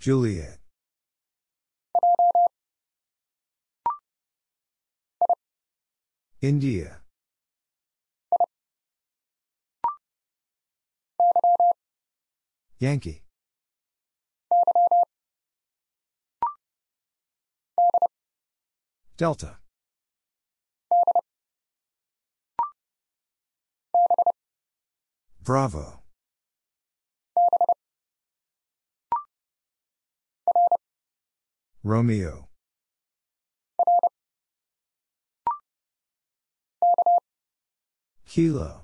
Juliet. India. Yankee. Delta. Bravo. Romeo. Kilo.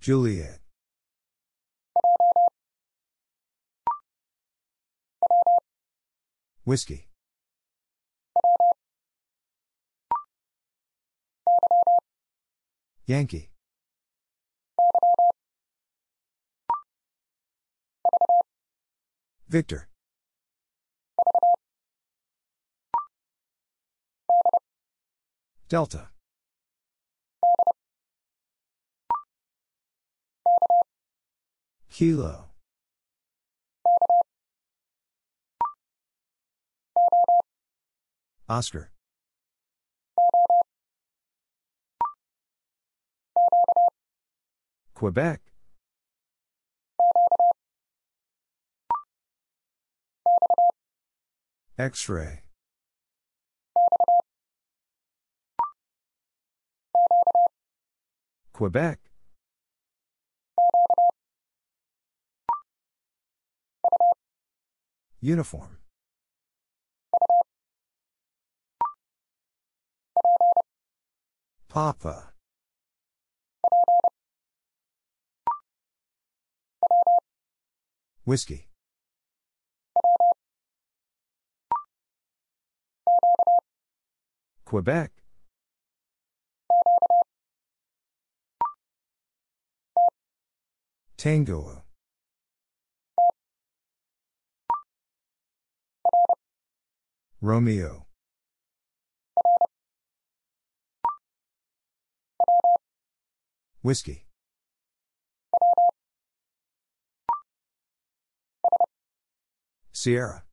Juliet. Whiskey. Yankee. Victor. Delta. Kilo. Oscar. Quebec. X-ray. Quebec. Uniform. Papa. Whiskey. Quebec. Tango. Romeo. Whiskey. Sierra.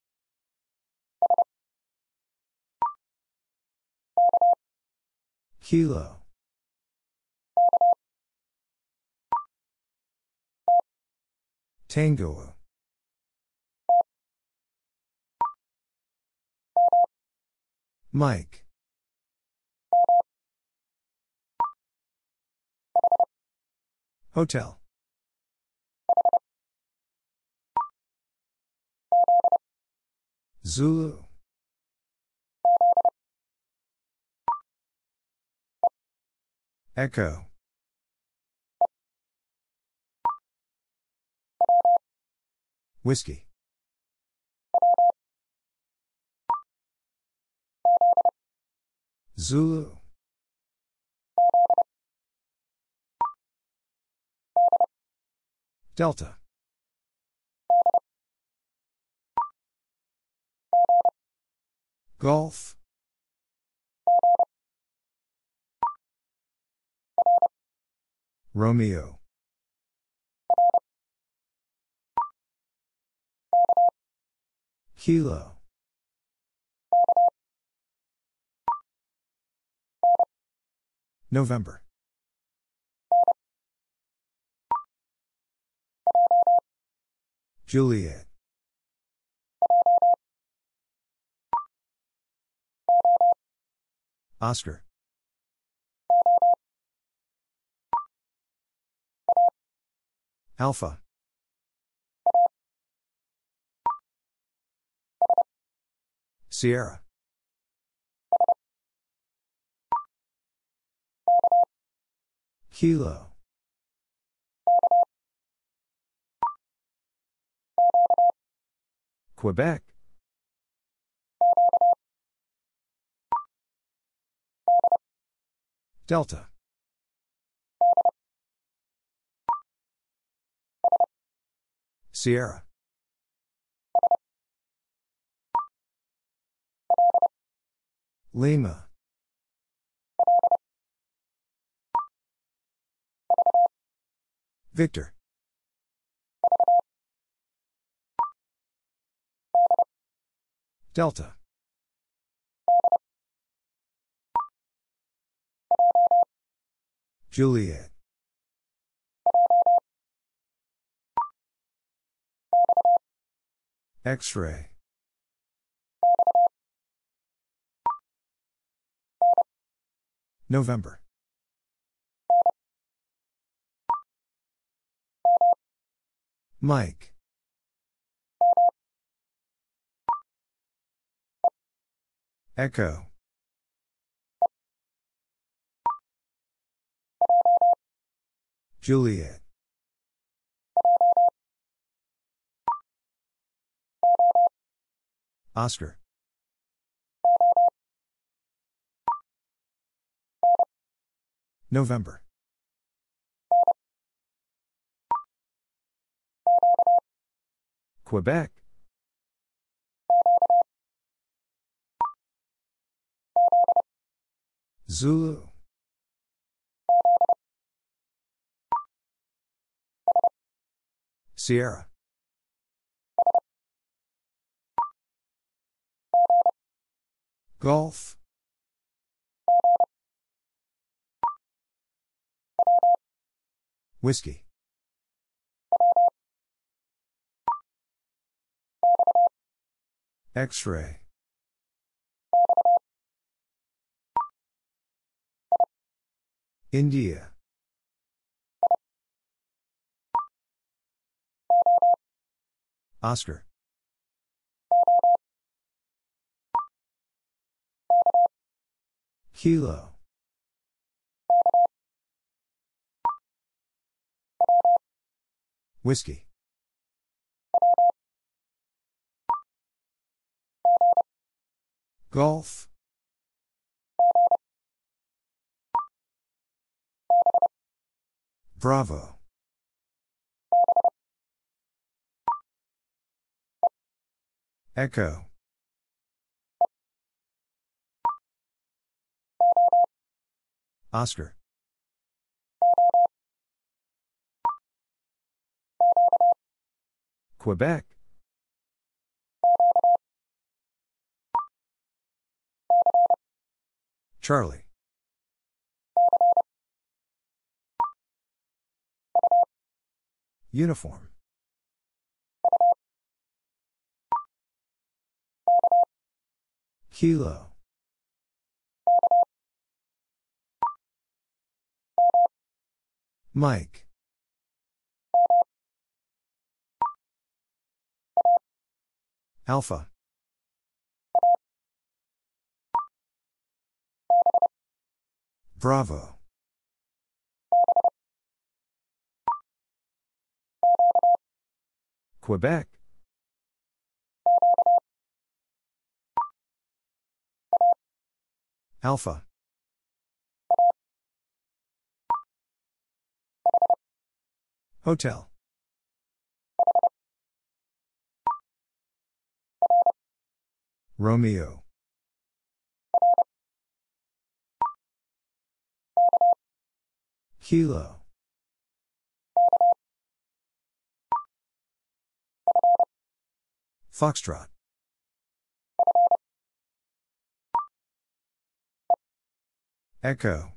Kilo. Tango. Mike. Hotel. Zulu. Echo. Whiskey. Zulu. Delta. Golf. Romeo. Kilo. November. Juliet. Oscar. Alpha. Sierra. Kilo. Quebec. Delta. Sierra. Lima. Victor. Delta. Juliet. X ray. November. Mike. Echo. Juliet. Oscar. November. Quebec. Zulu. Sierra. Golf. Whiskey. X ray. India. Oscar. Kilo. Whiskey. Golf. Bravo. Echo. Oscar. Quebec. Charlie. Uniform. Kilo. Mike. Alpha. Bravo. Quebec. Alpha. Hotel. Romeo. Kilo. Foxtrot. Echo.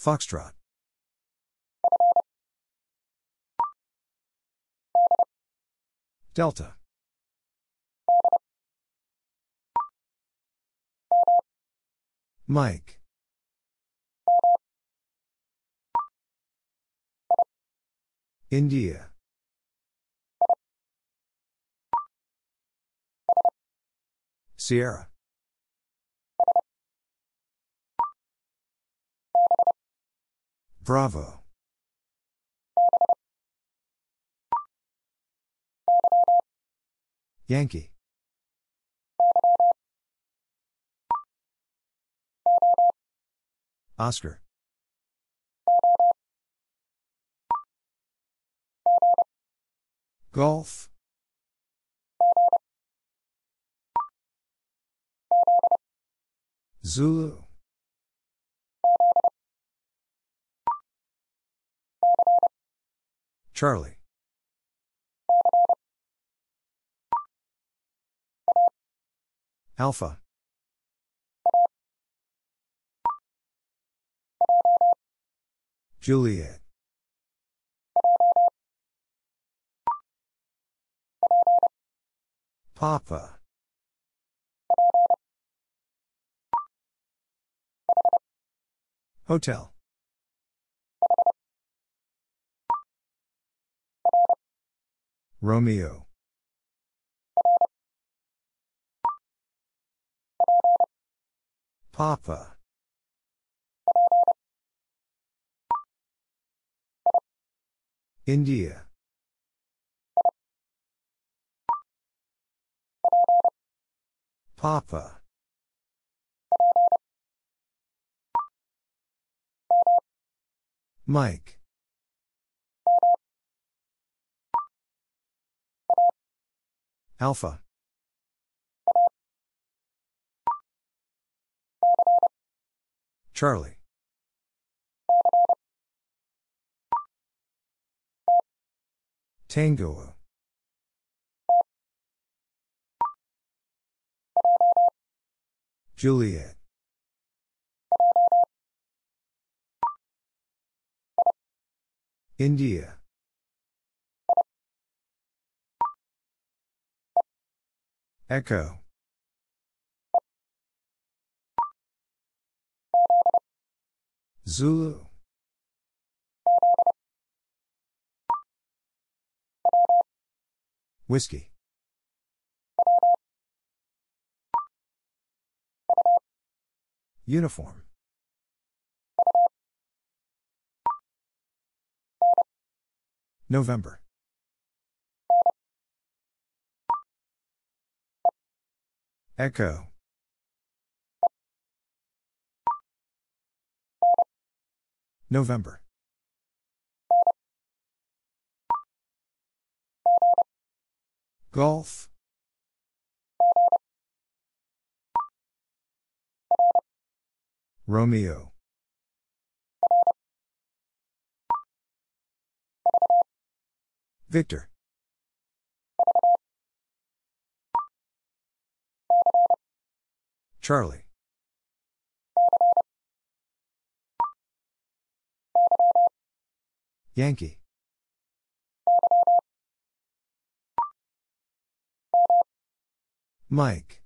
Foxtrot. Delta. Mike. India. Sierra. Bravo. Yankee. Oscar. Golf. Zulu. Charlie. Alpha. Juliet. Papa. Hotel. Romeo. Papa. India. Papa. Mike. Alpha. Charlie. Tango. Juliet. India. Echo. Zulu. Whiskey. Uniform. November. Echo. November. Golf. Romeo. Victor. Charlie. Yankee. Mike.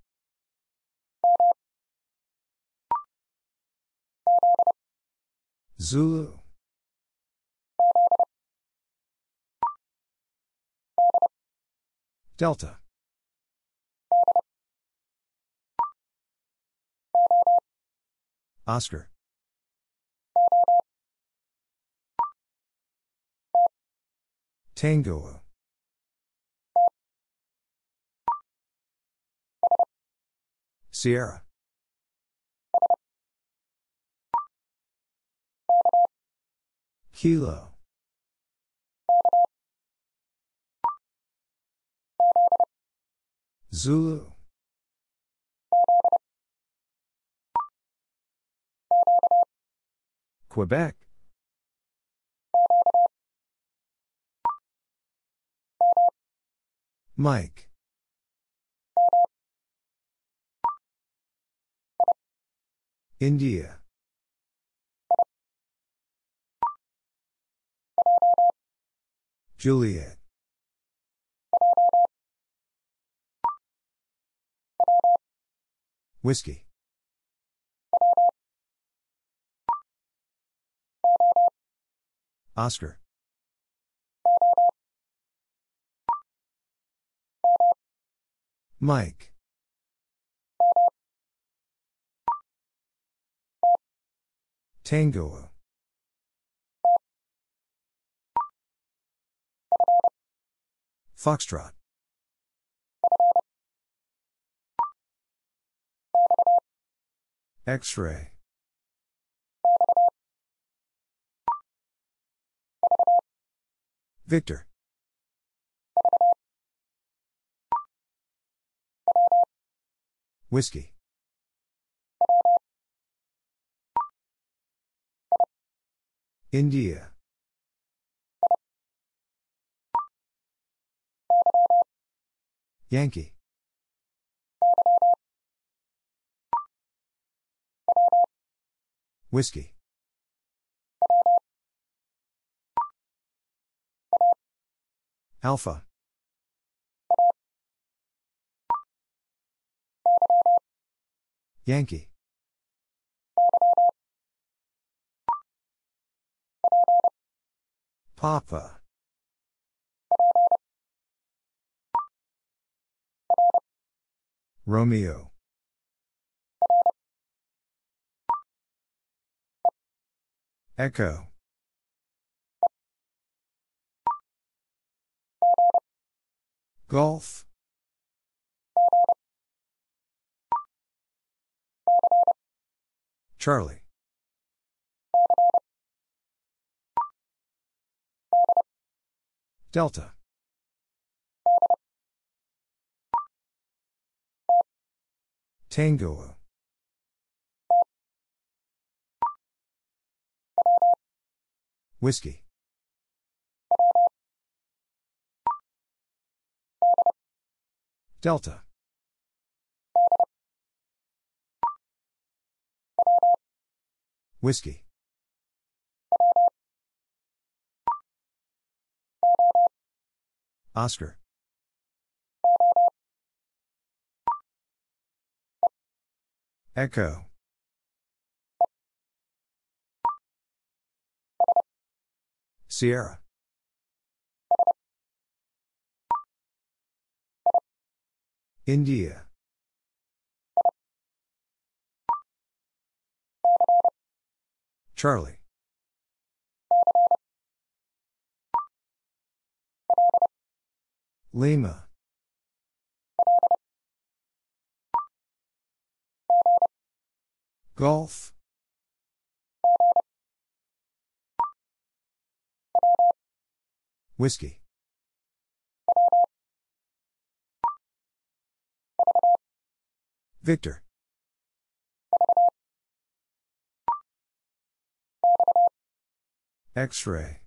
Zulu. Delta. Oscar. Tango. Sierra. Kilo. Zulu. Quebec. Mike. India. Juliet. Whiskey. Oscar. Mike. Tango. Foxtrot. X-ray. Victor Whiskey. India. Yankee. Whiskey. Alpha. Yankee. Papa. Romeo. Echo. Golf. Charlie. Delta. Tango. Whiskey. Delta. Whiskey. Oscar. Echo. Sierra. India. Charlie. Lima. Golf. Whiskey. Victor. X-ray.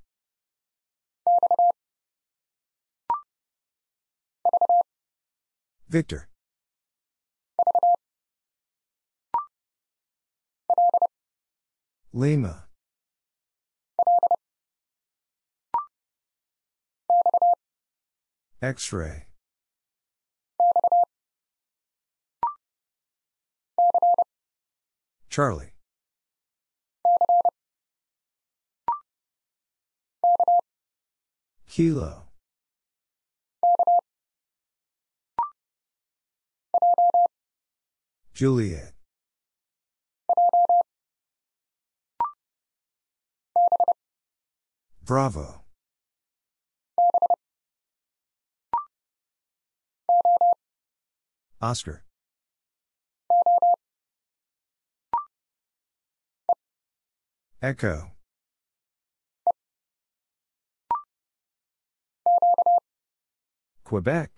Victor. Lima. X-ray. Charlie. Kilo. Juliet. Bravo. Oscar. Echo. Quebec.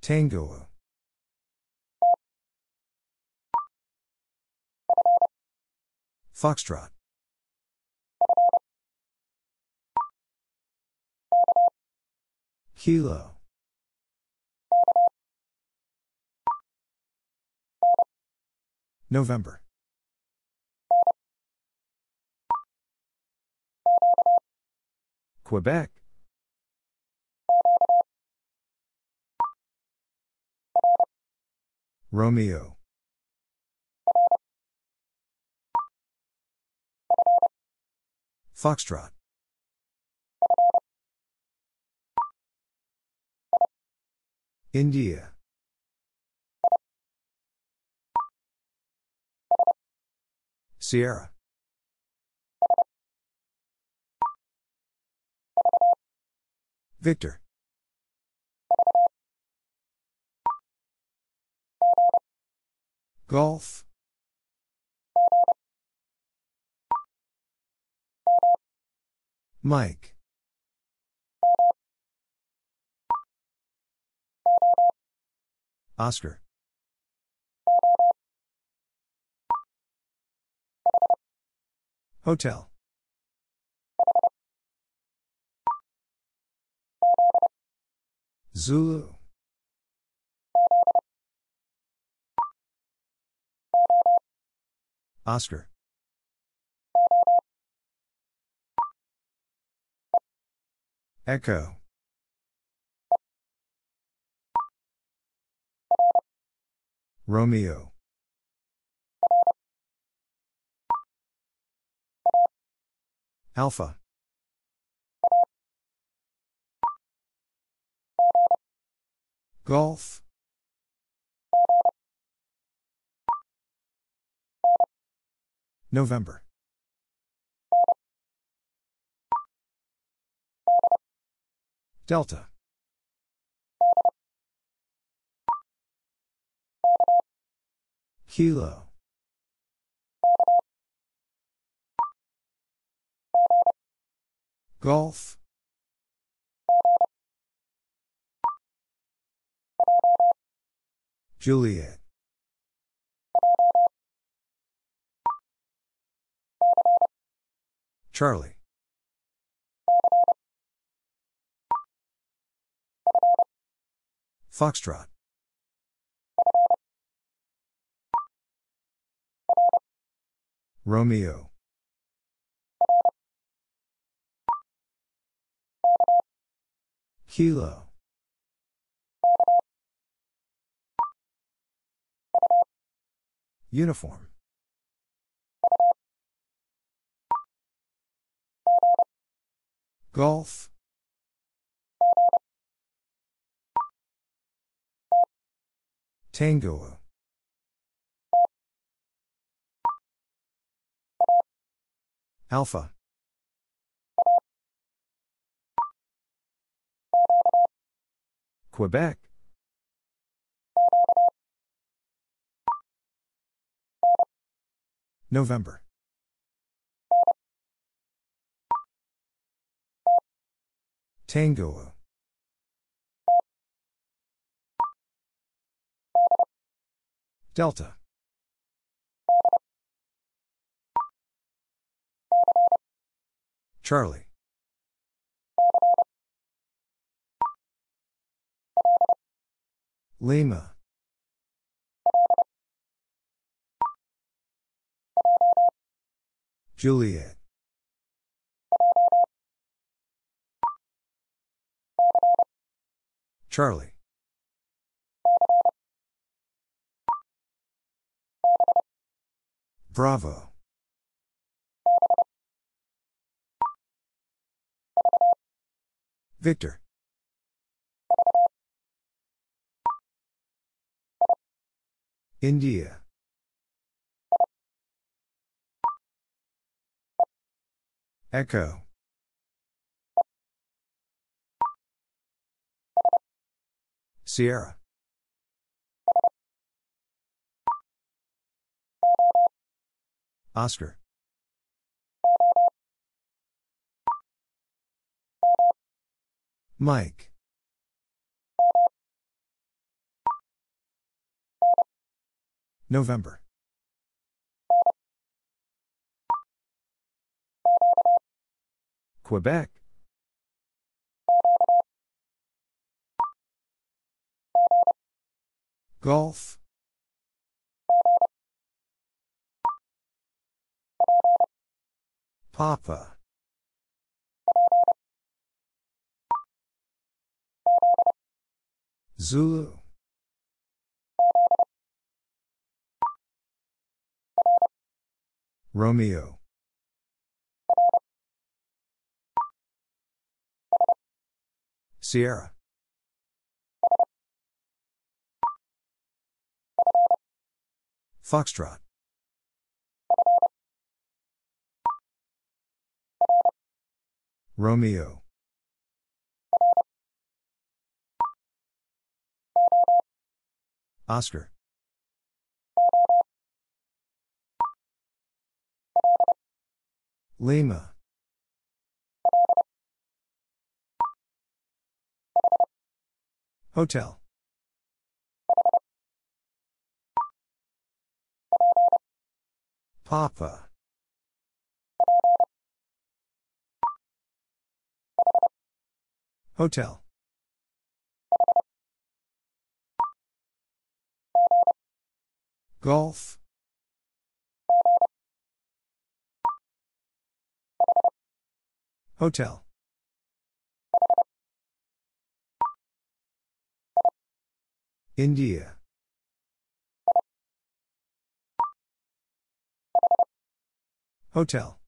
Tango. Foxtrot. Kilo. November. Quebec. Romeo. Foxtrot. India. Sierra. Victor. Golf. Mike. Oscar. Hotel. Zulu. Oscar. Echo. Romeo. Alpha. Golf. November. Delta. Kilo. Golf. Juliet. Charlie. Foxtrot. Romeo. Kilo. Uniform. Golf. Tango. Alpha. Quebec. November. Tango. Delta. Charlie. Lima. Juliet. Charlie. Bravo. Victor. India. Echo. Sierra. Oscar. Mike. November. Quebec. Golf. Papa. Zulu. Romeo. Sierra. Foxtrot. Romeo. Oscar. Lima. Hotel. Papa. Hotel. Golf. Hotel. India. Hotel.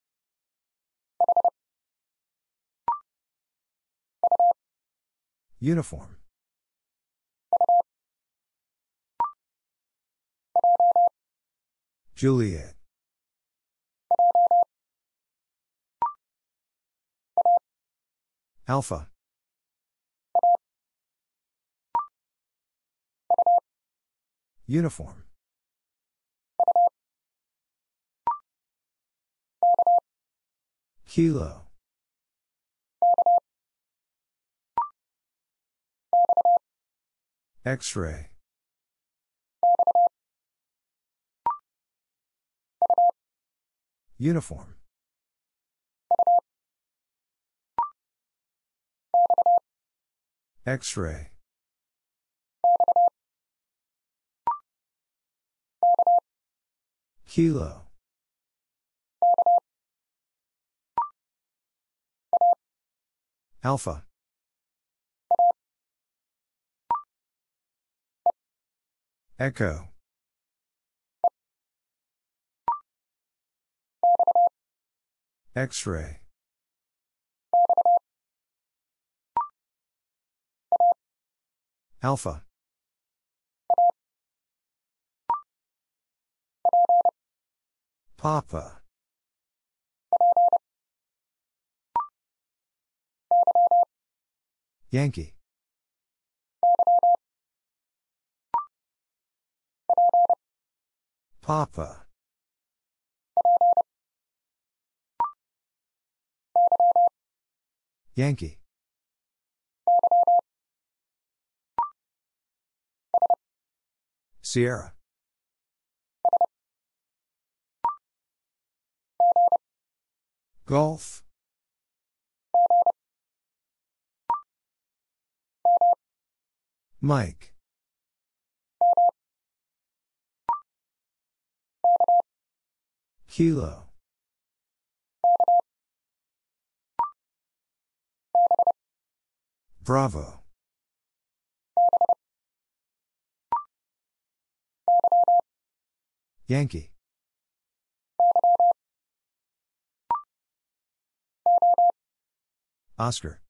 Uniform. Juliet. Alpha. Uniform. Kilo. X ray. Uniform. X ray. Kilo. Alpha. Echo. X Alpha. Papa. Yankee. Papa. Yankee. Sierra. Golf. Mike. Kilo. Bravo. Yankee. Oscar.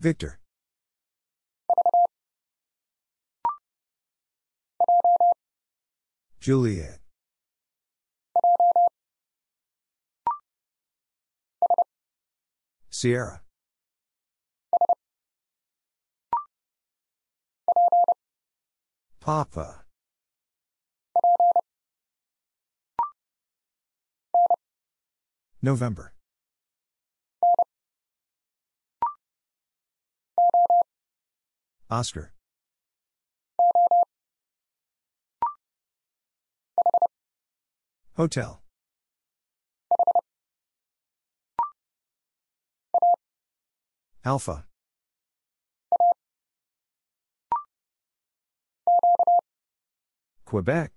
Victor. Juliet. Sierra. Papa. November. Oscar. Hotel. Alpha. Quebec.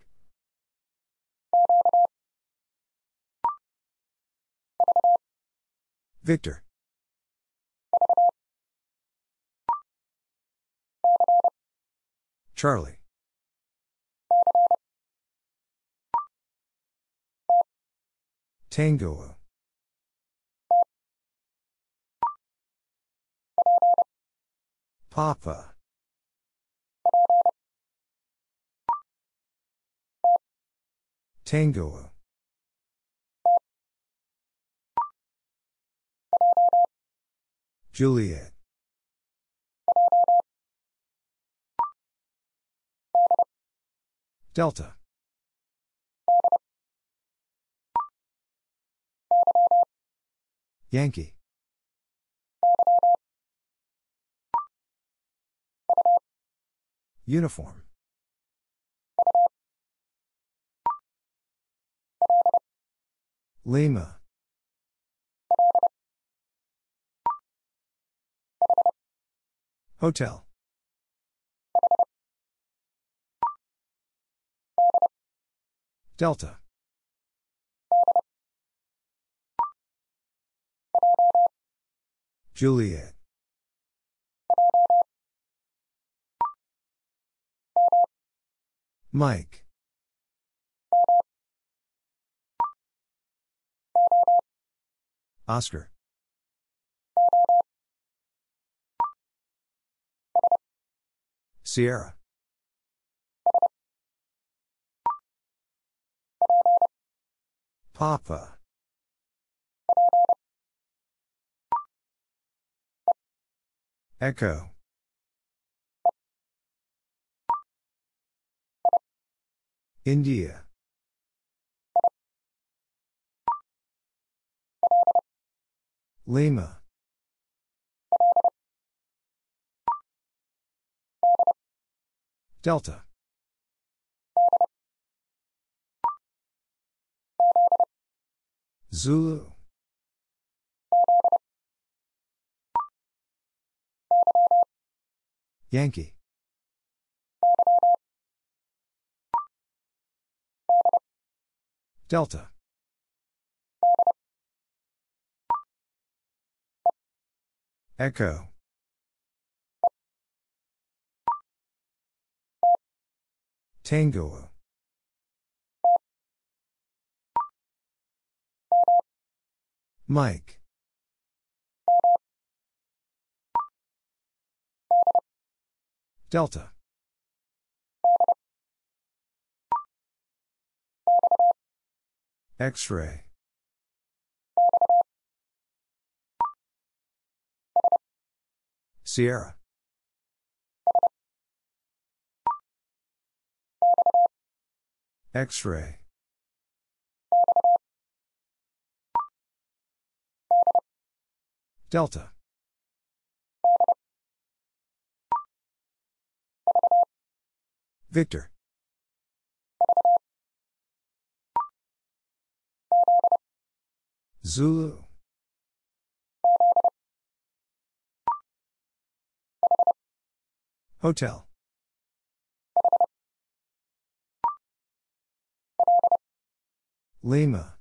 Victor. Charlie. Tango. Papa. Tango. Juliet. Delta. Yankee. Uniform. Lima. Hotel. Delta. Juliet. Mike. Oscar. Sierra. Papa. Echo. India. Lima. Delta. Zulu. Yankee. Delta. Echo. Tango. Mike. Delta. X-ray. Sierra. X-ray. Delta. Victor. Zulu. Hotel. Lima.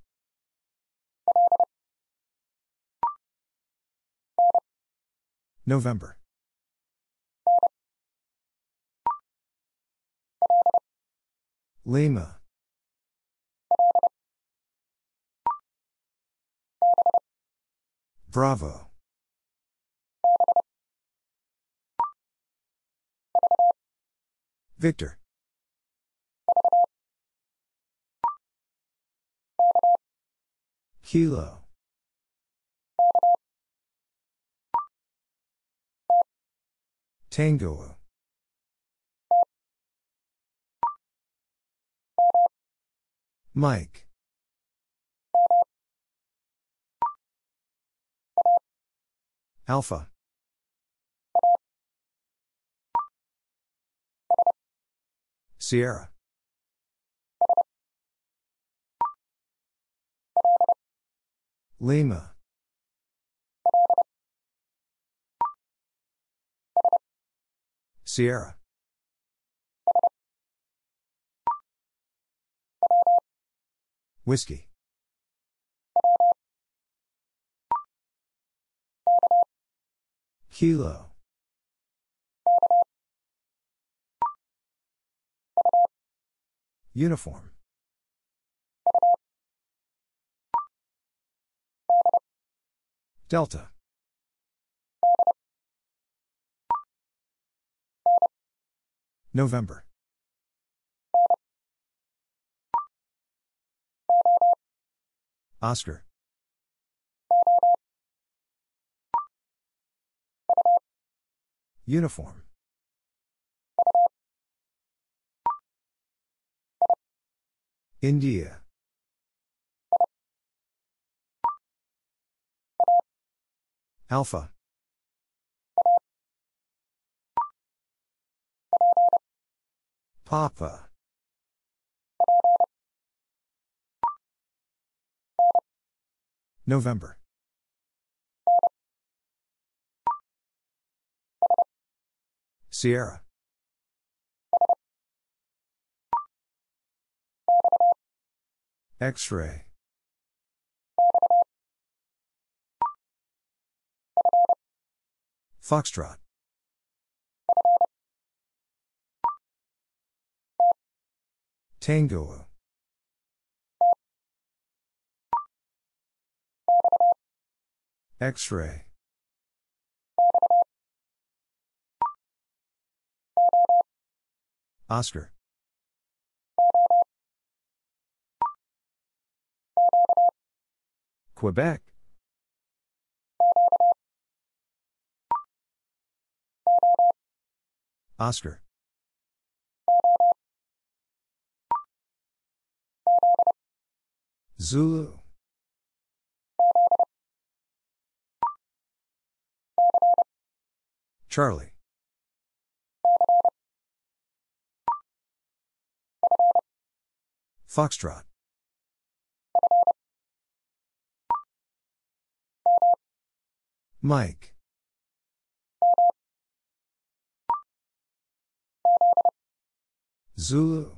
November. Lima. Bravo. Victor. Kilo. Tango. Mike. Alpha. Sierra. Lima. Sierra. Whiskey. Kilo. Uniform. Delta. November. Oscar. Uniform. India. Alpha. Papa. November. Sierra. X ray. Foxtrot. Tango. X ray. Oscar. Quebec. Oscar. Zulu. Charlie. Foxtrot. Mike. Zulu.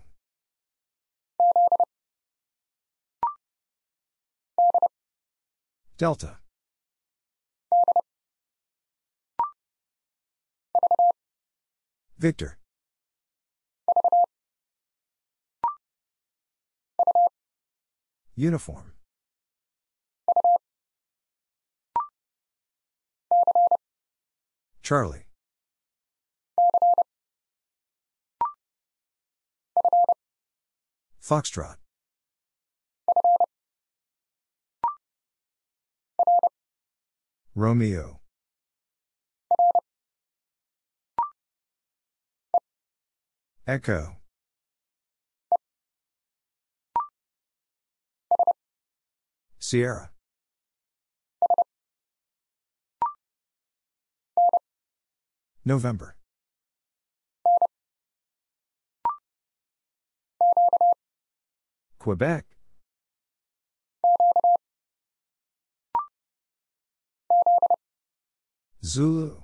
Delta. Victor. Uniform. Charlie. Foxtrot. Romeo. Echo. Sierra. November. Quebec. Zulu.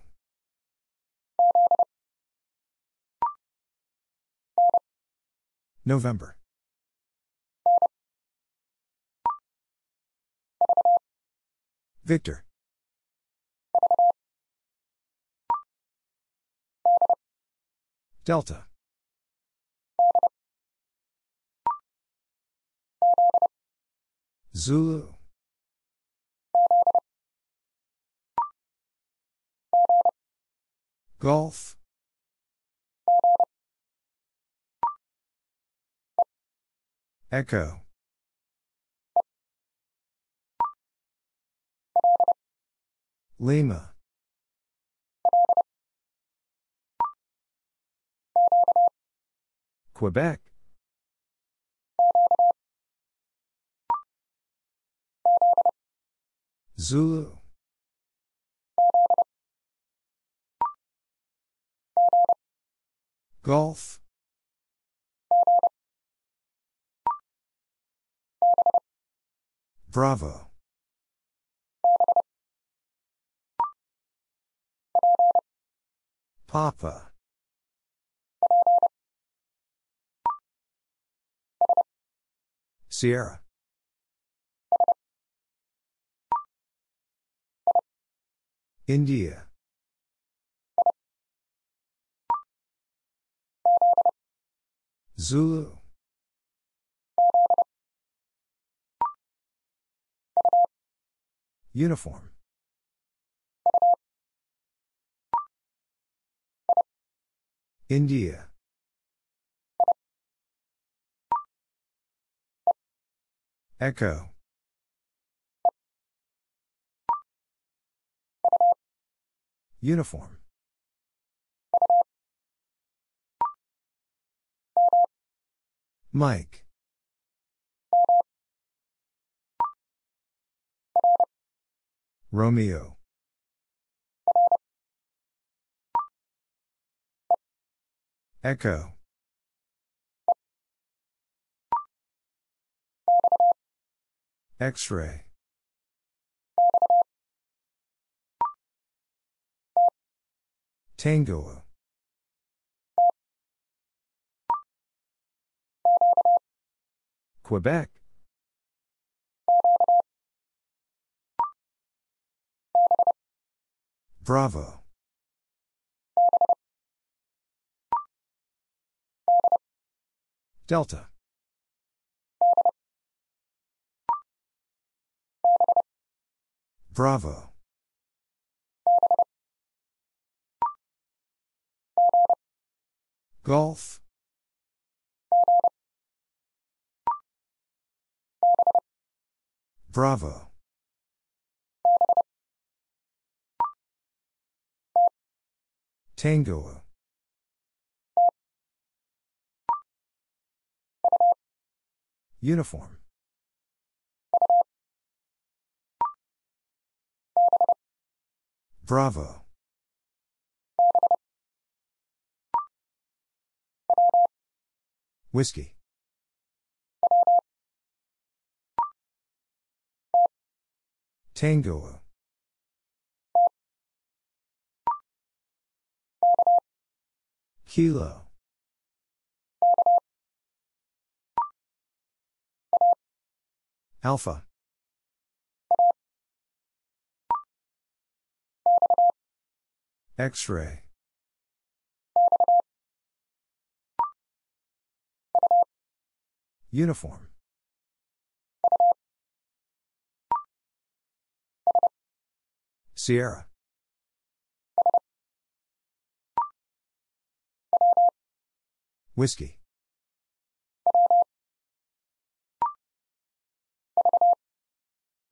November. Victor. Delta. Zulu. Golf. Echo. Lima. Quebec. Zulu. Golf. Bravo. Papa. Sierra. India. Zulu. Uniform. India. Echo. Uniform. Mike. Romeo. Echo. X-ray. Tango. Quebec. Bravo. Delta. Bravo. Golf. Bravo. Tango. Uniform. Bravo. Whiskey. Tango. Kilo. Alpha. X-ray. Uniform. Sierra. Whiskey.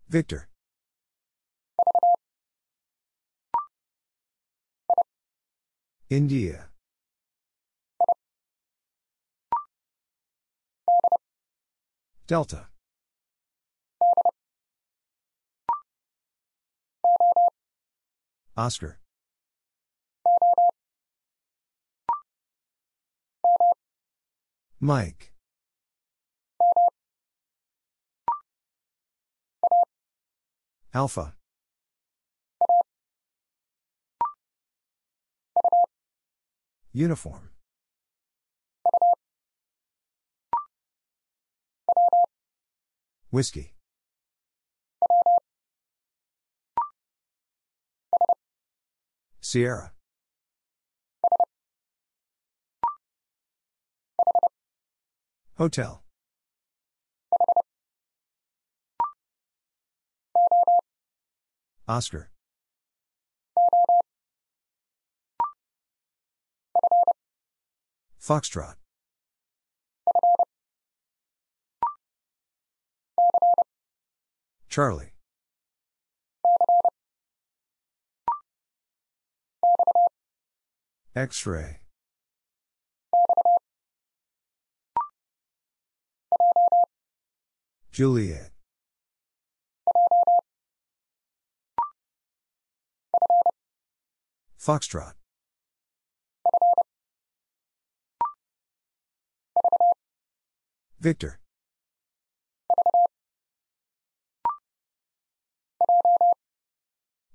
Victor. India. Delta. Oscar. Mike. Alpha. Uniform. Whiskey. Sierra. Hotel. Oscar. Foxtrot. Charlie. X-ray. Juliet. Foxtrot. Victor.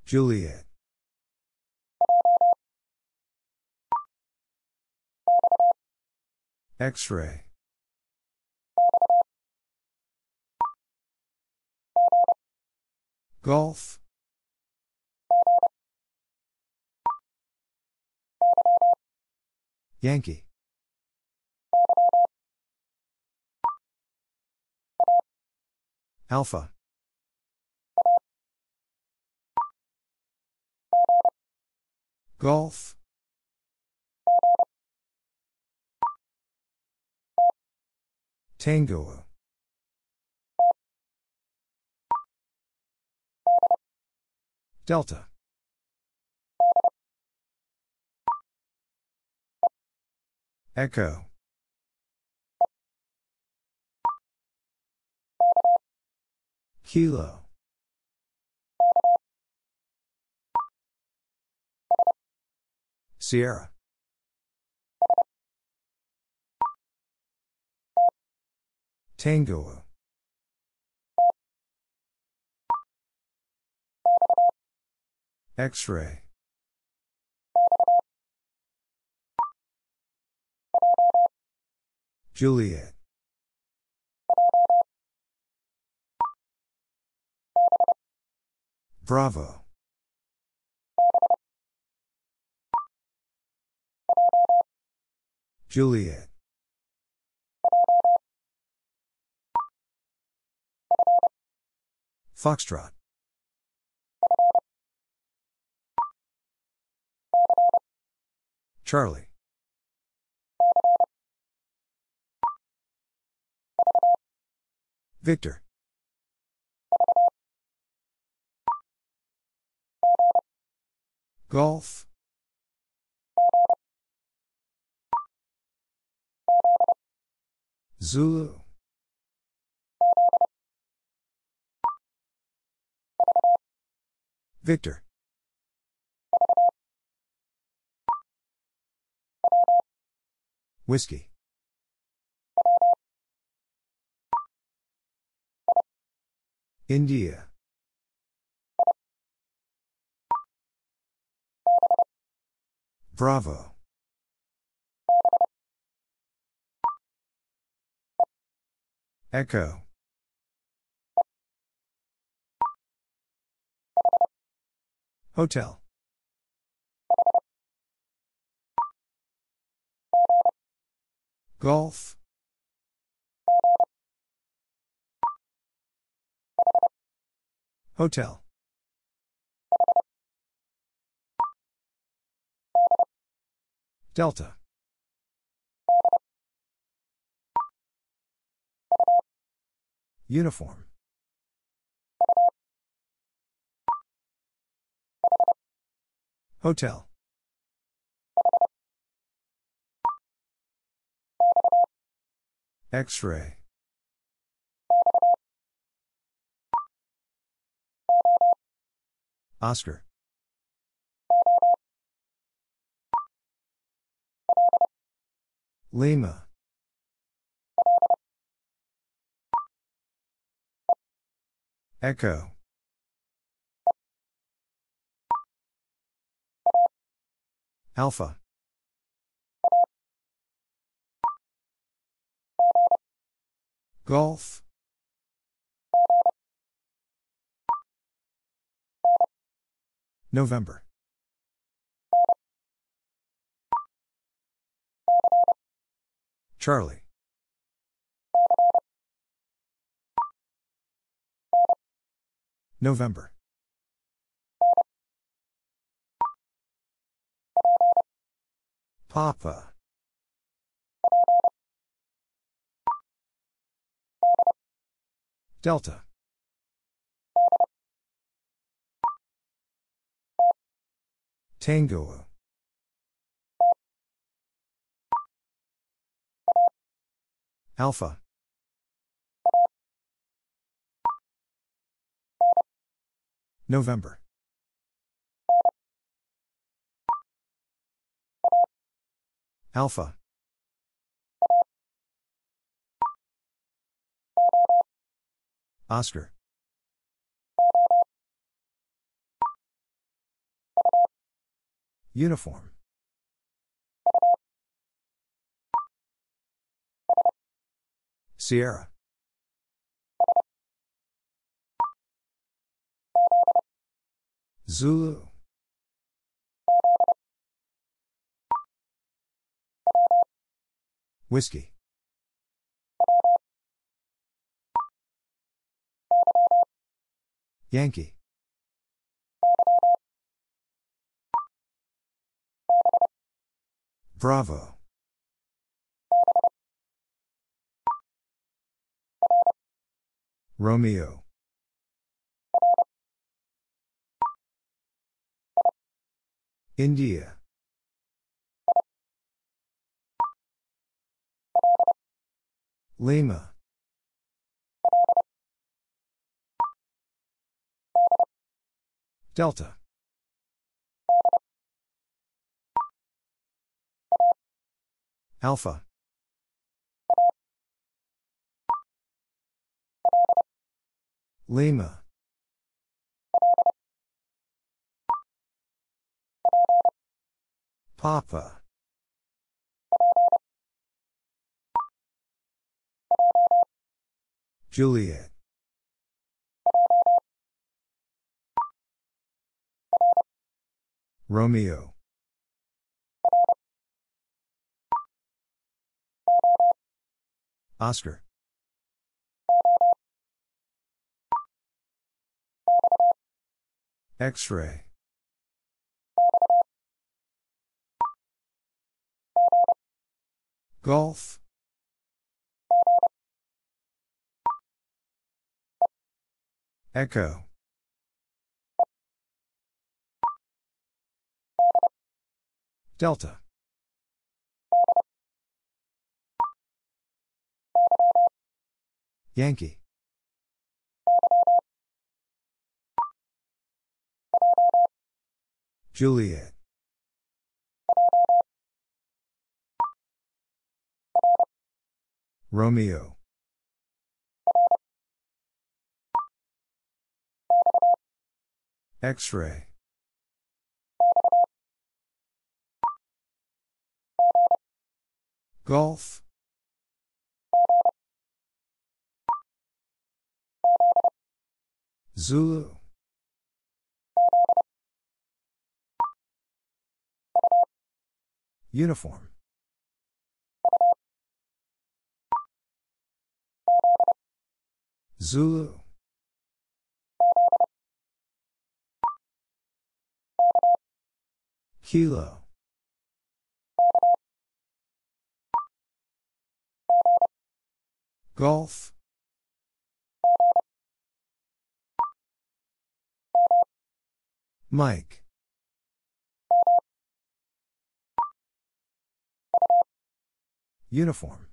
Juliet. X-ray. Golf. Yankee. Alpha. Golf. Tango. Delta. Echo. Kilo. Sierra. Tango. X-ray. Juliet. Bravo. Juliet. Foxtrot. Charlie. Victor. Golf. Zulu. Victor. Whiskey. India. Bravo. Echo. Hotel. Golf. Hotel. Delta. Uniform. Hotel. X-ray. Oscar. Lima. Echo. Alpha. Golf. November. Charlie. November. Papa. Delta. Tango. Alpha. November. Alpha. Oscar. Uniform. Sierra. Zulu. Whiskey. Yankee. Bravo. Romeo. India. Lima. Delta. Alpha. Lima. Papa. Juliet. Romeo. Oscar. X ray. Golf. Echo. Delta. Yankee. Juliet. Romeo. X ray. Golf. Zulu. Uniform. Zulu. Kilo. Golf. Mike. Uniform.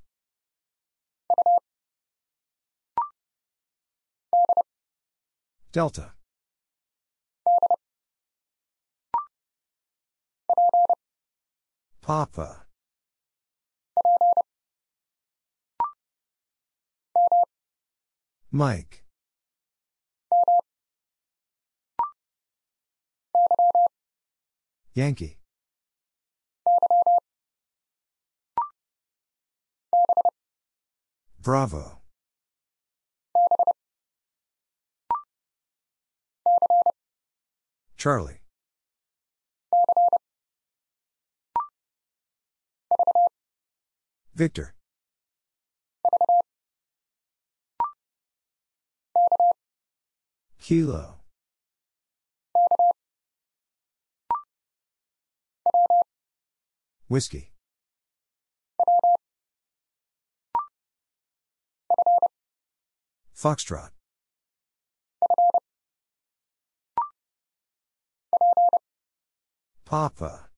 Delta. Papa. Mike. Yankee. Bravo. Charlie. Victor. Kilo. Whiskey. Foxtrot. Papa.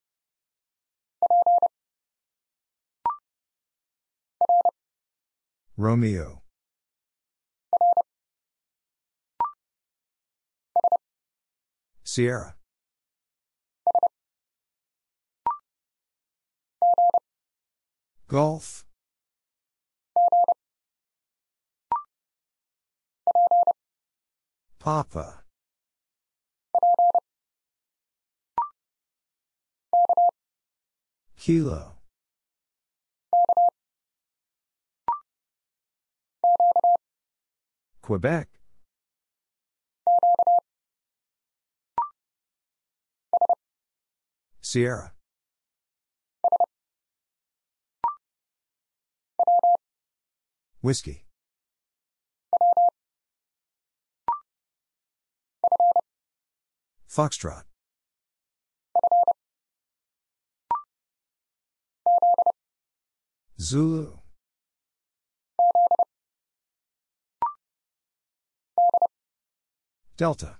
Romeo. Sierra. Golf. Papa. Kilo. Quebec. Sierra. Whiskey. Foxtrot. Zulu. Delta.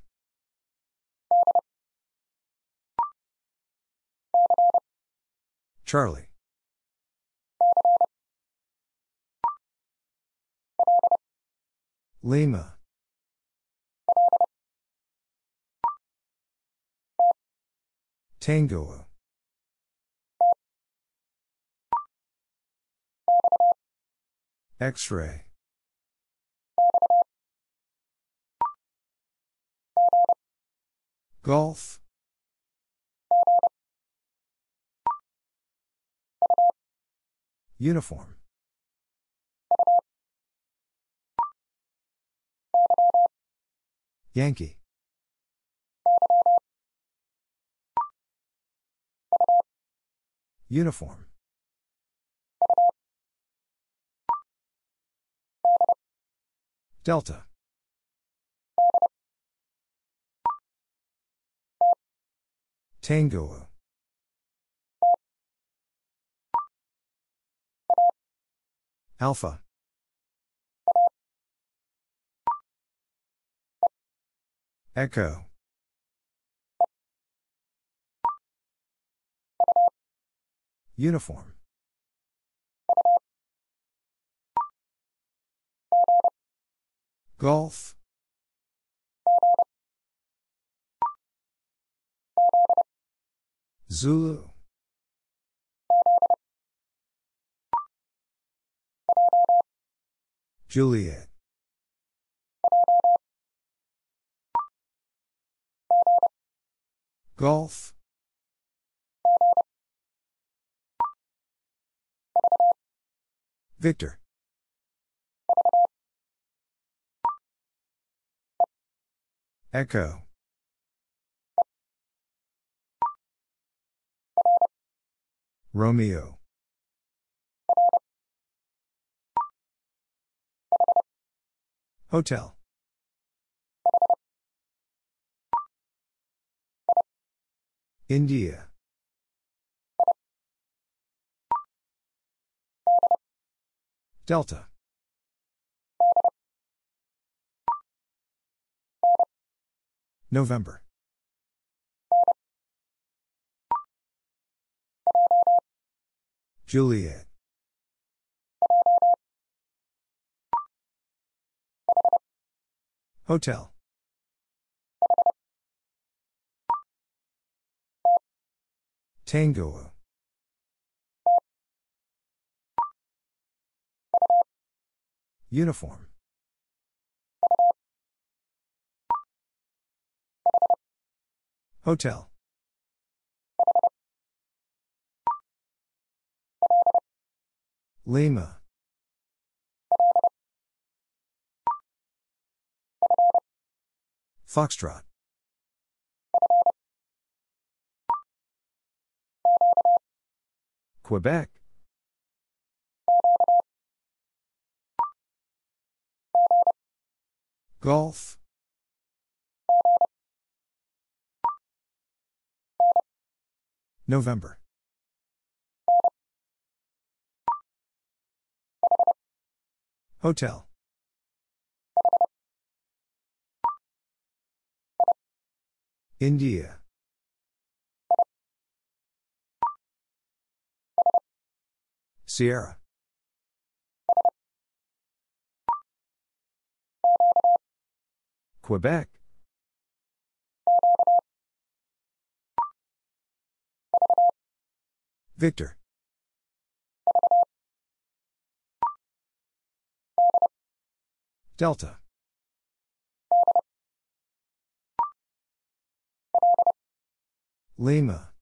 Charlie. Lima. Tango. X ray. Golf. Uniform. Yankee. Uniform. Delta. Tango. Alpha. Echo. Uniform. Golf. Zulu. Juliet. Golf. Victor. Echo. Romeo. Hotel. India. Delta. November. Juliet. Hotel. Tango. Uniform. Hotel. Lima. Foxtrot. Quebec. Golf. November. Hotel. India. Sierra. Quebec. Victor. Delta. Lima.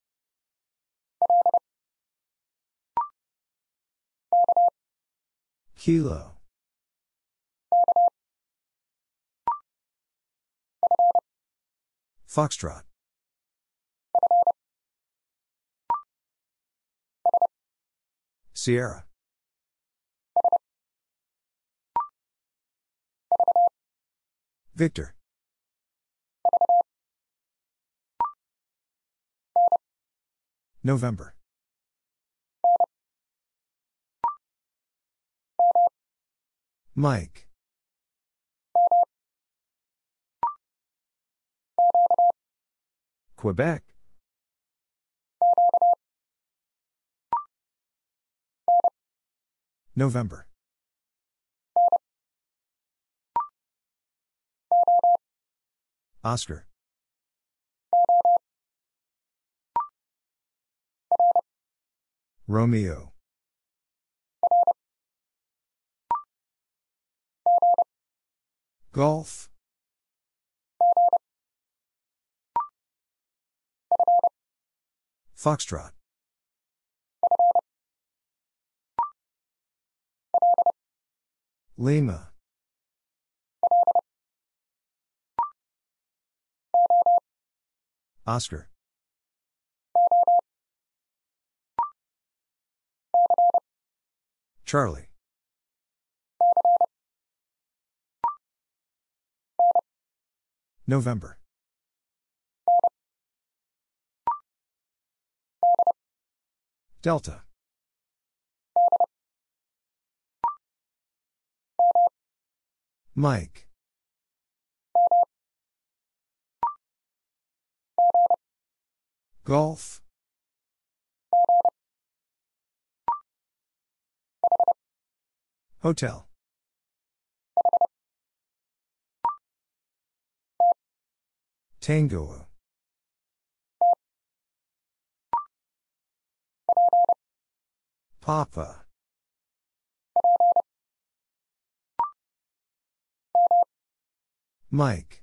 Kilo. Foxtrot. Sierra. Victor. November. Mike. Quebec. November. Oscar. Romeo. Golf. Foxtrot. Lima. Oscar. Charlie. November. Delta. Mike. Golf. Hotel. Tango. Papa. Mike.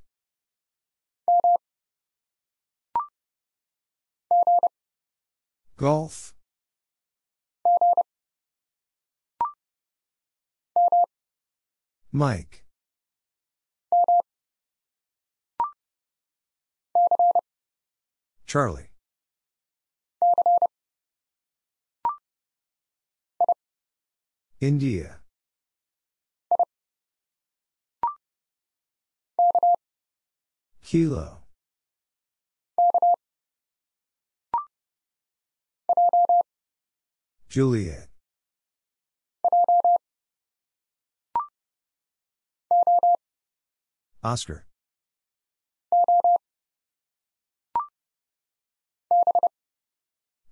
Golf. Mike. Charlie. India. Kilo. Juliet. Oscar.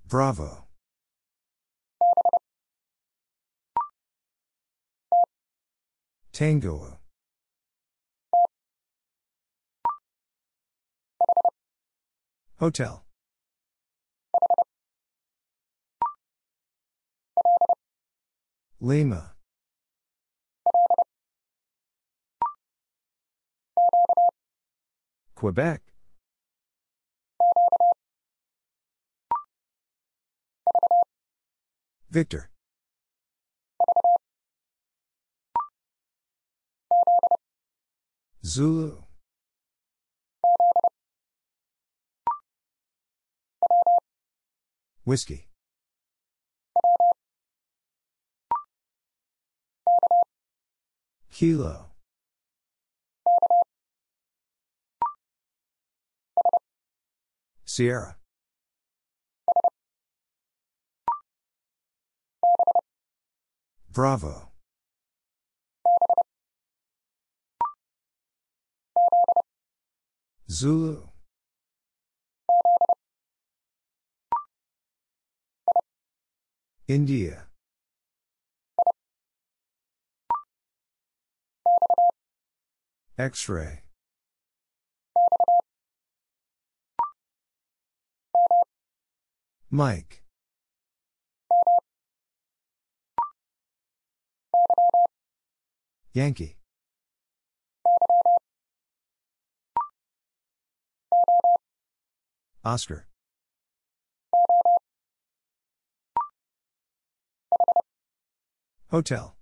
Bravo. Tango. Hotel. Lima. Quebec. Victor. Zulu. Whiskey. Kilo. Sierra. Bravo. Zulu. India. X-ray. Mike. Yankee. Oscar. Hotel.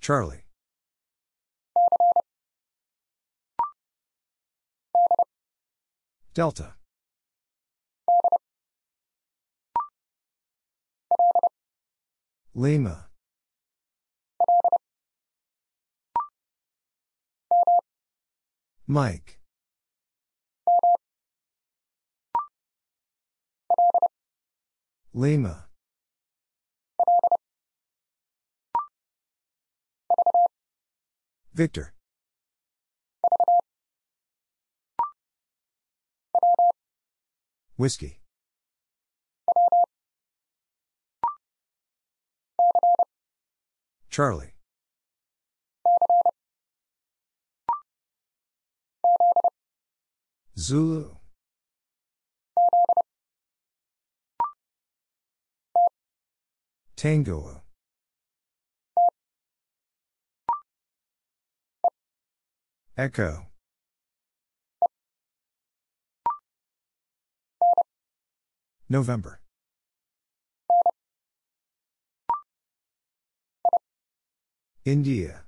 Charlie. Delta. Lima. Mike. Lima. Victor. Whiskey. Charlie. Zulu. Tango. Echo. November. India.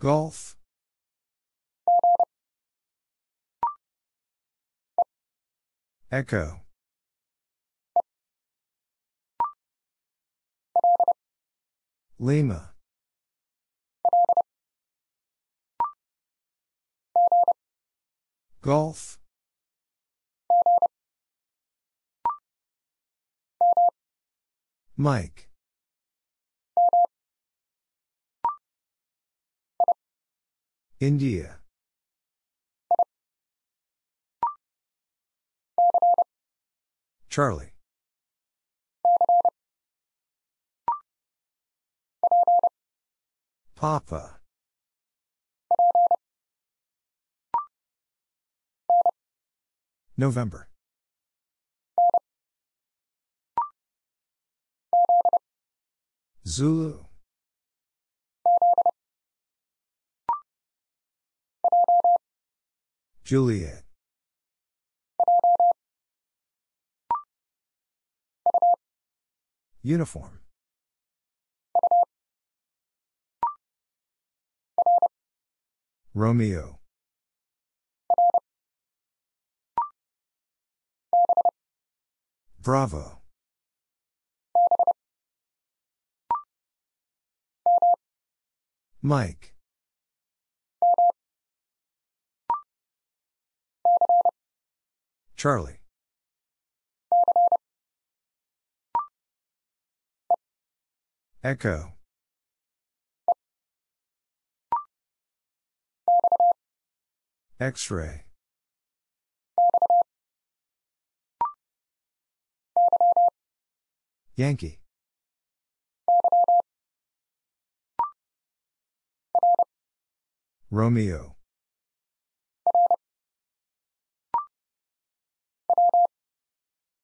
Golf. Echo. Lima. Golf. Mike. India. Charlie. Papa. November. Zulu. Juliet. Uniform. Romeo. Bravo. Mike. Charlie. Echo. X-ray. Yankee. Romeo.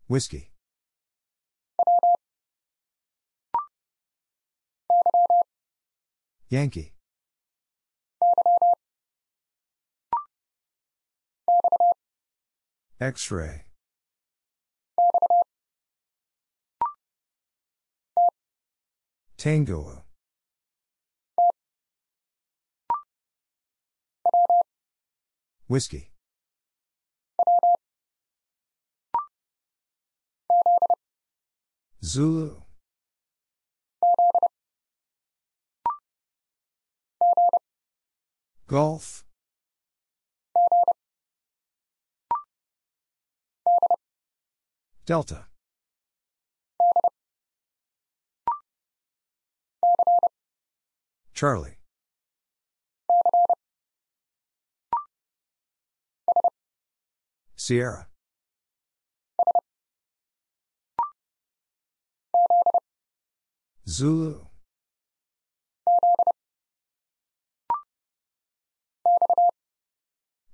Whiskey. Yankee. X-ray. Tango. Whiskey. Zulu. Golf. Delta. Charlie. Sierra. Zulu.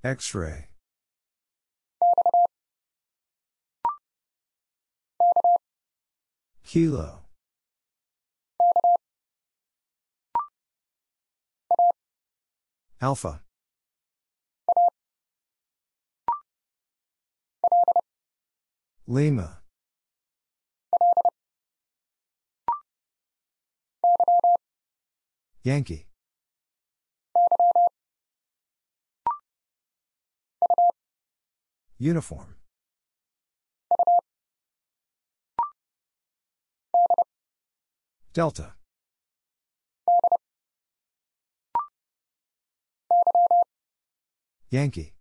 X-ray. Kilo. Alpha. Lima. Yankee. Uniform. Delta. Yankee.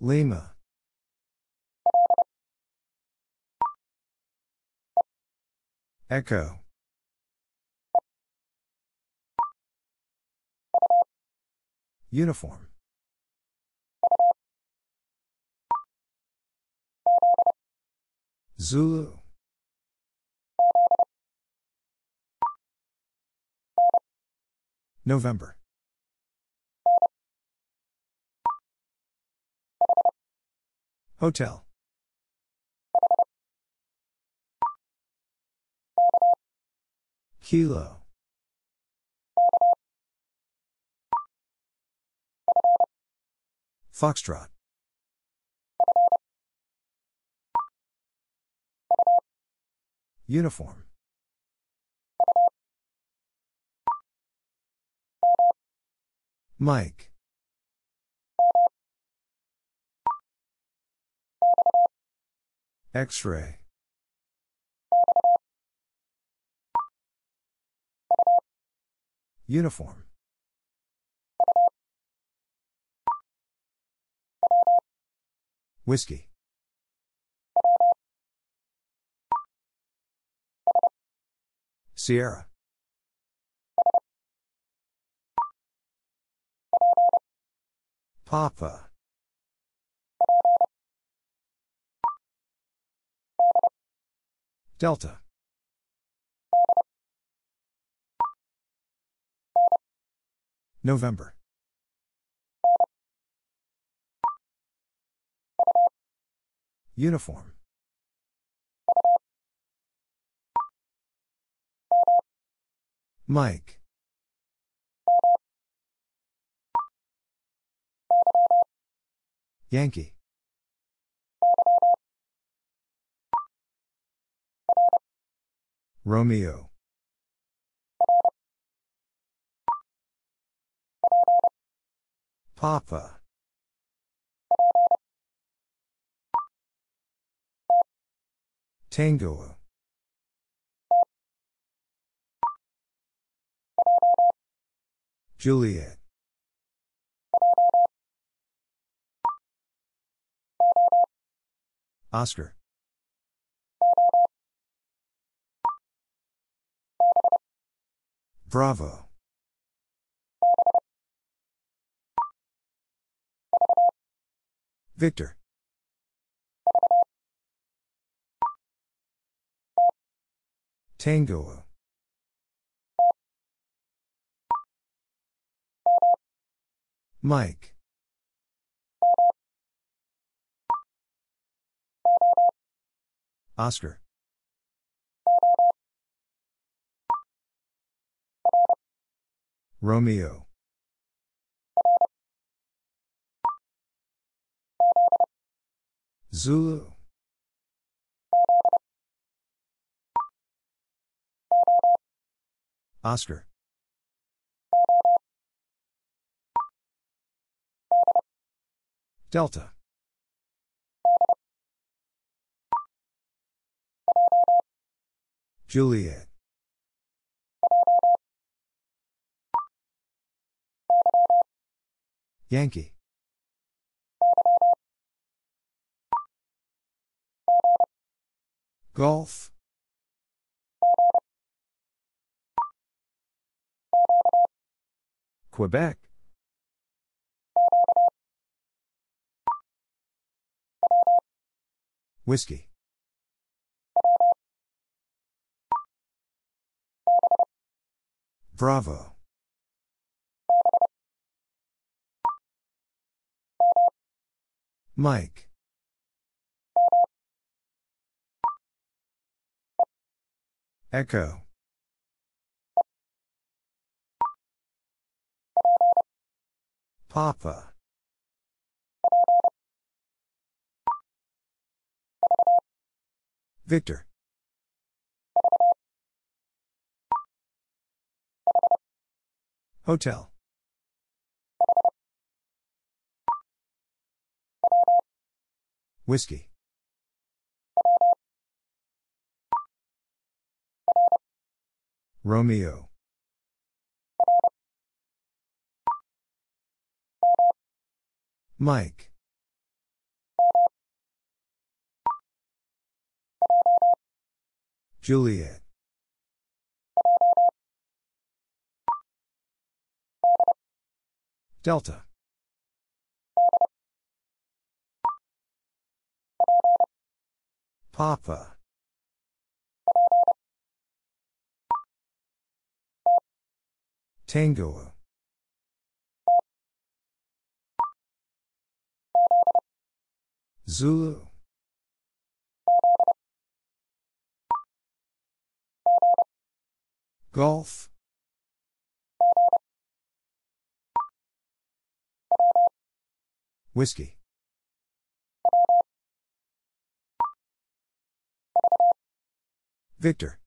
Lima. Echo. Uniform. Zulu. November. Hotel. Kilo. Foxtrot. Uniform. Mike. X Uniform. Whiskey. Sierra. Papa. Delta. November. Uniform. Mike. Yankee. Romeo. Papa. Tango. Juliet. Oscar. Bravo. Victor. Tango. Mike. Oscar. Romeo. Zulu. Oscar. Delta. Juliet. Yankee. Golf. Quebec. Whiskey. Bravo. Mike. Echo. Papa. Victor. Hotel. Whiskey. Romeo. Mike. Juliet. Delta. Papa. Tango. Zulu. Golf. Whiskey. Victor.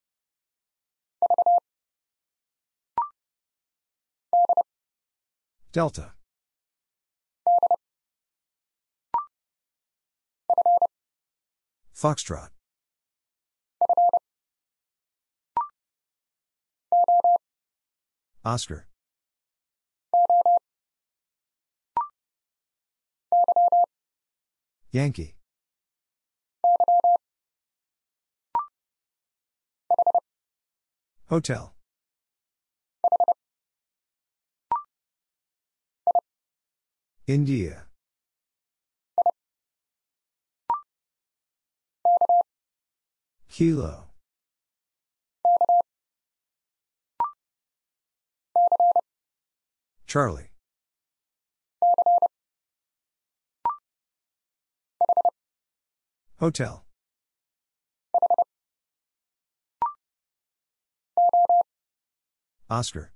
Delta. Foxtrot. Oscar. Yankee. Hotel. India. Kilo. Charlie. Hotel. Oscar.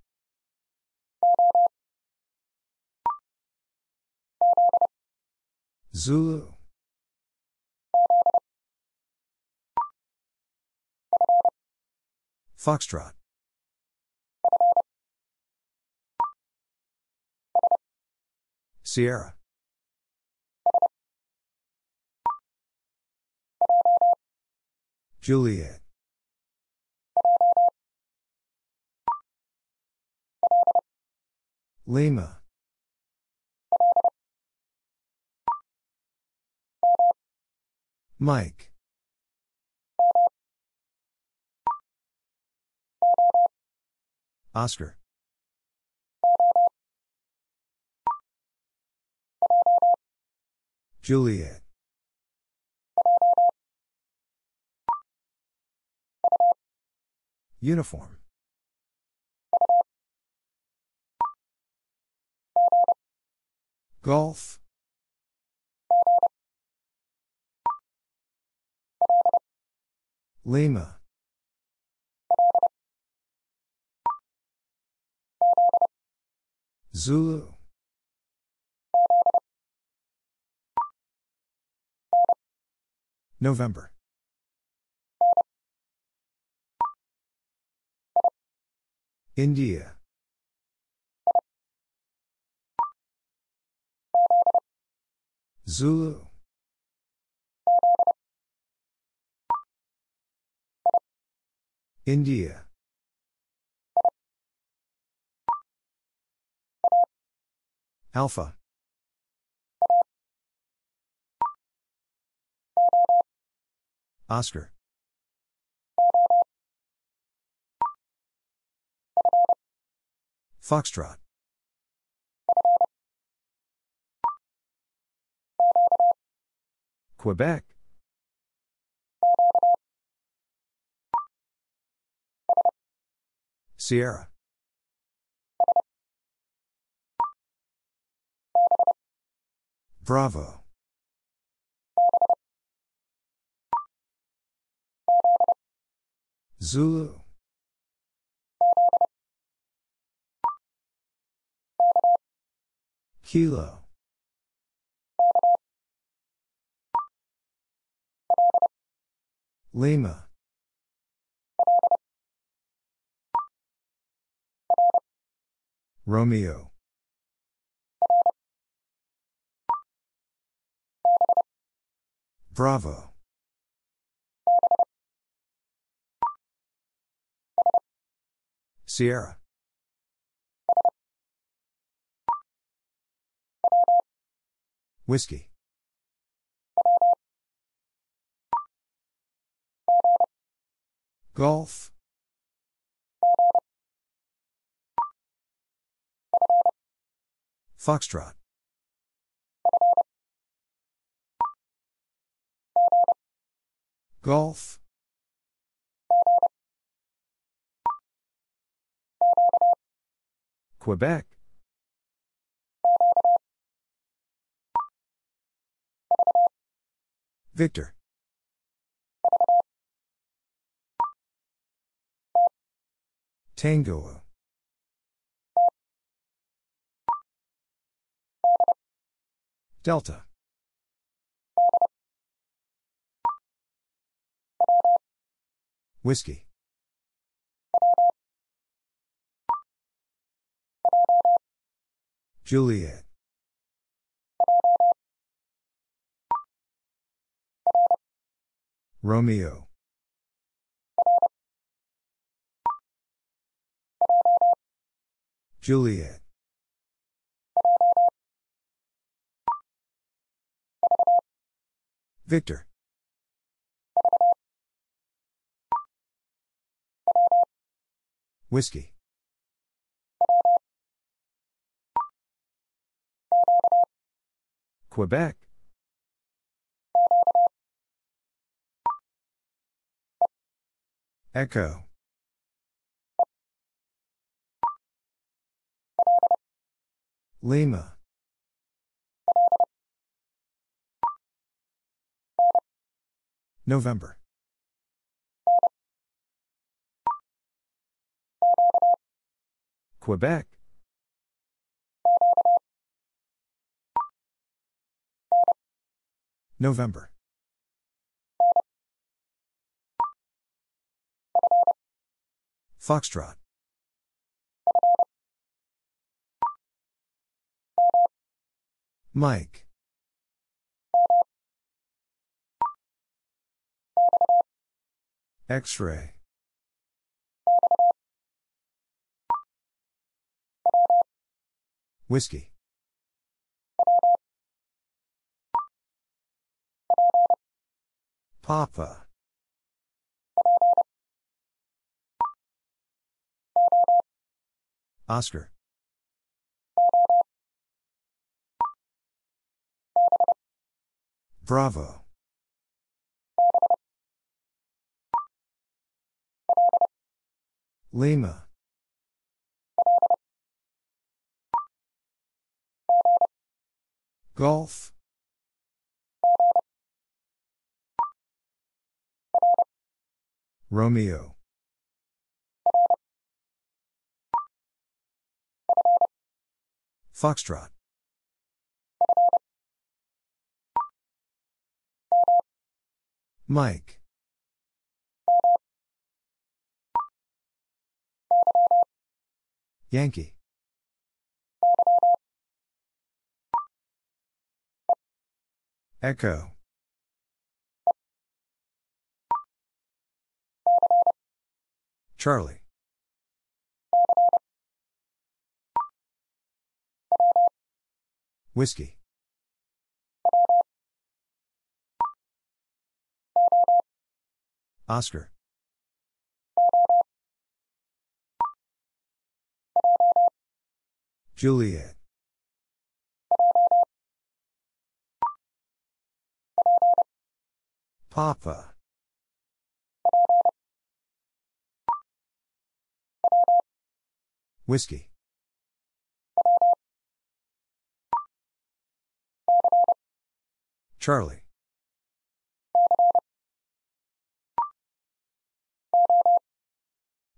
Zulu. Foxtrot. Sierra. Juliet. Lima. Mike. Oscar. Juliet. Uniform. Golf. Lima. Zulu. November. India. Zulu. India. Alpha. Oscar. Foxtrot. Quebec. Sierra. Bravo. Zulu. Kilo. Lima. Romeo. Bravo. Sierra. Whiskey. Golf. Foxtrot. Golf. Quebec. Victor. Tango. Delta. Whiskey. Juliet. Romeo. Juliet. Victor. Whiskey. Quebec. Echo. Lima. November. Quebec. November. Foxtrot. Mike. X ray. Whiskey. Papa. Oscar. Bravo. Lima. Golf. Romeo. Foxtrot. Mike. Yankee. Echo. Charlie. Whiskey. Oscar. Juliet. Papa. Whiskey. Charlie.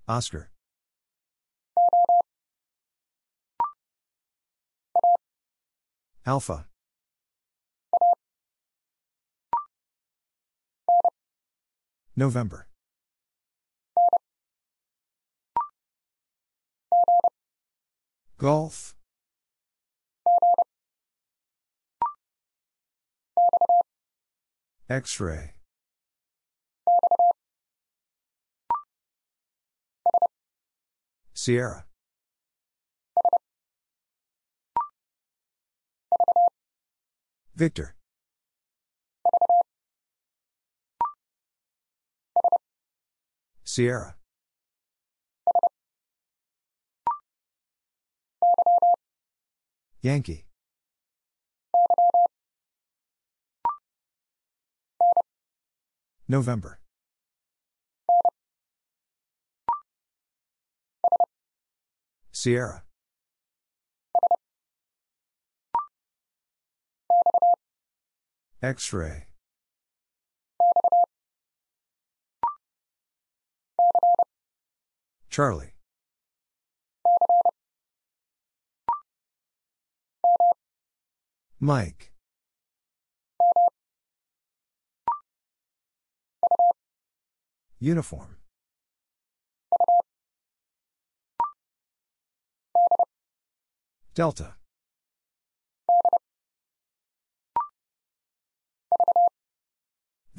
Oscar. Alpha. November. Golf. X ray. Sierra. Victor. Sierra. Yankee. November. Sierra. X ray. Charlie. Mike. Uniform. Delta.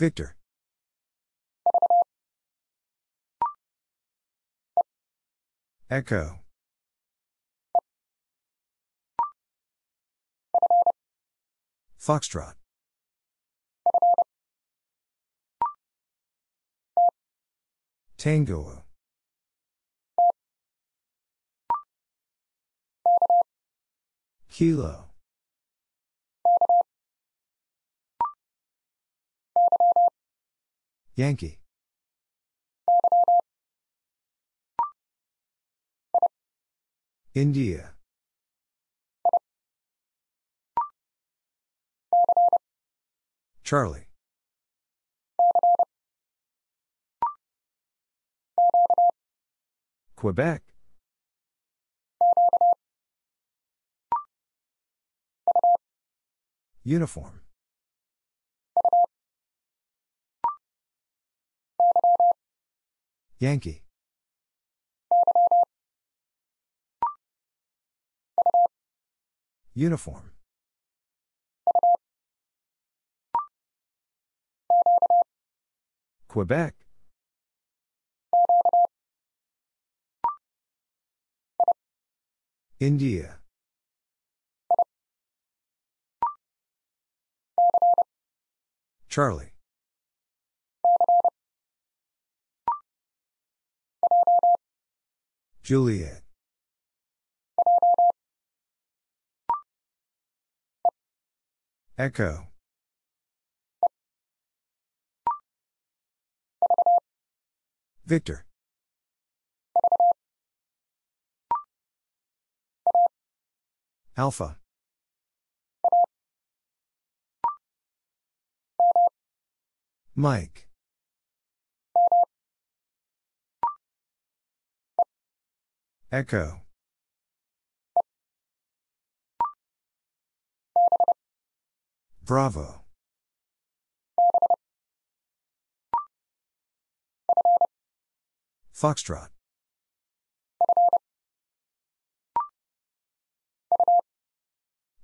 Victor. Echo. Foxtrot. Tango. Kilo. Yankee. India. Charlie. Quebec. Uniform. Yankee. Uniform. Quebec. India. Charlie. Juliet. Echo. Victor. Alpha. Mike. Echo. Bravo. Foxtrot.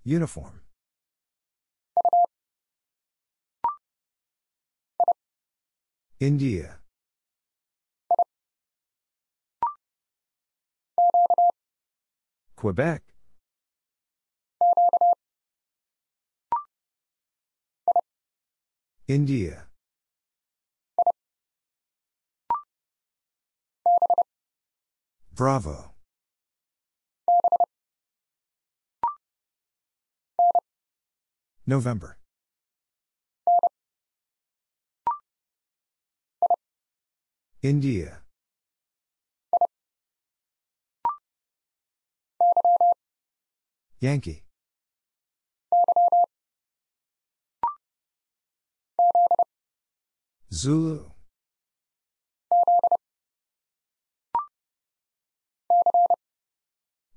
Uniform. India. Quebec. India. Bravo. November. India. Yankee. Zulu.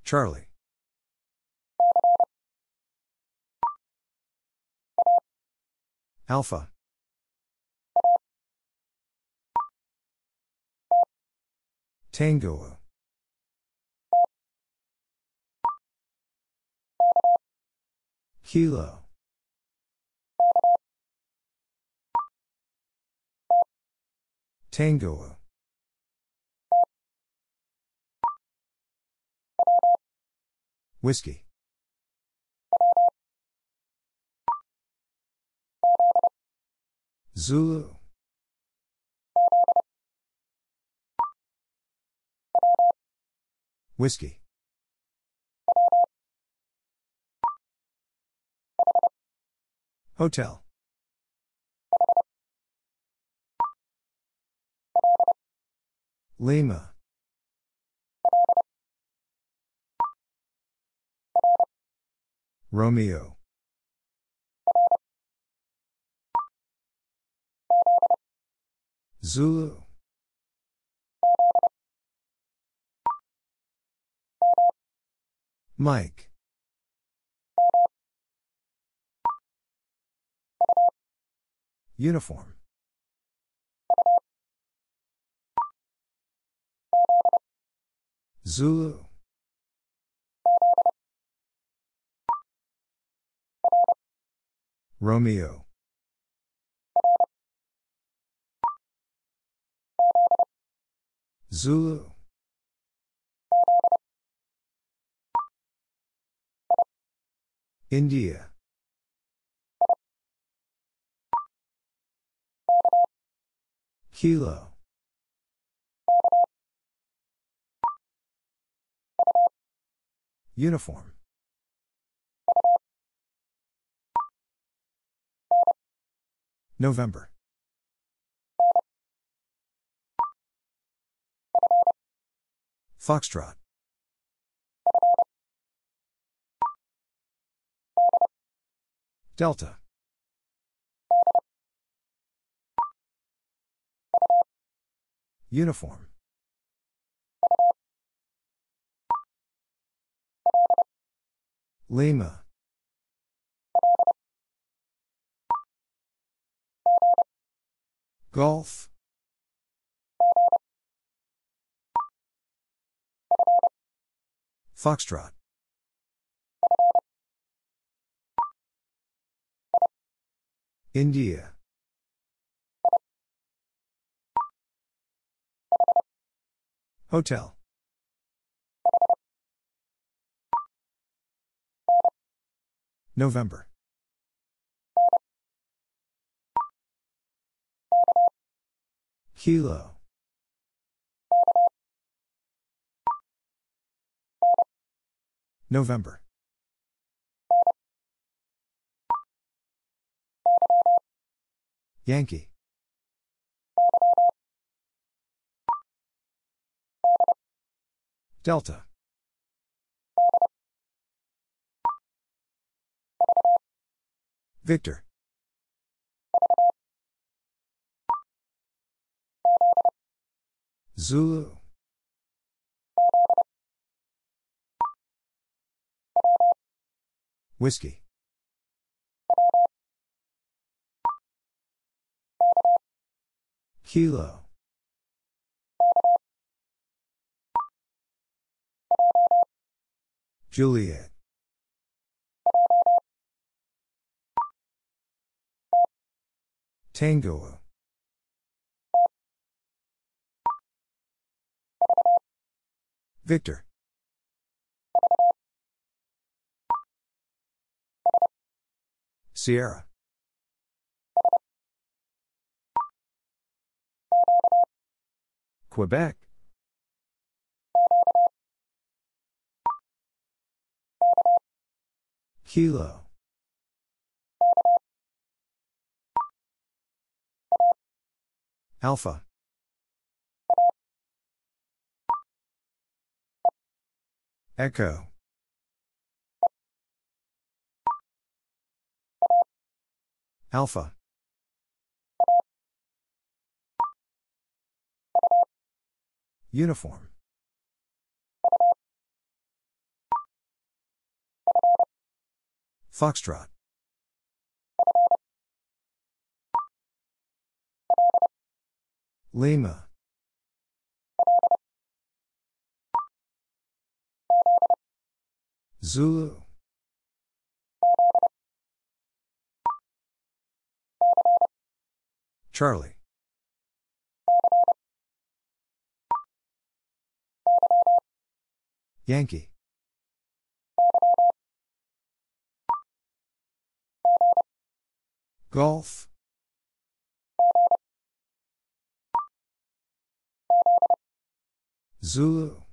Charlie. Alpha. Tango. Kilo. Tango. Whiskey. Zulu. Whiskey. Hotel. Lima. Romeo. Zulu. Mike. Uniform. Zulu. Romeo. Zulu. India. Kilo. Uniform. November. Foxtrot. Delta. Uniform. Lima. Golf. Foxtrot. India. Hotel. November. Kilo. November. Yankee. Delta. Victor. Zulu. Whiskey. Kilo. Juliet. Tango. Victor. Sierra. Quebec. Kilo. Alpha. Echo. Alpha. Uniform. Foxtrot. Lima. Zulu. Charlie. Yankee. Golf. Zulu.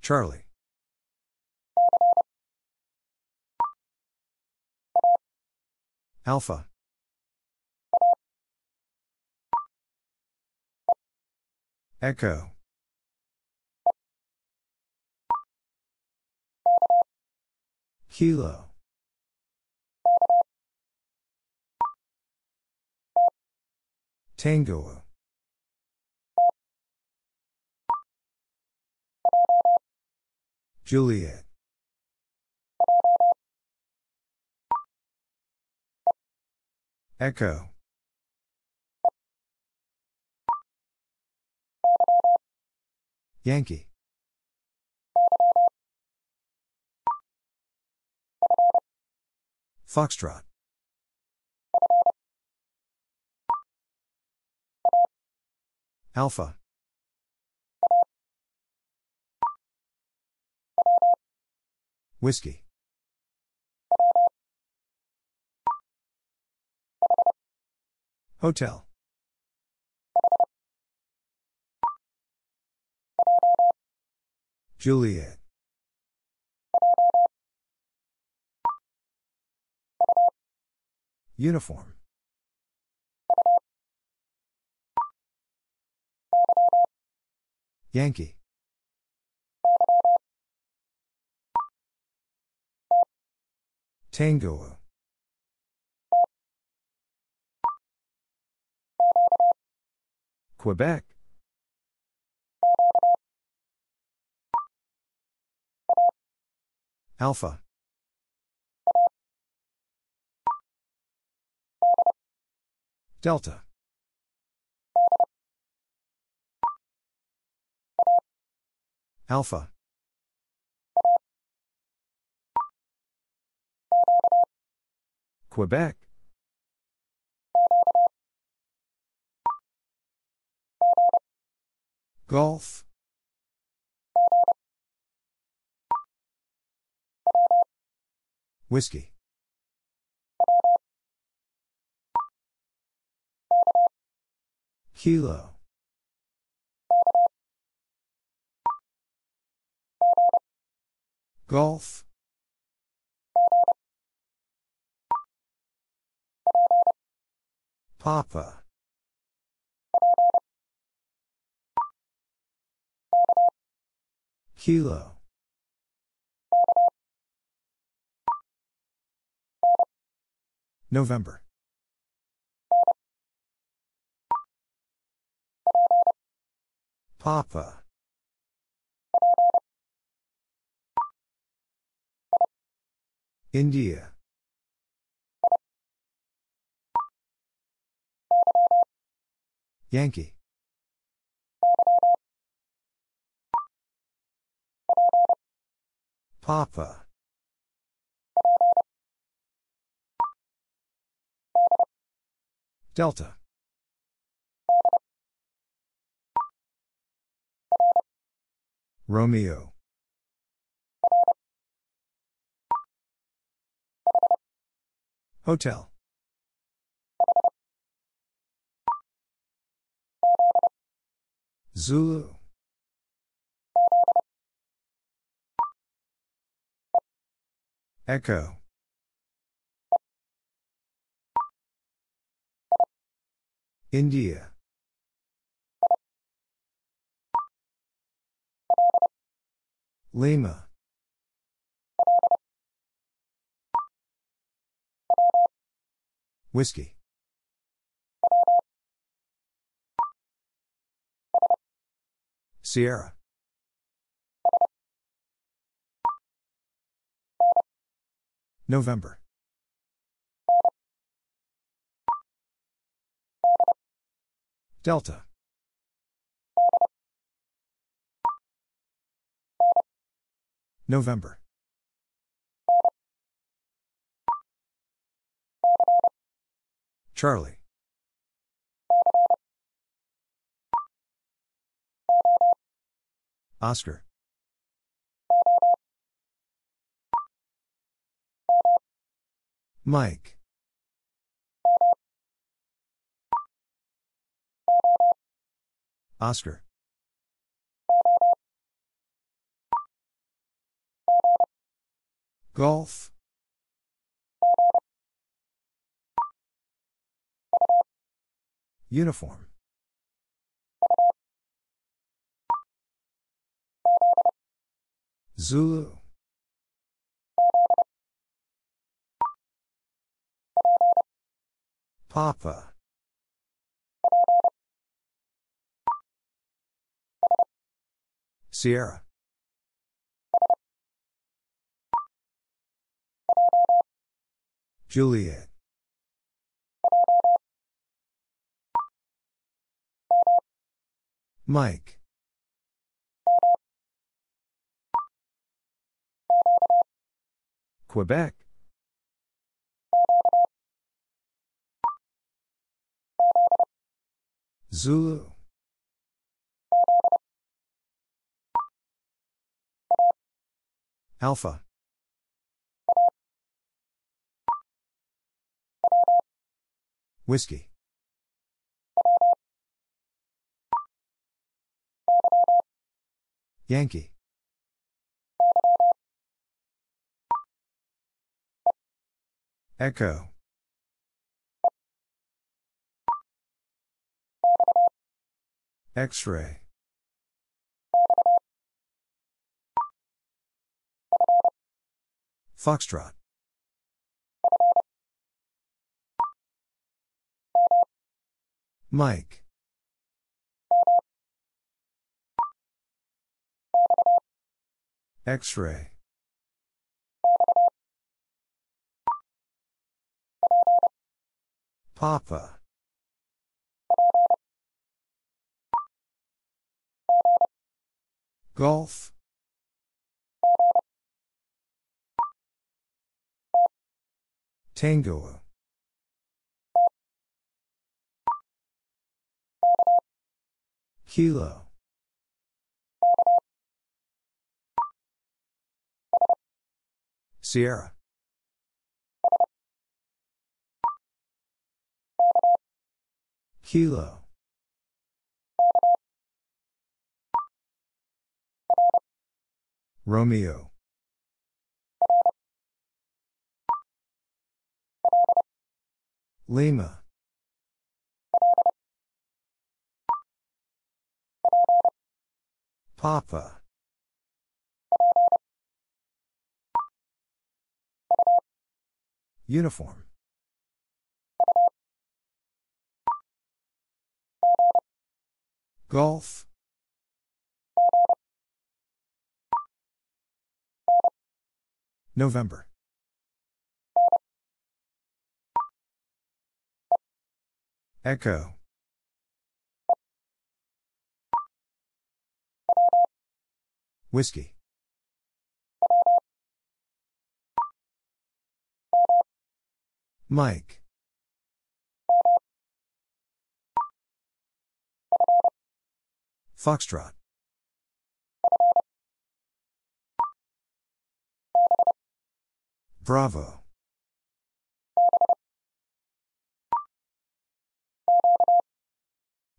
Charlie. Alpha. Echo. Kilo. Tango. Juliet. Echo. Yankee. Foxtrot. Alpha. Whiskey. Hotel. Juliet. Uniform. Yankee. Tango. Quebec. Alpha. Delta. Alpha. Quebec. Golf. Whiskey. Kilo. Golf. Papa. Kilo. November. Papa. India. Yankee. Papa. Delta. Romeo. Hotel. Zulu. Echo. India. Lima. Whiskey. Sierra. November. Delta. November. Charlie. Oscar. Mike. Oscar. Golf. Uniform. Zulu. Papa. Sierra. Juliet. Mike. Quebec. Zulu. Alpha. Whiskey. Yankee. Echo. X-ray. Foxtrot. Mike. X-ray. Papa. Golf. Tango. Kilo. Sierra. Kilo. Romeo. Lima. Papa. Uniform. Golf. November. Echo. Whiskey. Mike. Foxtrot. Bravo.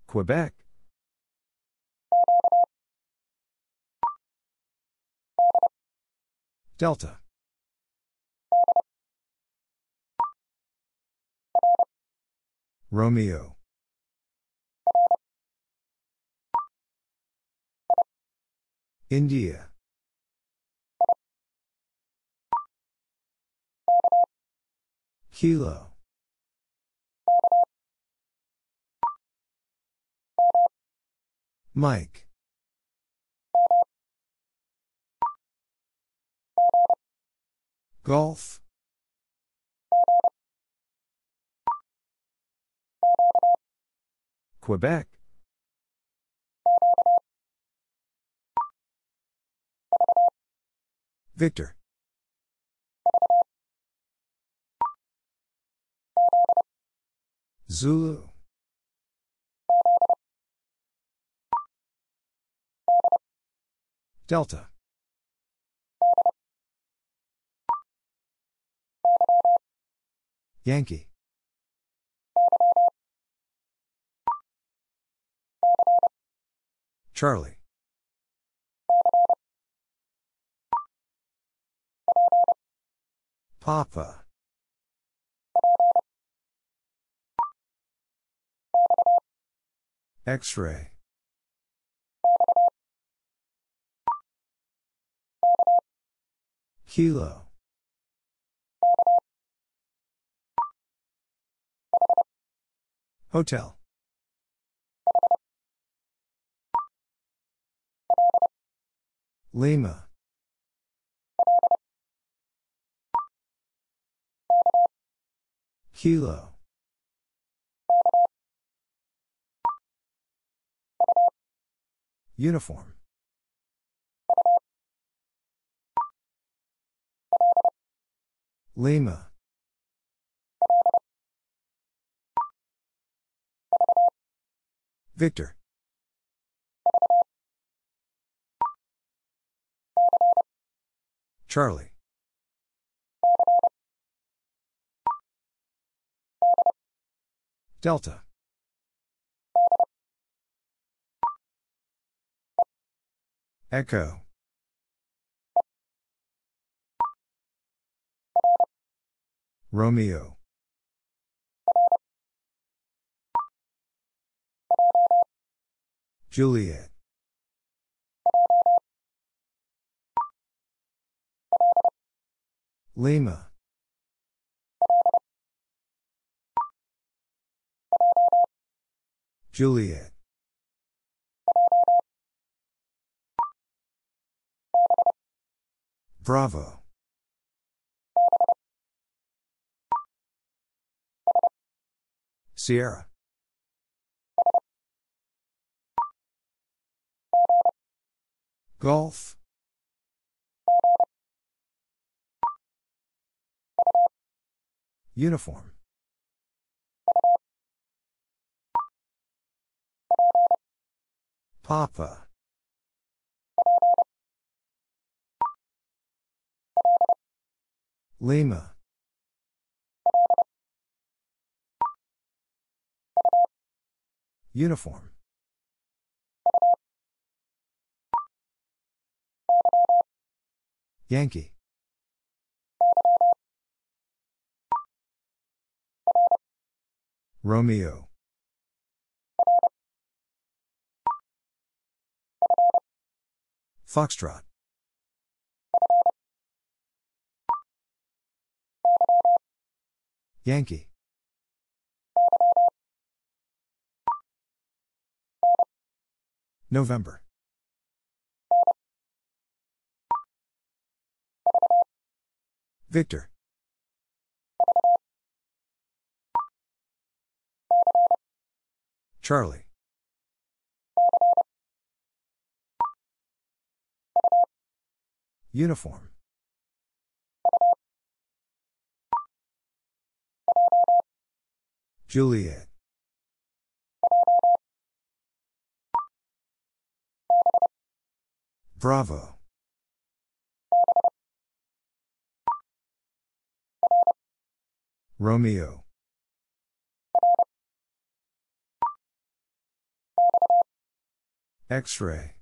Quebec. Delta. Romeo. India. Kilo. Mike. Golf. Quebec. Victor. Zulu. Delta. Yankee. Charlie. Papa. X-ray. Kilo. Hotel. Lima. Kilo. Uniform. Lima. Victor. Charlie. Delta. Echo. Romeo. Juliet. Lima. Juliet. Bravo. Sierra. Golf. Uniform. Papa. Lima. Uniform. Yankee. Romeo. Foxtrot. Yankee. November. Victor. Charlie. Uniform. Juliet. Bravo. Romeo. X-ray.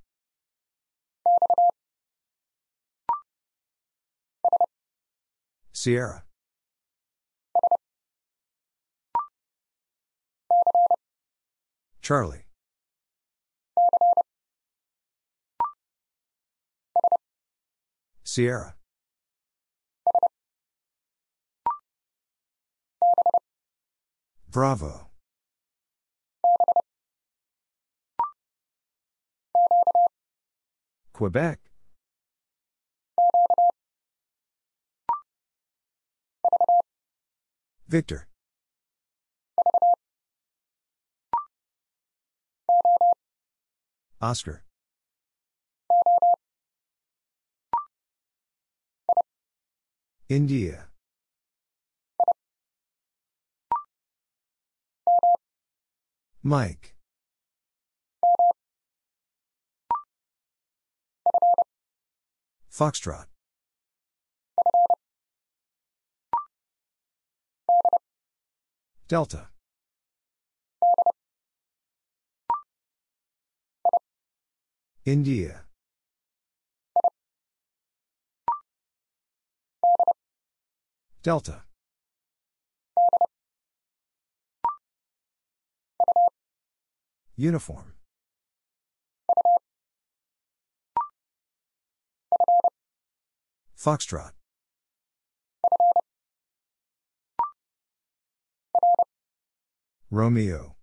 Sierra. Charlie. Sierra. Bravo. Quebec. Victor. Oscar. India. Mike. Foxtrot. Delta. India. Delta. Uniform. Foxtrot. Romeo.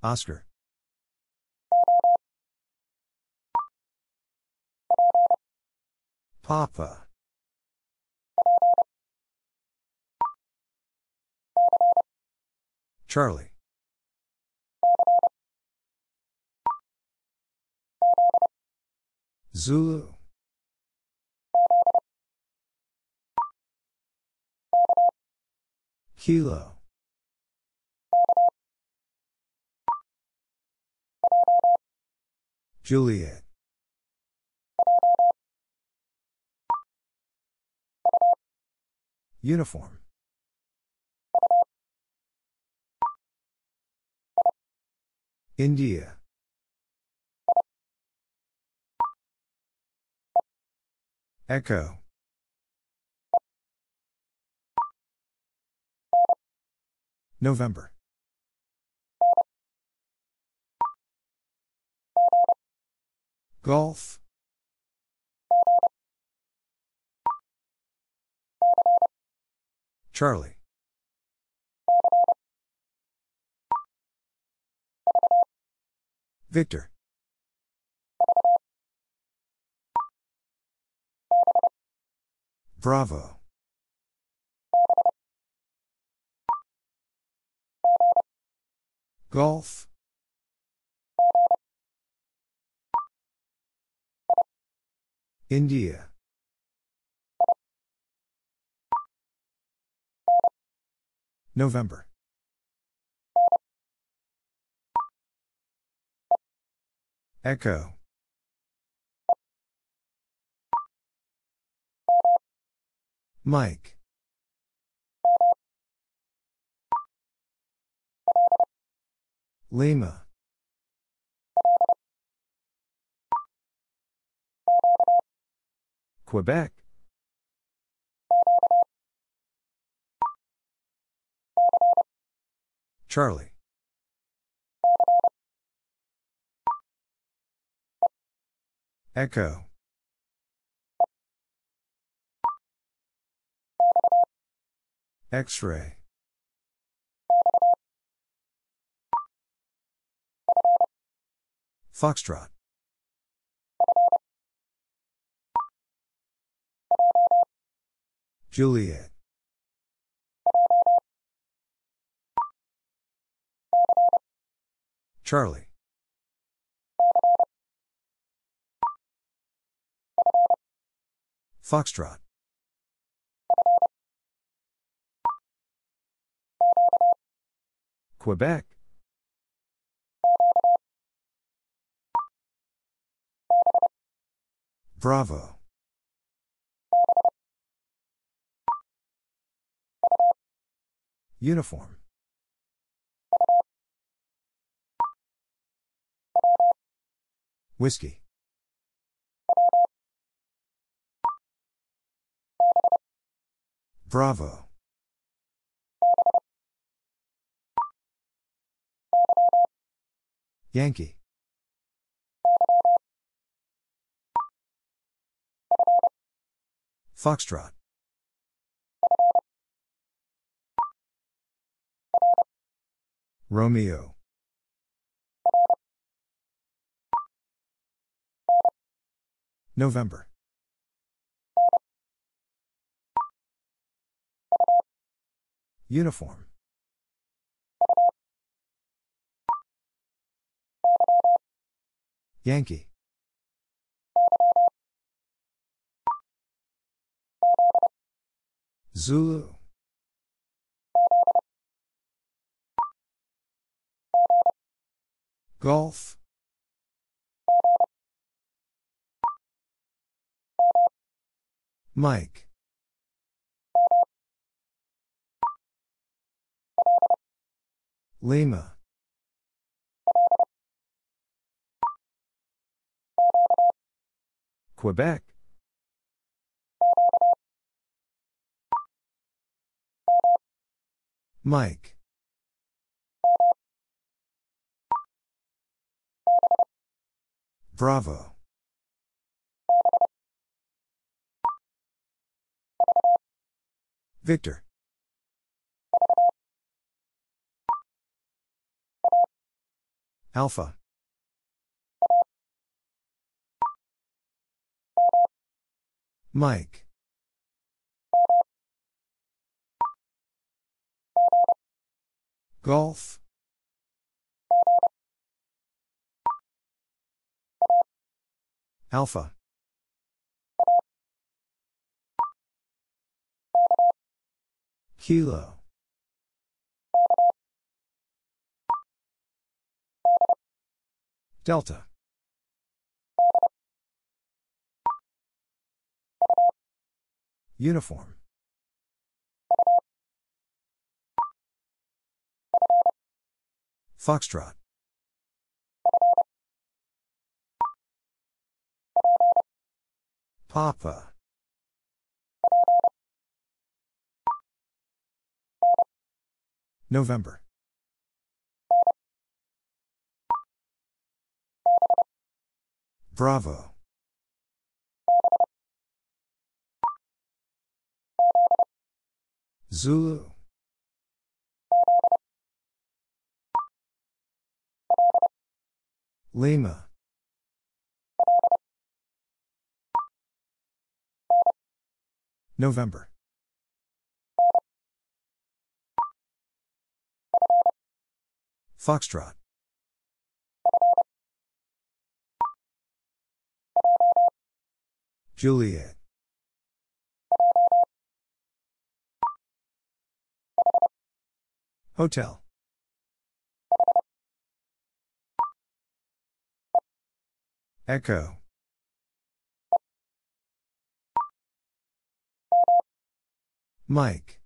Oscar. Papa. Charlie. Zulu. Kilo. Juliet. Uniform. India. Echo. November. Golf. Charlie. Victor. Bravo. Golf. India. November. Echo. Mike. Lima. Quebec. Charlie. Echo. X ray. Foxtrot. Juliet. Charlie. Foxtrot. Quebec. Bravo. Uniform. Whiskey. Bravo. Yankee. Foxtrot. Romeo. November. Uniform. Yankee. Zulu. Golf. Mike. Lima. Quebec. Mike. Bravo. Victor. Alpha. Mike. Golf. Alpha. Kilo. Delta. Uniform. Foxtrot. Papa. November. Bravo. Zulu. Lima. November. Foxtrot. Juliet. Hotel. Echo. Mike.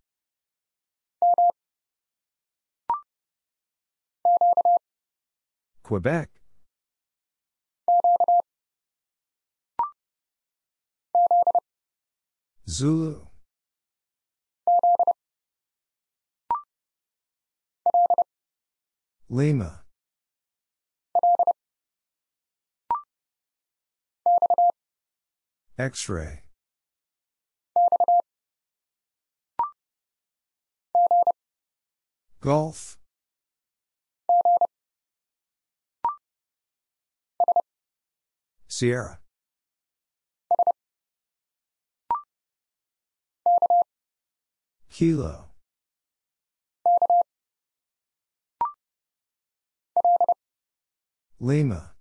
Quebec. Zulu. Lima. X-ray. Golf. Sierra. Kilo. Lima.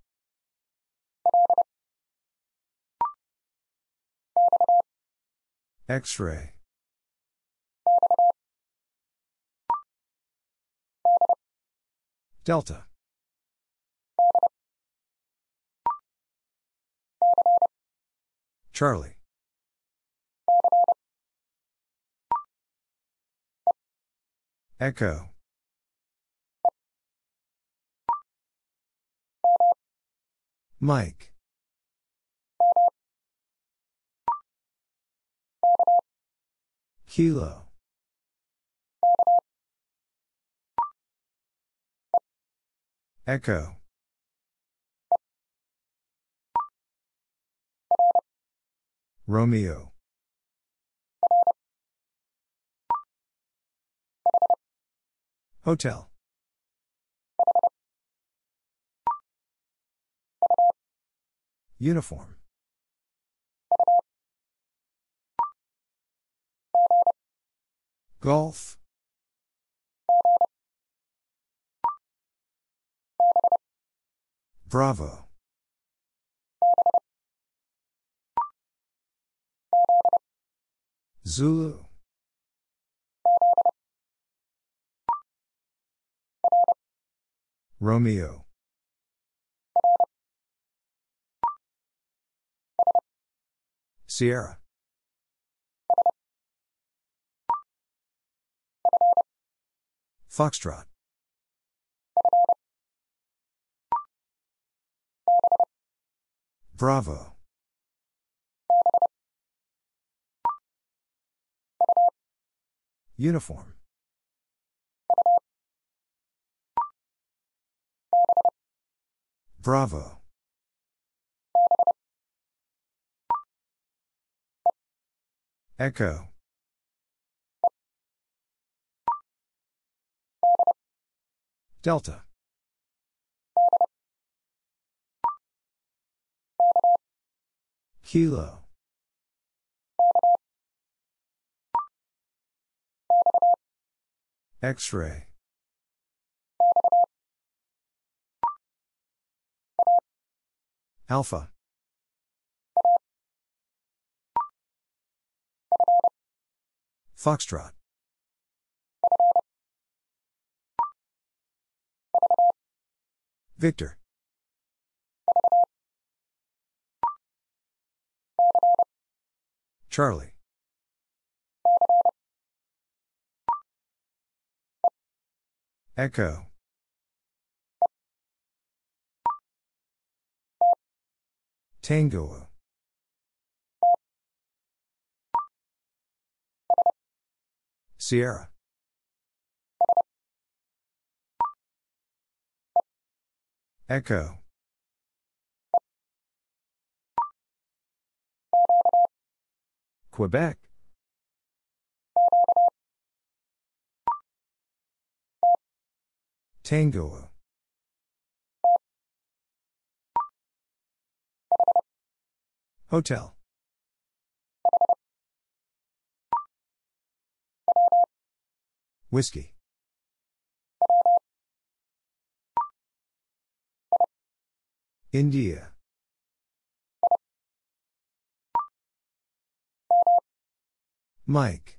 X-ray. Delta. Charlie. Echo. Mike. Kilo. Echo. Romeo. Hotel. Uniform. Golf. Bravo. Zulu. Romeo. Sierra. Foxtrot. Bravo. Uniform. Bravo. Echo. Delta. Kilo. X-ray. Alpha. Foxtrot. Victor. Charlie. Echo. Tango. Sierra. Echo. Quebec. Tango. Hotel. Whiskey. India. Mike.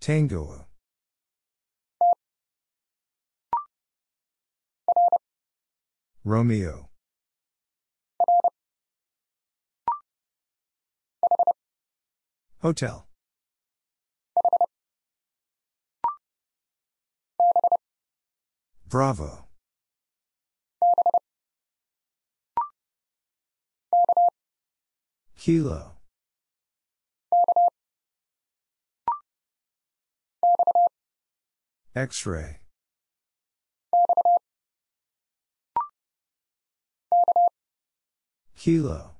Tango. Romeo. Hotel. Bravo. Kilo. X-ray. Kilo.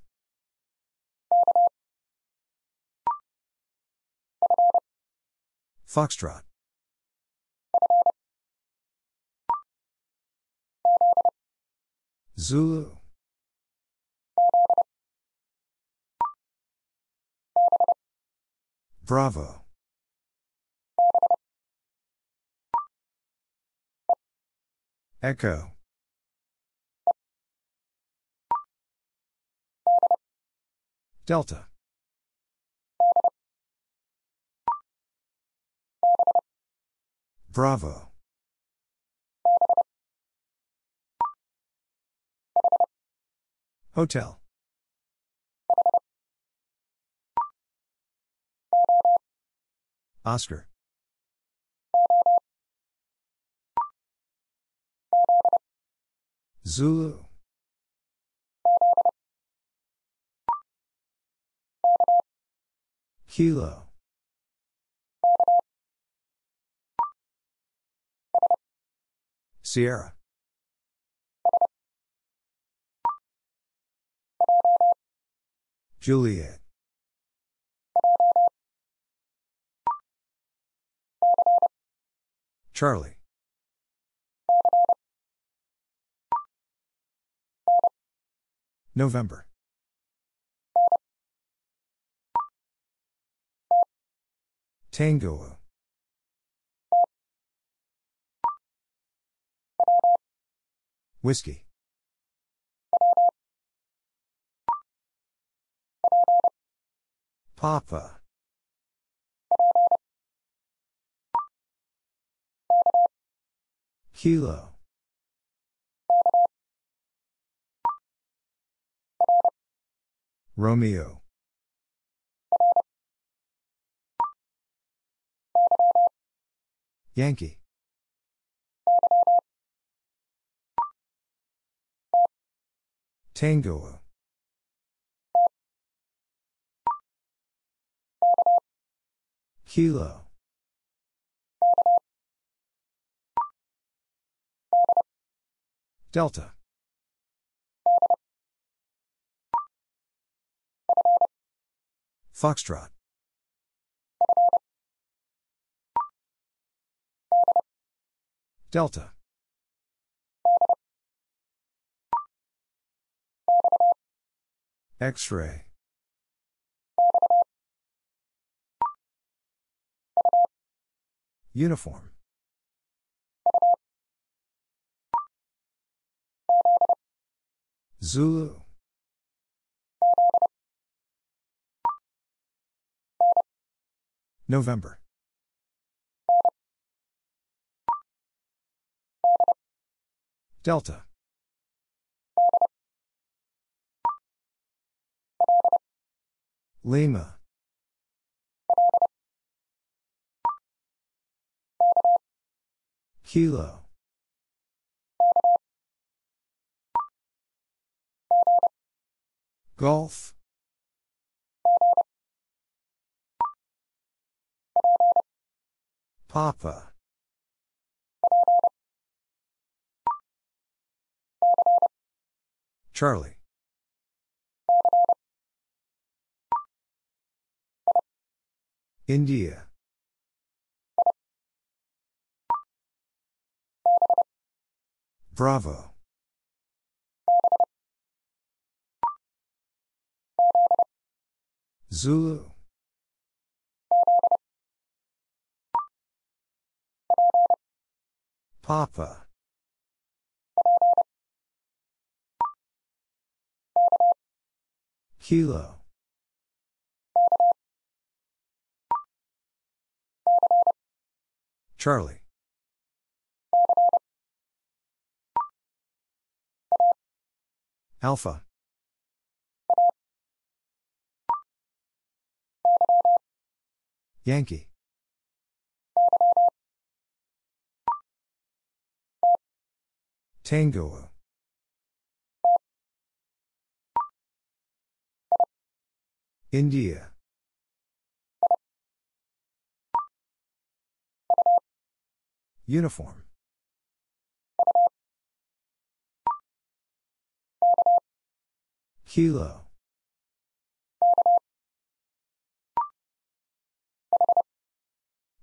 Foxtrot. Zulu. Bravo. Echo. Delta. Bravo. Hotel. Oscar. Zulu. Kilo. Sierra. Juliet. Charlie. November. Tango. Whiskey. Papa. Kilo. Romeo. Yankee. Tango. Kilo. Delta. Foxtrot. Delta. X-ray. Uniform. Zulu. November. Delta. Lima. Kilo. Golf. Papa. Charlie. India. Bravo. Zulu. Papa. Kilo. Charlie. Alpha. Yankee. Tango. India. Uniform. Kilo.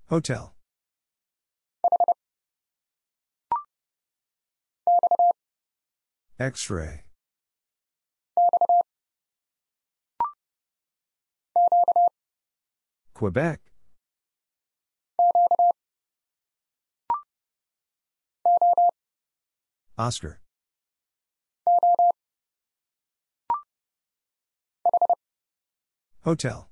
Hotel. X-ray. Quebec. Oscar. Hotel.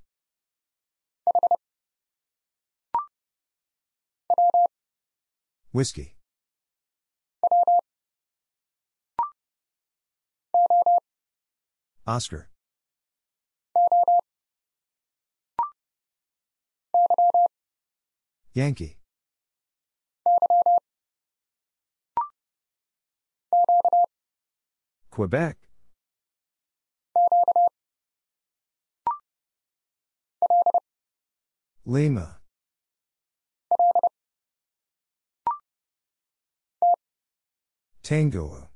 Whiskey. Oscar. Yankee. Quebec. Lima. Tango.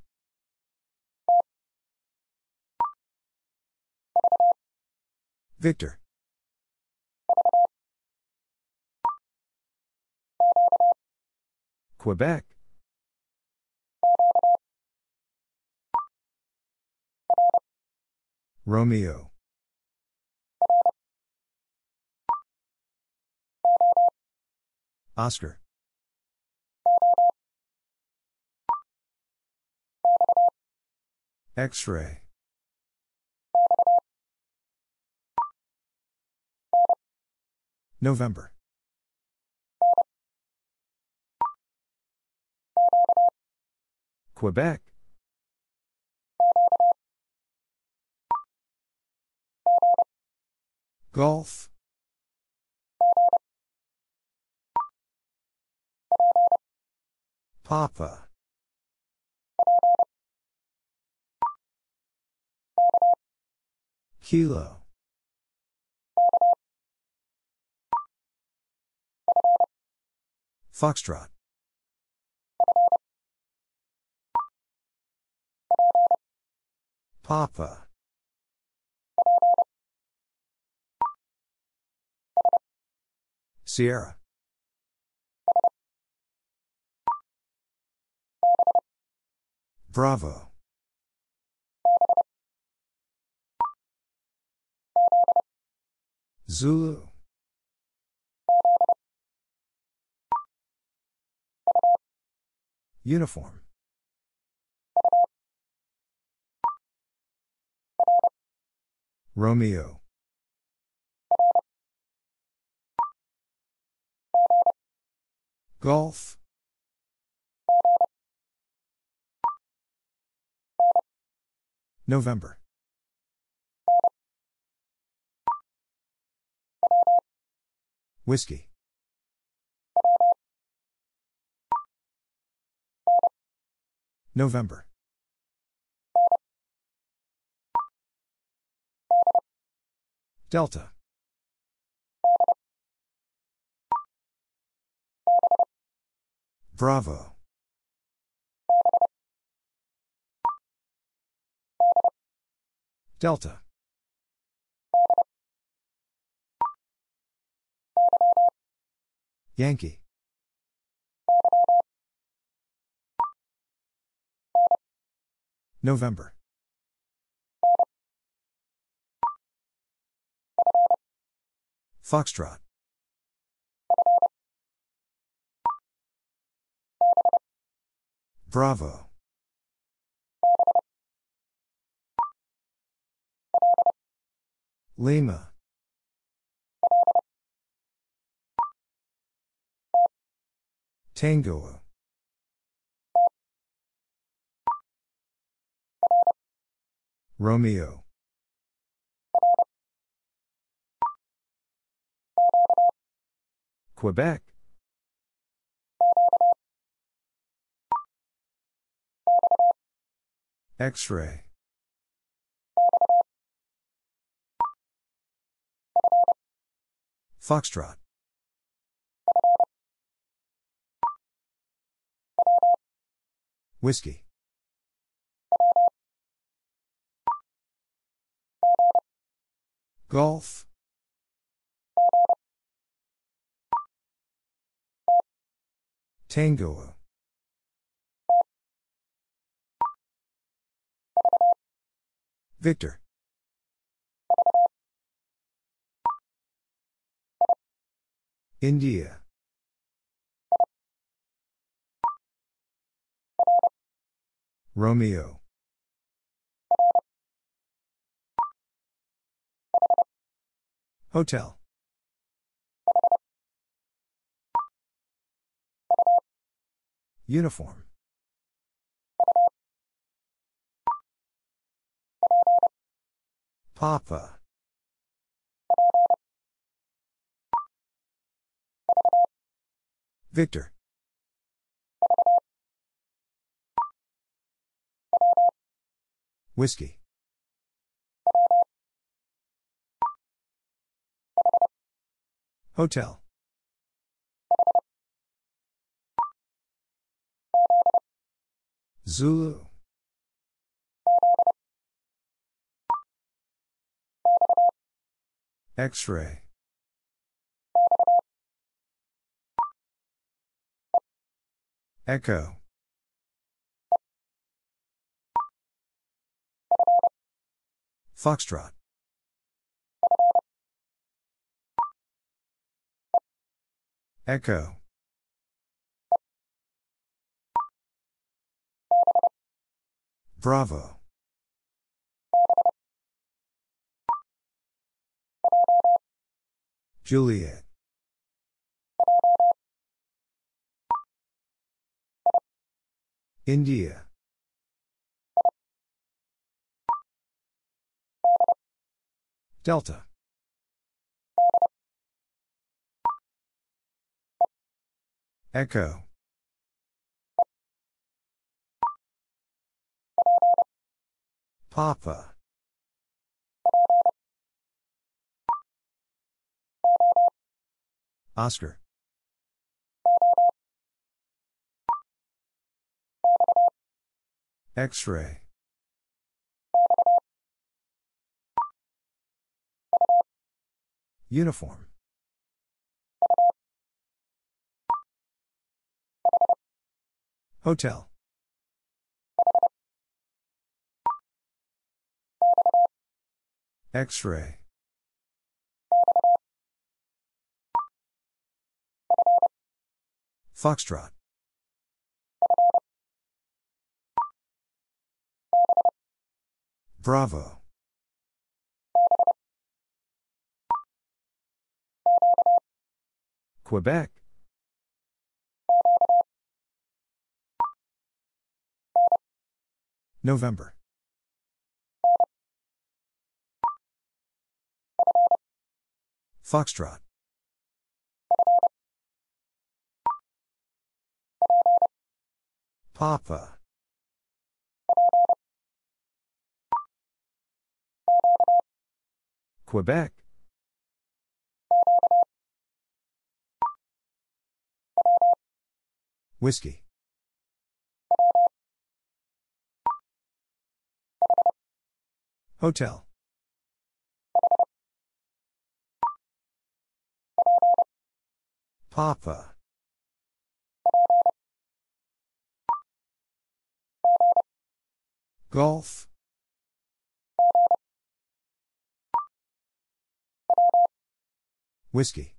Victor. Quebec. Romeo. Oscar. X-ray. November. Quebec. Golf. Papa. Kilo. Foxtrot. Papa. Sierra. Bravo. Zulu. Uniform. Romeo. Golf. November. Whiskey. November. Delta. Bravo. Delta. Yankee. November. Foxtrot. Bravo. Lima. Tango. Romeo. Quebec. X-ray. Foxtrot. Whiskey. Golf. Tango. Victor. India. Romeo. Hotel. Uniform. Papa. Victor. Whiskey. Hotel. Zulu. X-ray. Echo. Foxtrot. Echo. Bravo. Juliet. India. Delta. Echo. Papa. Oscar. X-ray. Uniform. Hotel. X-ray. Foxtrot. Bravo. Quebec. November. Foxtrot. Papa. Quebec. Whiskey. Hotel. Papa. Golf. Whiskey.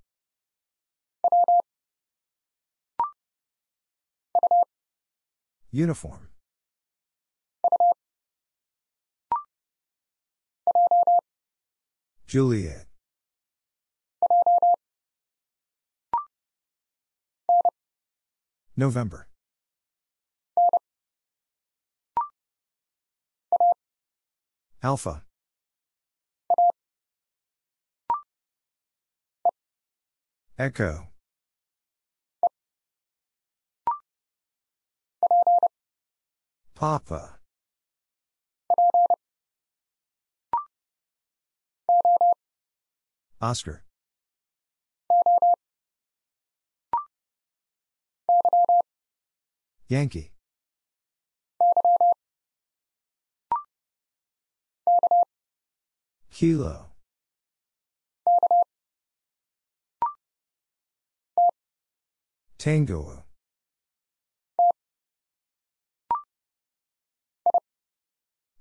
Uniform. Juliet. November. Alpha. Echo. Papa. Oscar. Yankee. Kilo. Tango.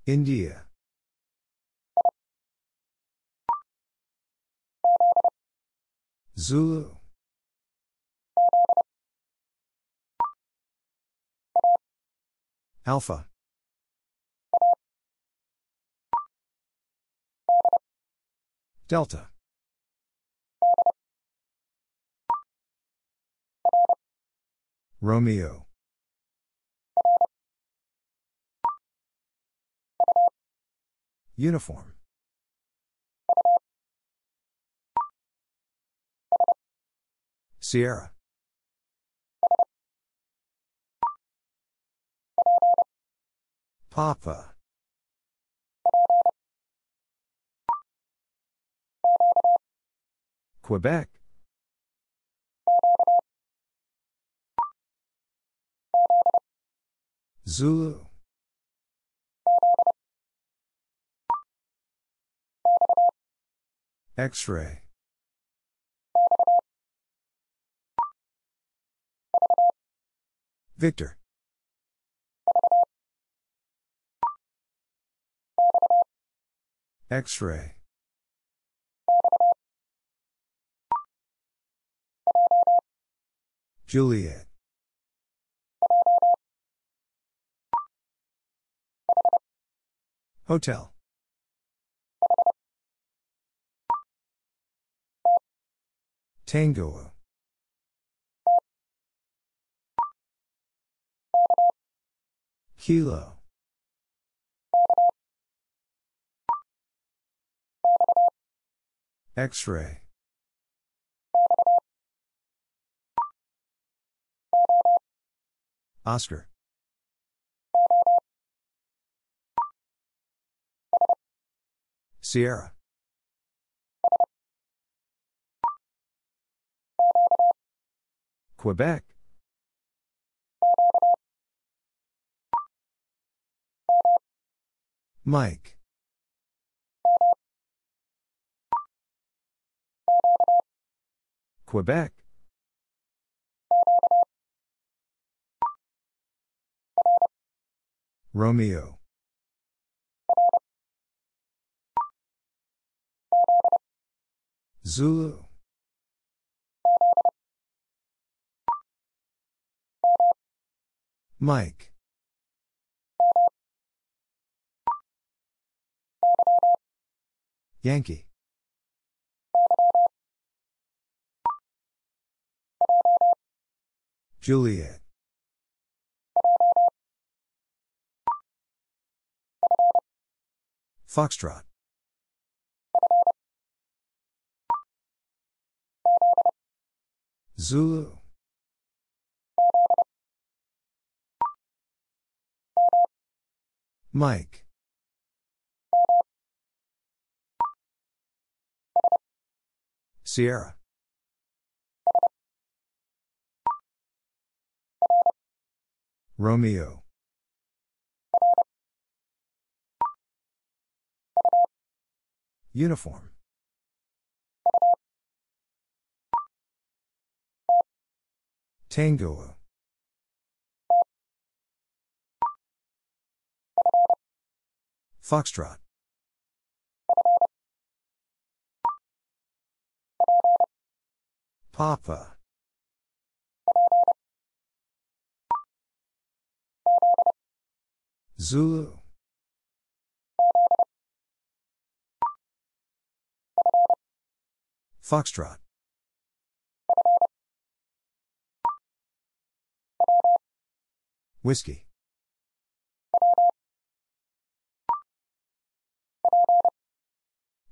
India. Zulu. Alpha. Delta. Romeo. Uniform. Sierra. Papa. Quebec. Zulu. X-ray. Victor. X-ray. Juliet. Hotel. Tango. Kilo. X-ray. Oscar. Sierra. Quebec. Mike. Quebec. Romeo. Zulu. Mike. Yankee. Juliet. Foxtrot. Zulu. Mike. Sierra. Romeo. Uniform. Tango. Foxtrot. Papa. Zulu. Foxtrot. Whiskey.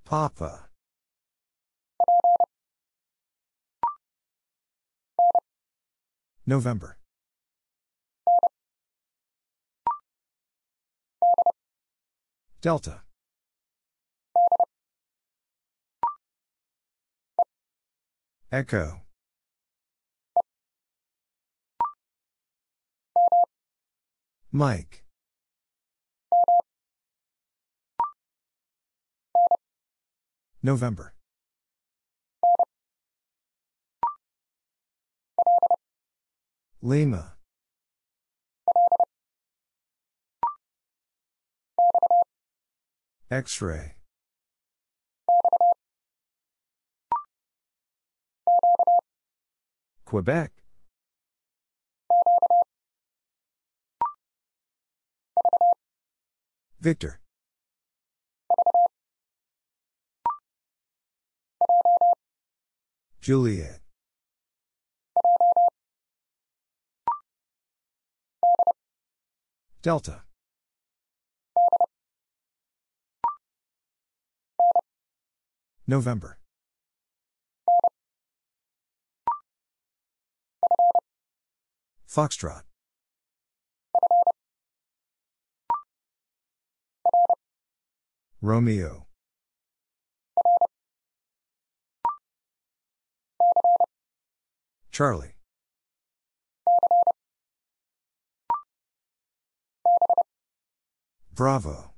Papa. November. Delta. Echo. Mike. November. Lima. X-ray. Quebec. Victor. Juliet. Delta. November. Foxtrot. Romeo. Charlie. Bravo.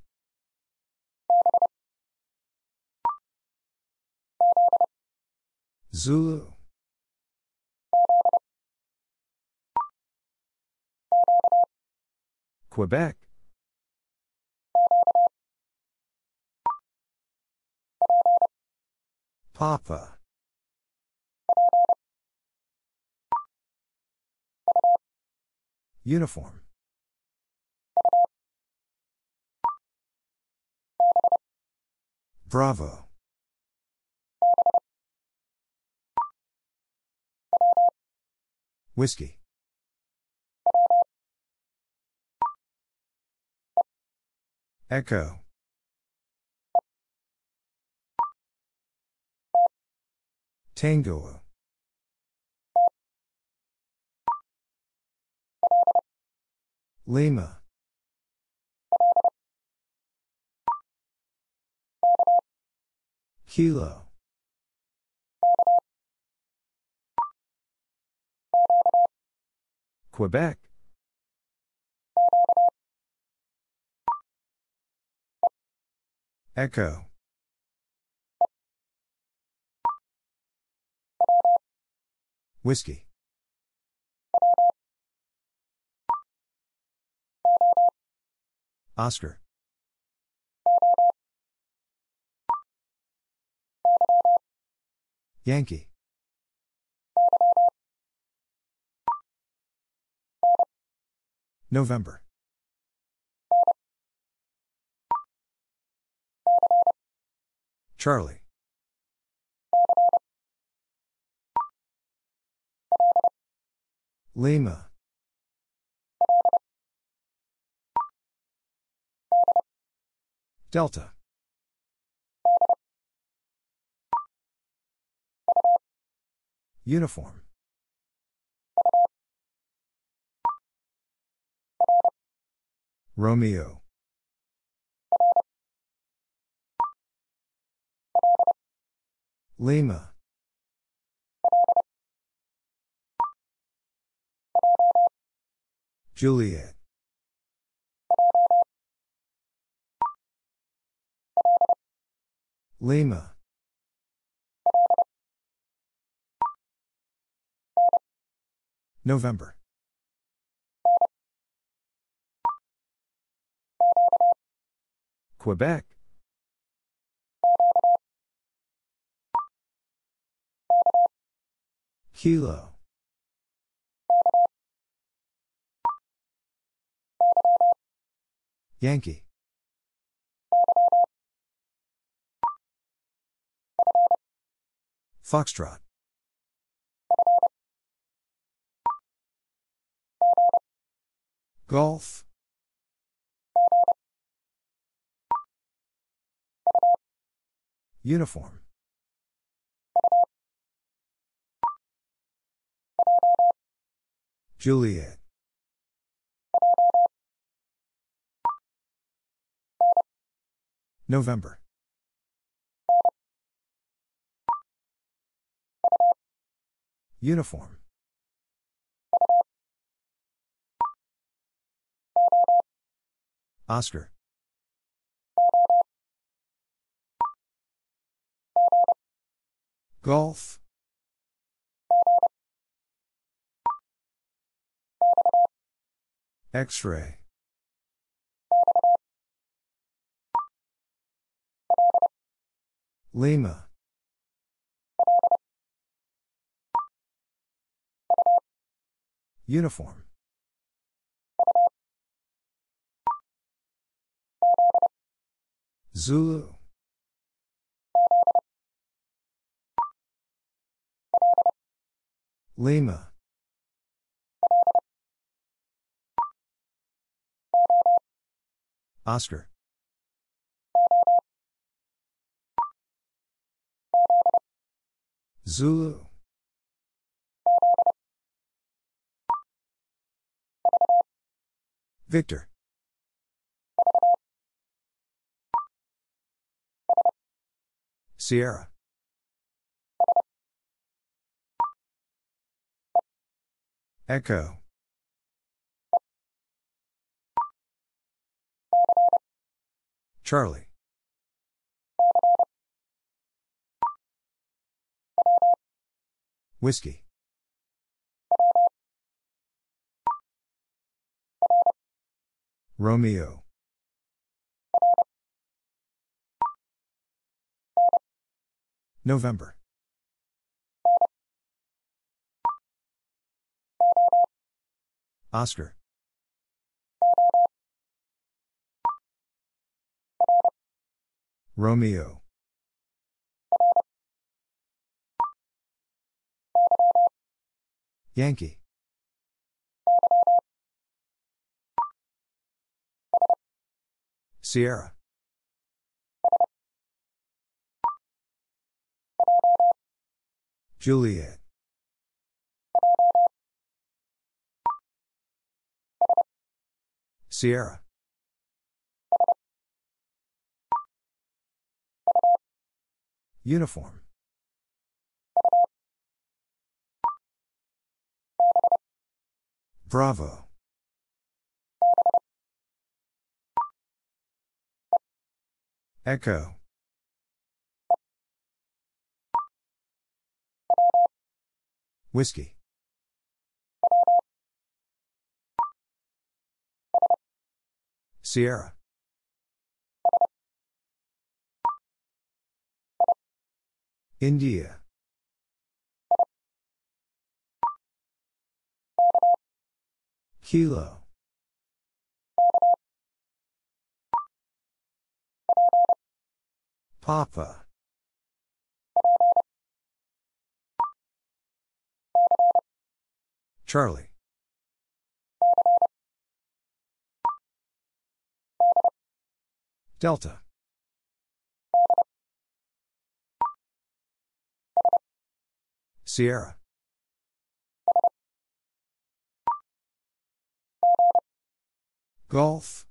Zulu. Quebec. Papa. Uniform. Bravo. Whiskey. Echo. Tango. Lima. Kilo. Quebec. Echo. Whiskey. Oscar. Yankee. November. Charlie. Lima. Delta. Uniform. Romeo. Lima. Juliet. Lima. November. Quebec. Kilo. Yankee. Foxtrot. Golf. Uniform. Juliet. November. Uniform. Oscar. Golf. X ray. Lima. Uniform. Zulu. Lima. Oscar. Zulu. Victor. Sierra. Echo. Charlie. Whiskey. Romeo. November. Oscar. Romeo. Yankee. Sierra. Juliet. Sierra. Uniform. Bravo. Echo. Whiskey. Sierra. India. Kilo. Papa. Charlie. Delta. Sierra. Golf.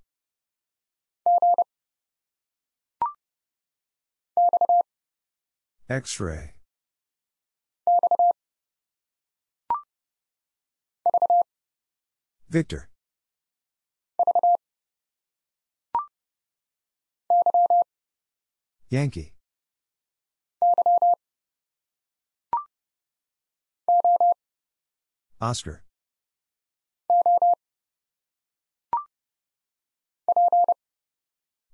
X ray. Victor. Yankee. Oscar.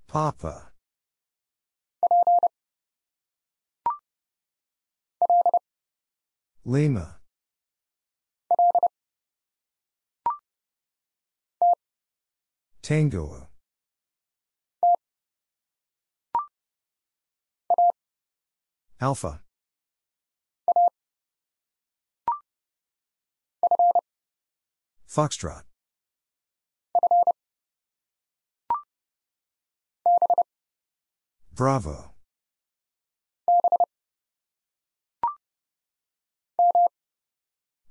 Papa. Lima. Tango. Alpha. Foxtrot. Bravo.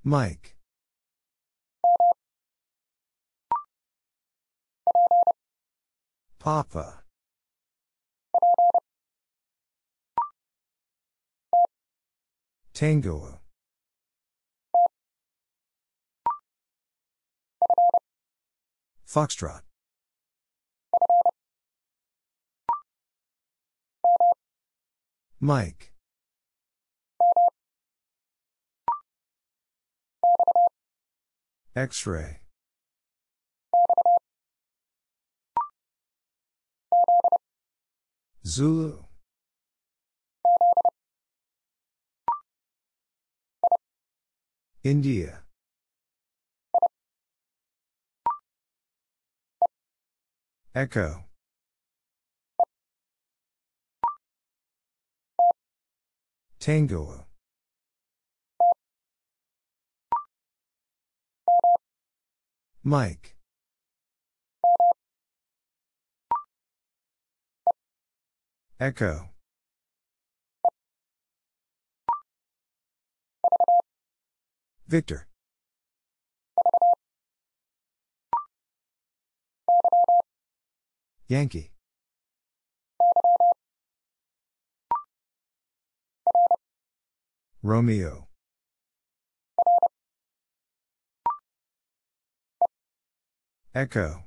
Mike. Papa. Tango. Foxtrot. Mike. X-ray. Zulu. India. Echo. Tango. Mike. Echo. Victor. Yankee. Romeo. Echo.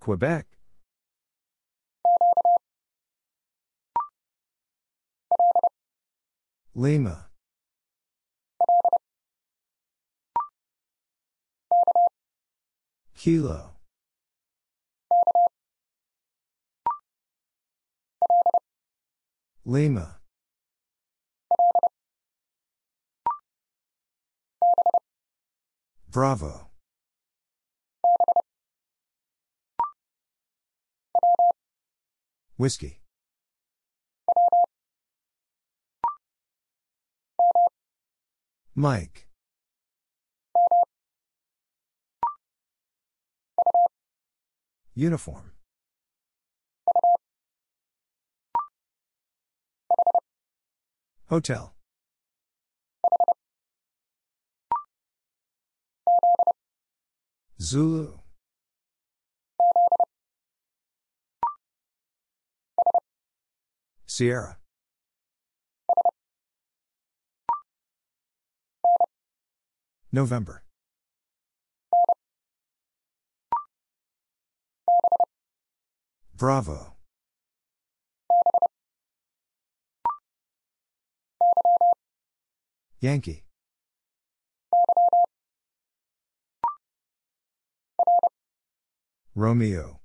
Quebec. Lima. Kilo. Lima. Bravo. Whiskey. Mike. Uniform. Hotel. Zulu. Sierra. November. Bravo. Yankee. Romeo.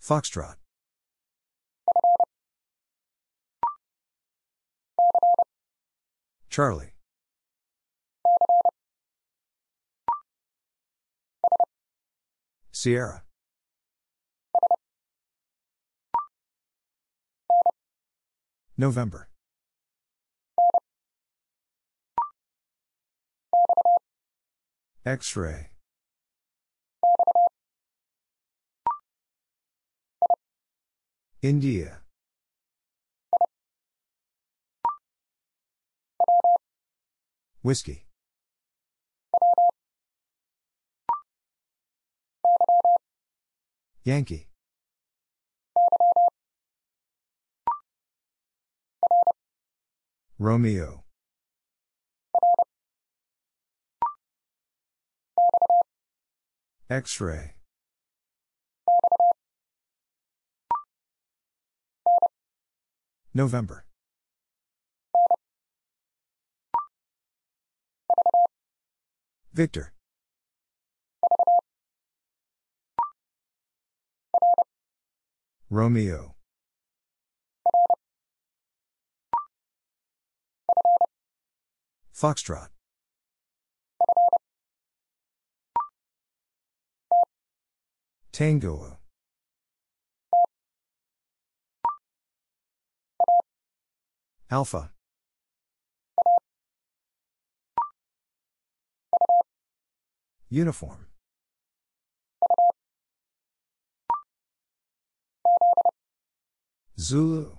Foxtrot. Charlie. Sierra. November. X-ray. India. Whiskey. Yankee. Romeo. X-ray. November. Victor. Romeo. Foxtrot. Tango. Alpha. Uniform. Zulu.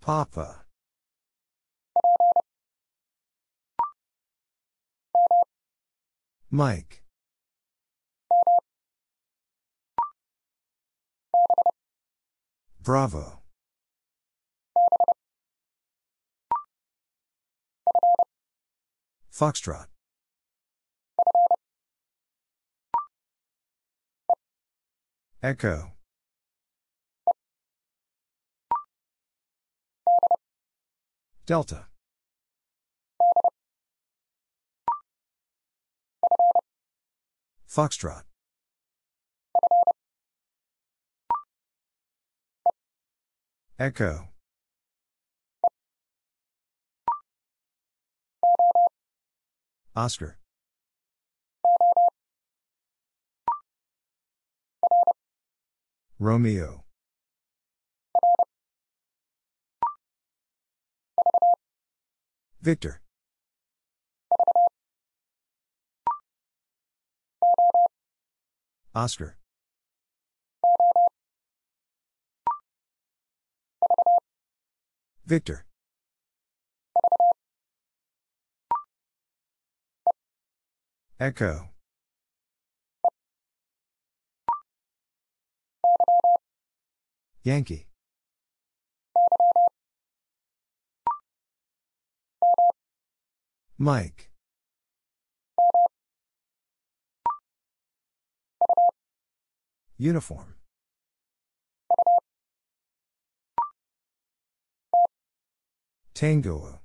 Papa. Mike. Bravo. Foxtrot. Echo. Delta. Foxtrot. Echo. Oscar. Romeo. Victor. Oscar. Victor. Echo. Yankee. Mike. Uniform. Tango.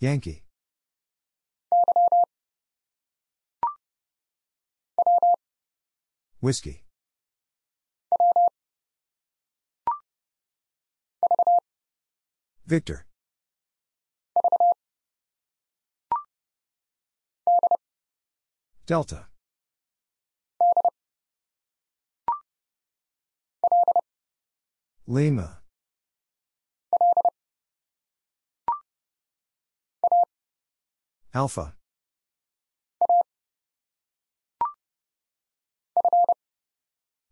Yankee. Whiskey. Victor. Delta. Lima. Alpha.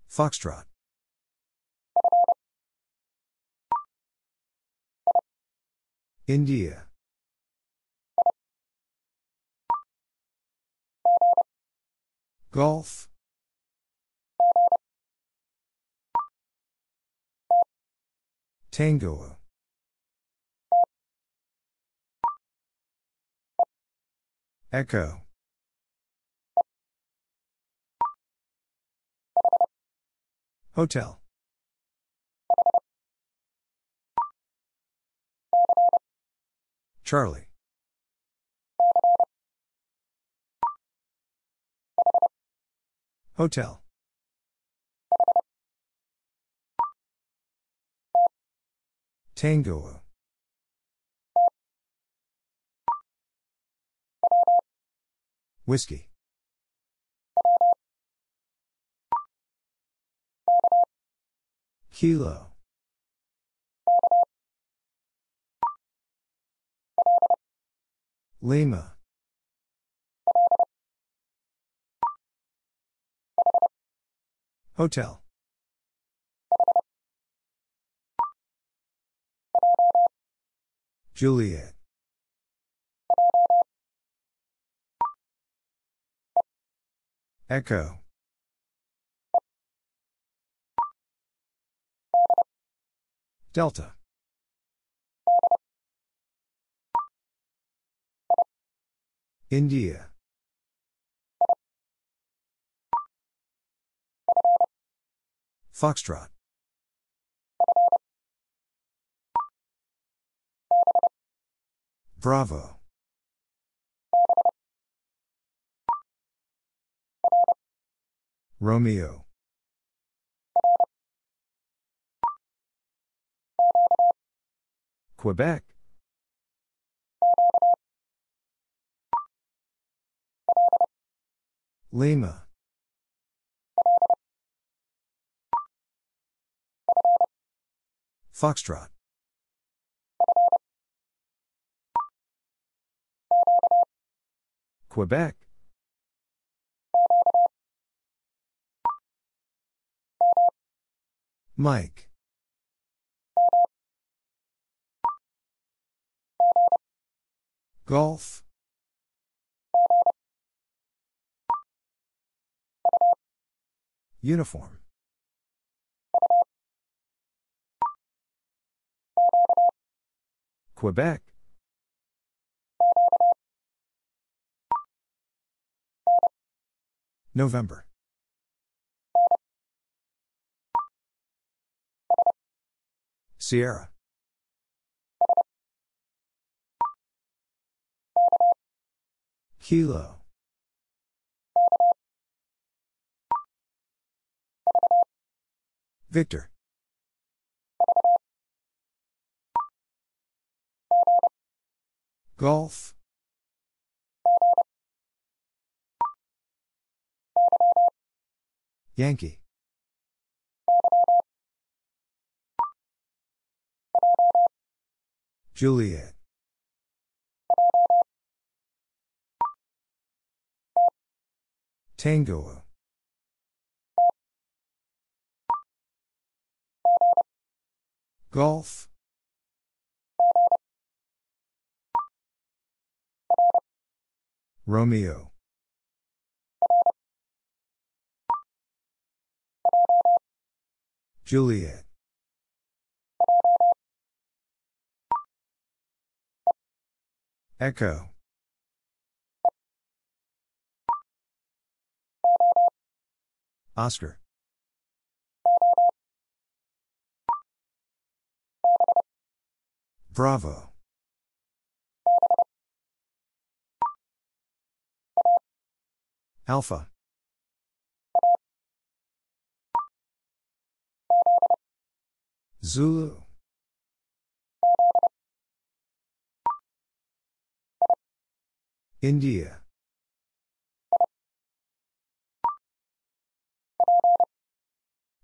Foxtrot. India. Golf. Tango. Echo. Hotel. Charlie. Hotel. Tango. Whiskey. Kilo. Lima. Hotel. Juliet. Echo. Delta. India. Foxtrot. Bravo. Romeo. Quebec. Lima. Foxtrot. Quebec. Mike. Golf. Uniform. Quebec. November. Sierra. Kilo. Victor. Golf. Yankee. Juliet. Tango. Golf. Romeo. Juliet. Echo. Oscar. Bravo. Alpha. Zulu. India.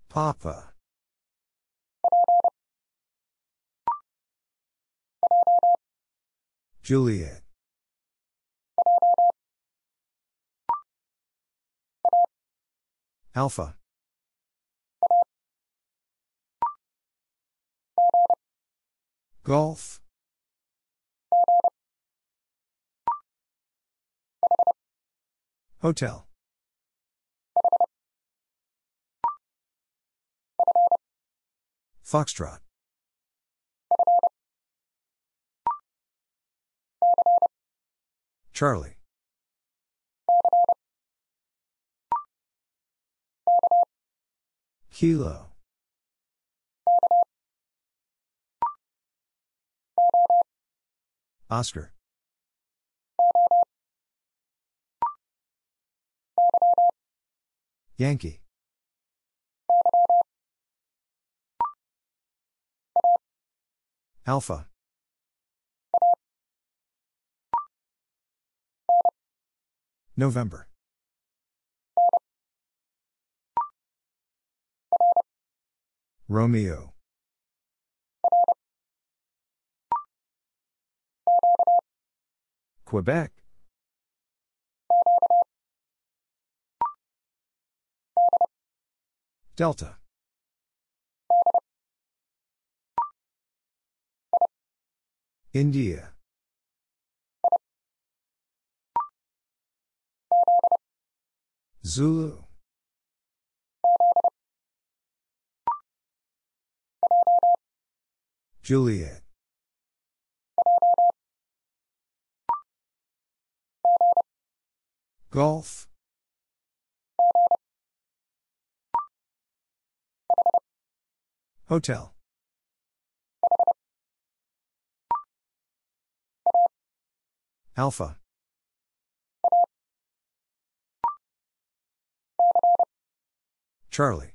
Papa. Juliet. Alpha. Golf. Hotel. Foxtrot. Charlie. Kilo. Oscar. Yankee. Alpha. November. Romeo. Quebec. Delta. India. Zulu. Juliet. Golf. Hotel. Alpha. Charlie.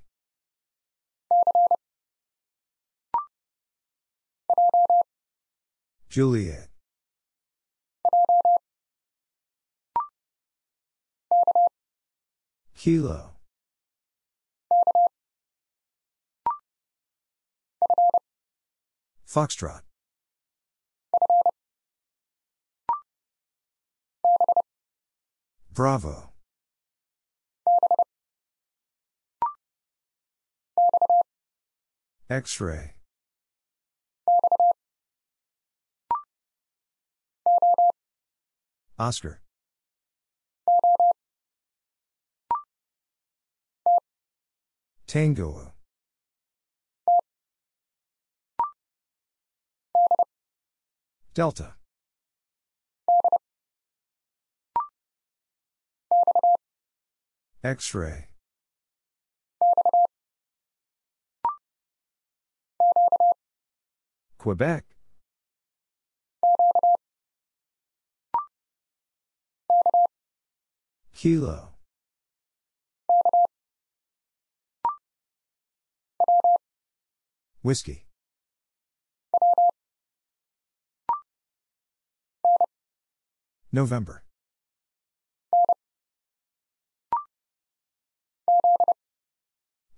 Juliet. Kilo. Foxtrot. Bravo. X-ray. Oscar. Tango. Delta. X-ray. Quebec. Kilo. Whiskey. November.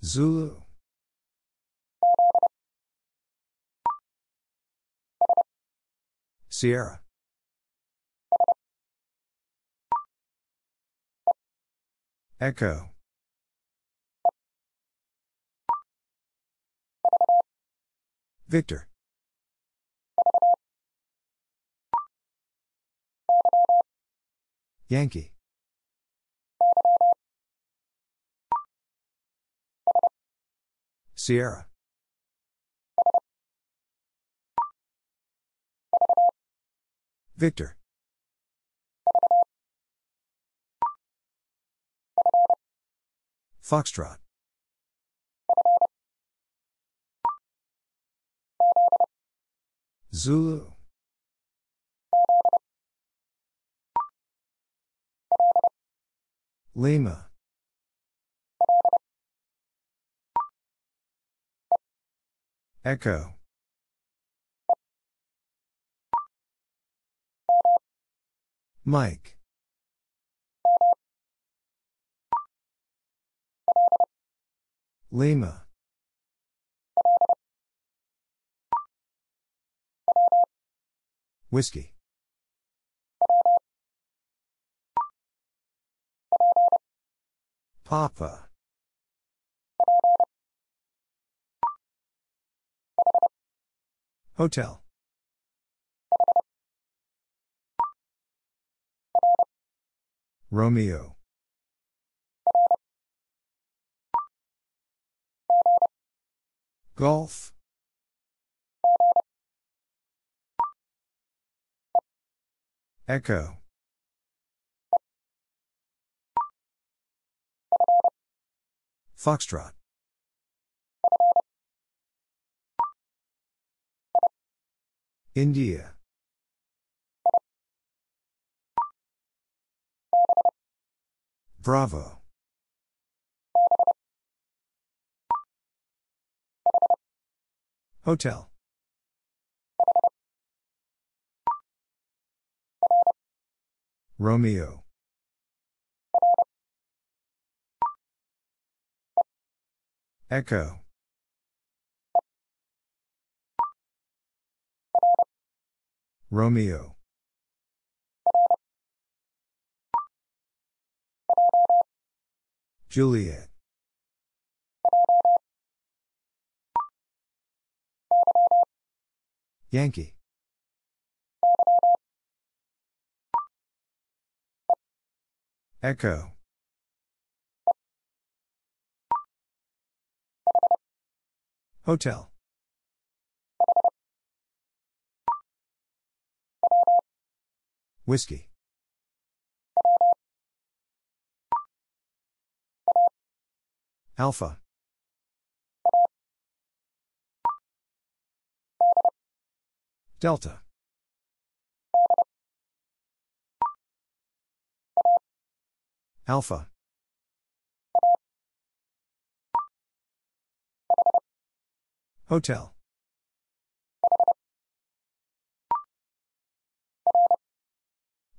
Zulu. Sierra. Echo. Victor. Yankee. Sierra. Victor. Foxtrot. Zulu. Lima. Echo. Mike. Lima. Whiskey. Papa. Hotel. Romeo. Golf. Echo. Foxtrot. India. Bravo. Hotel. Romeo. Echo. Romeo. Juliet. Yankee. Echo. Hotel. Whiskey. Alpha. Delta. Alpha. Hotel.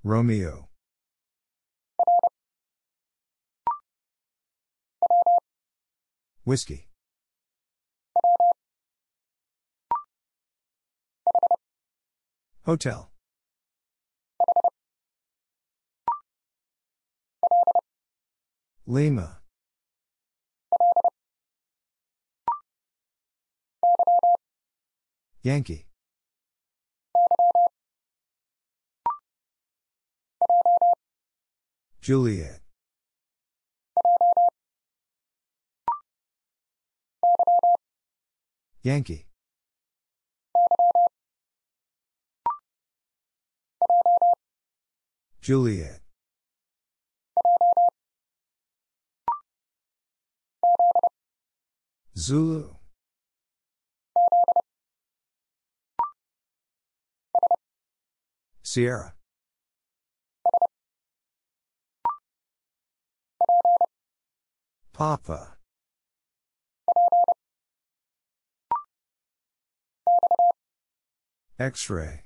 Romeo. Whiskey. Hotel. Lima. Yankee. Juliet. Yankee. Juliet. Zulu. Sierra. Papa. X-ray.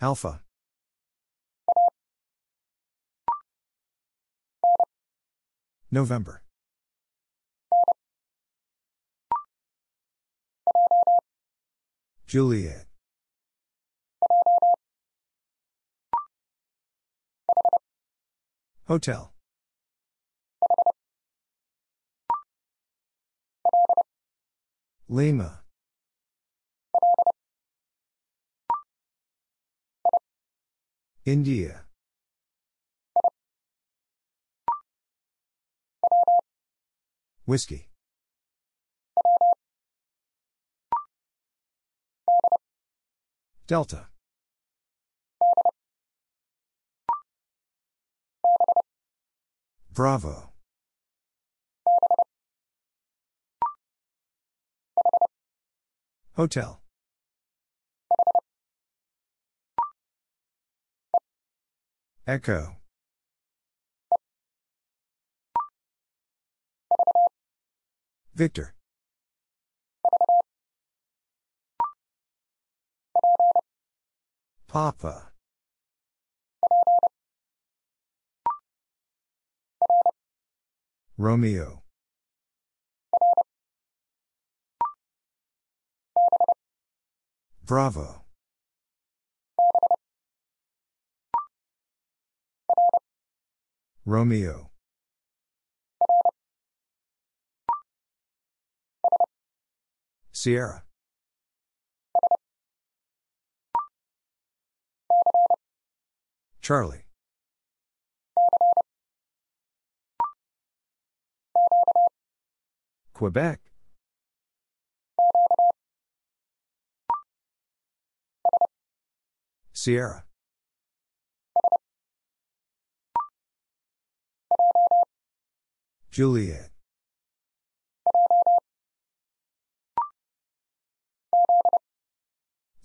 Alpha. November. Juliet. Hotel. Lima. India. Whiskey. Delta. Bravo. Hotel. Echo. Victor. Papa. Romeo. Bravo. Romeo. Sierra. Charlie. Quebec. Sierra. Juliet.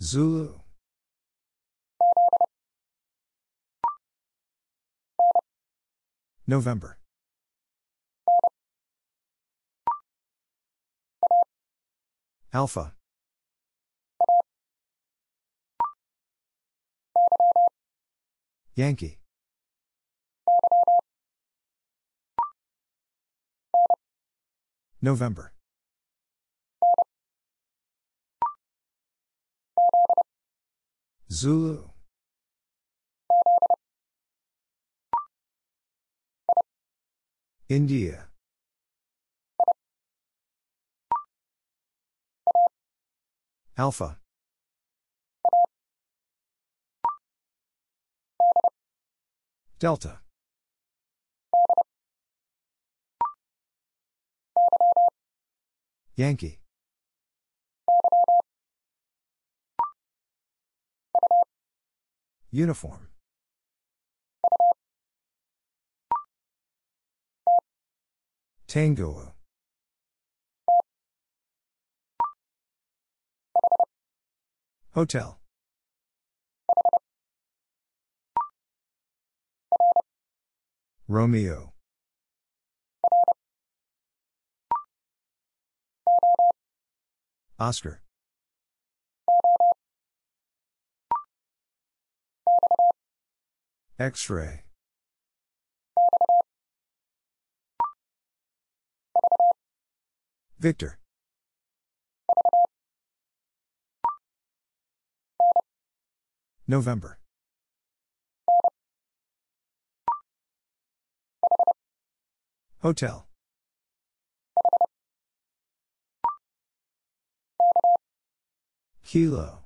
Zulu. November. Alpha. Yankee. November. Zulu. India. Alpha. Delta. Yankee. Uniform. Tango. Hotel. Romeo. Oscar. X Victor. November. Hotel. Kilo.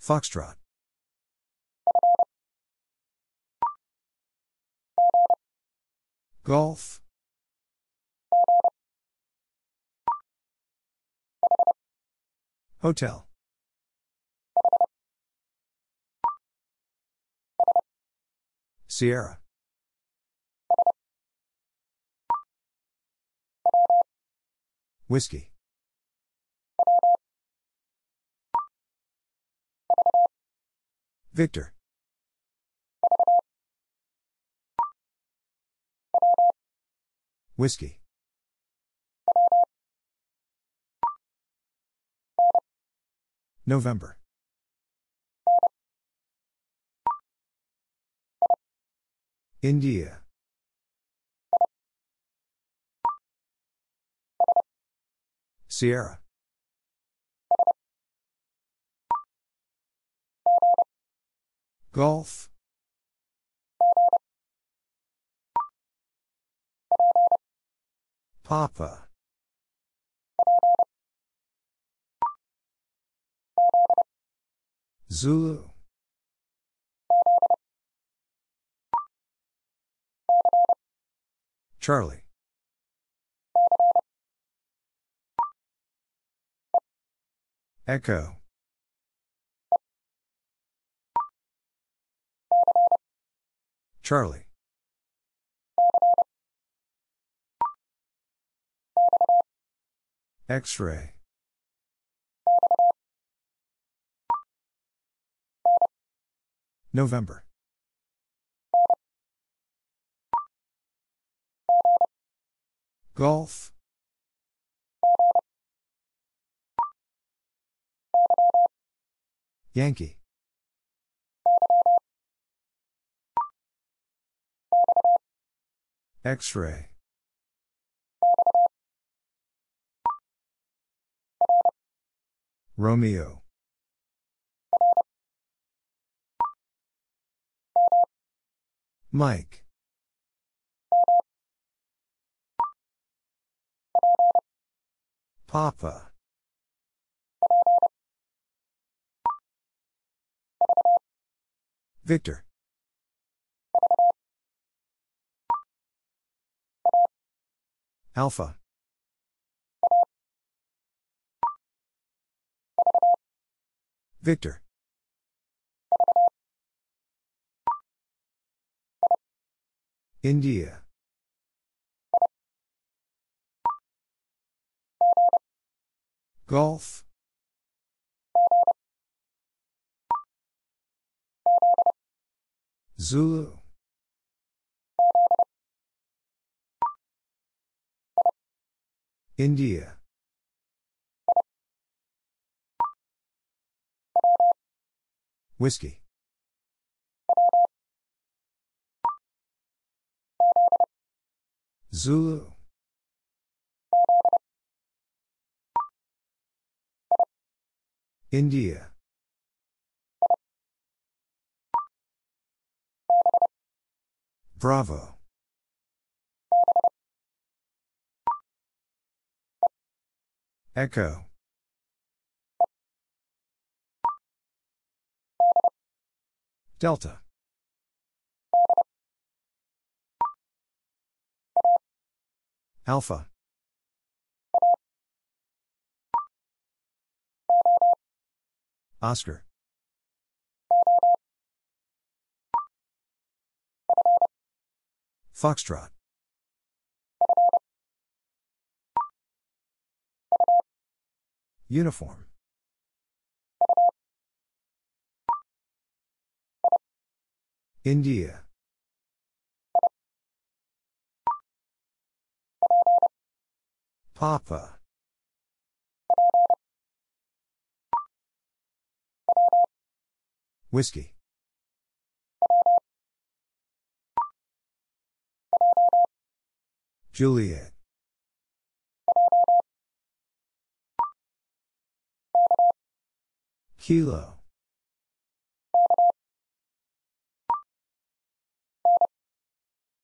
Foxtrot. Golf. Hotel. Sierra. Whiskey. Victor. Whiskey. November. India. Sierra. Golf. Papa. Zulu. Charlie. Echo. Charlie. X ray. November. Golf. Yankee. X Romeo. Mike. Papa. Victor. Alpha. Victor. India. Golf. Zulu. India. Whiskey. Zulu. India. Bravo. Echo. Delta. Alpha. Oscar. Foxtrot. Uniform. India. Papa. Whiskey. Juliet. Kilo.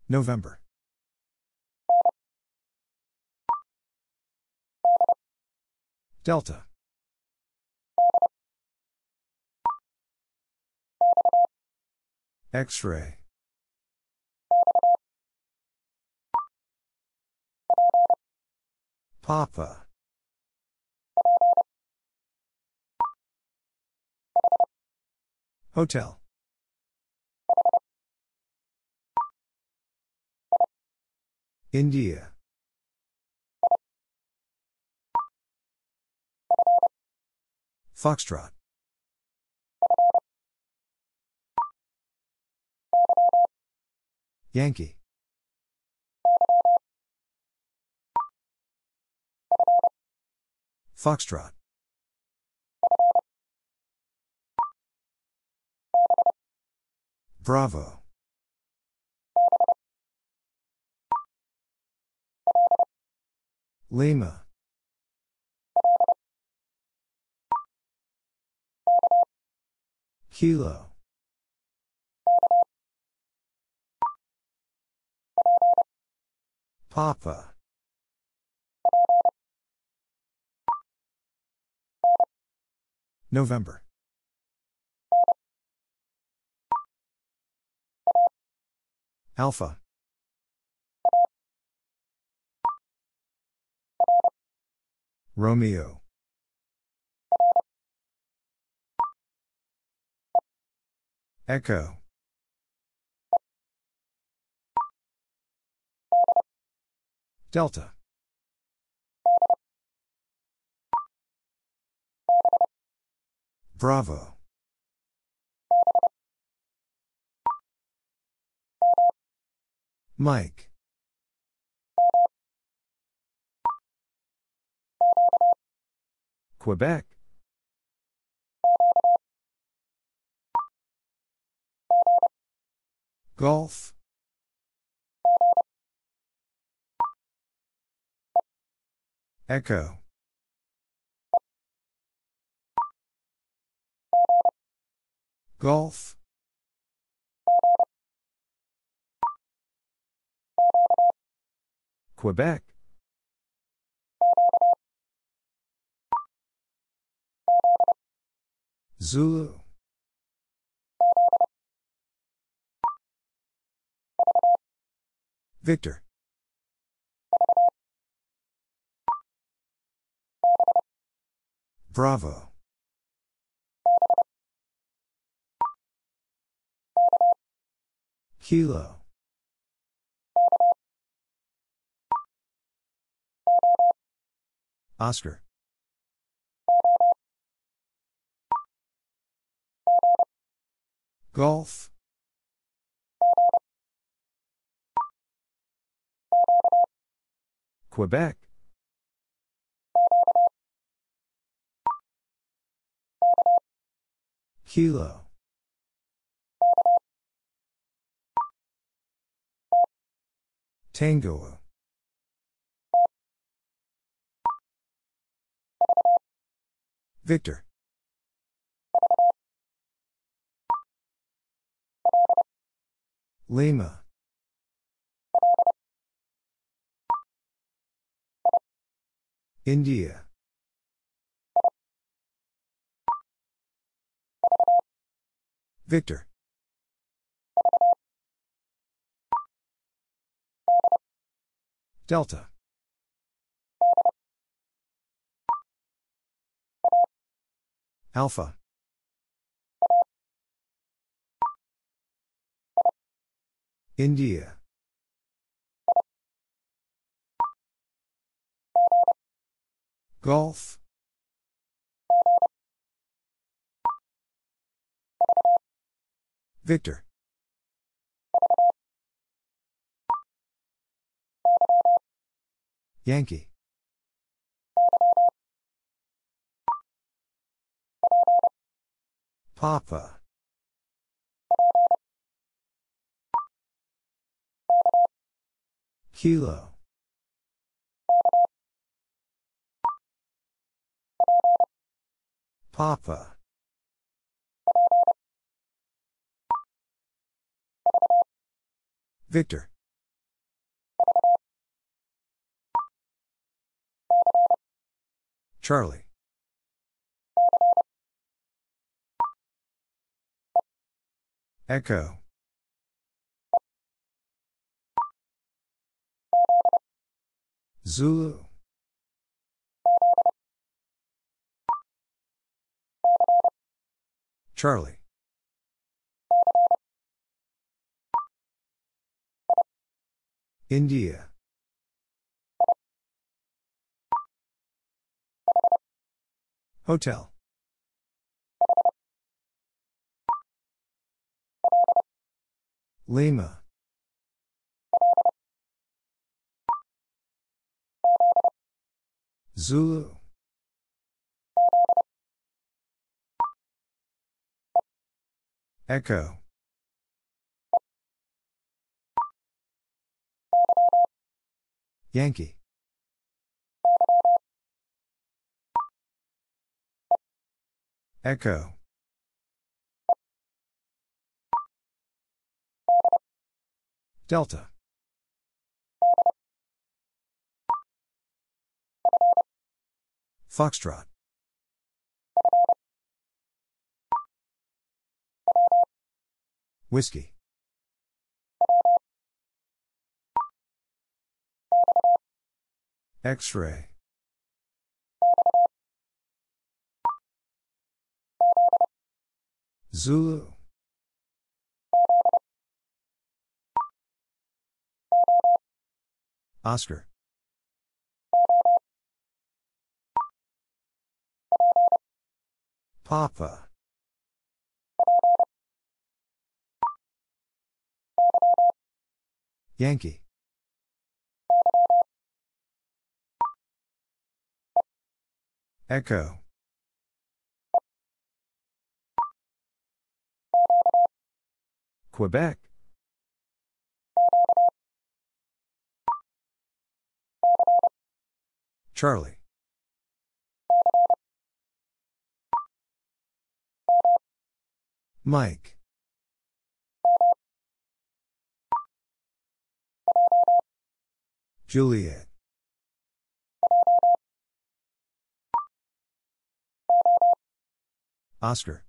November. Delta. X ray. Papa. Hotel. India. Foxtrot. Yankee. Foxtrot. Bravo. Lima. Kilo. Papa. November. Alpha. Romeo. Echo. Delta. Bravo. Mike. Quebec. Golf. Echo. Golf. Quebec. Zulu. Victor. Bravo. Kilo. Oscar. Golf. Quebec. Kilo. Tango. Victor. Lima. India. Victor. Delta. Alpha. India. Golf. Victor. Yankee. Papa. Kilo. Papa. Victor. Charlie. Echo. Zulu. Charlie. India. Hotel. Lima. Zulu. Echo. Yankee. Echo. Delta. Foxtrot. Whiskey. X-ray. Zulu. Oscar. Papa. Yankee. Echo. Quebec. Charlie. Mike. Juliet. Oscar.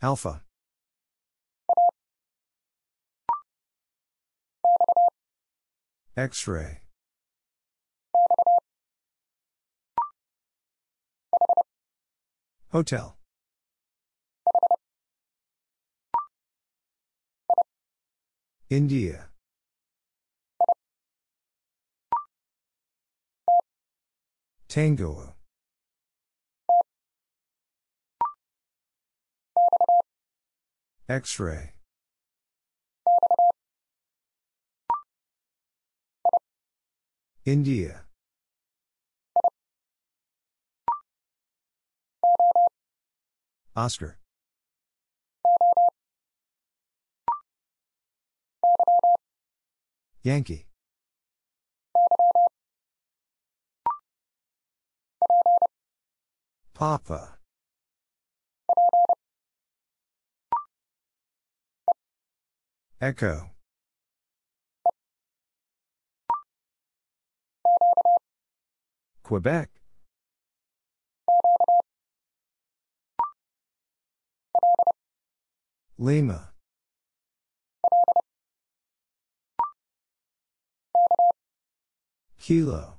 Alpha. X-ray. Hotel. India. Tango. X-ray. India. Oscar. Yankee. Papa. Echo. Quebec. Lima. Kilo.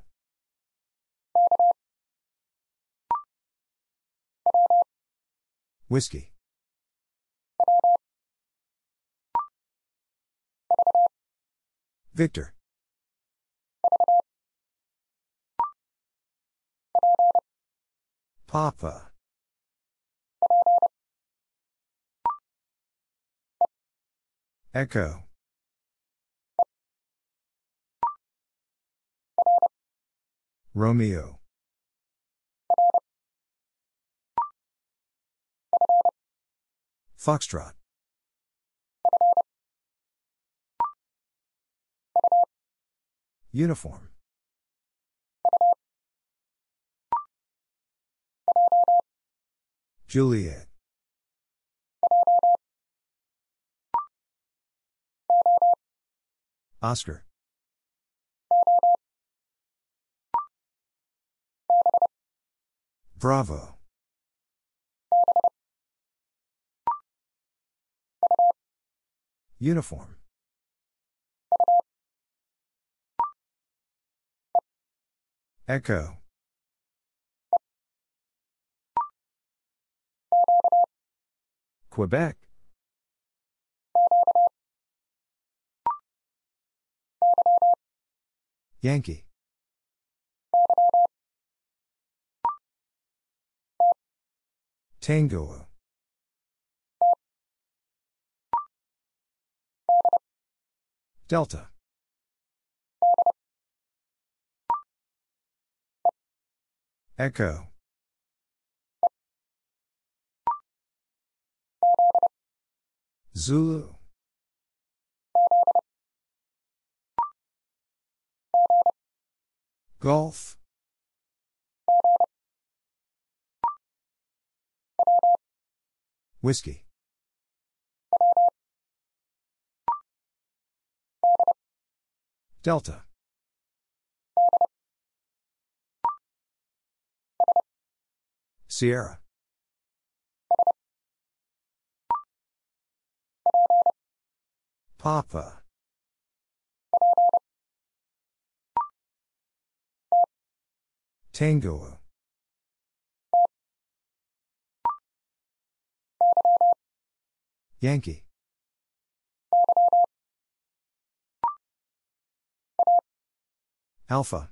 Whiskey. Victor. Papa. Echo. Romeo. Foxtrot. Uniform. Juliet. Oscar. Bravo. Uniform. Echo. Quebec. Yankee. Tango. Delta. Echo. Zulu. Golf. Whiskey. Delta. Sierra. Papa. Tango. Yankee. Alpha.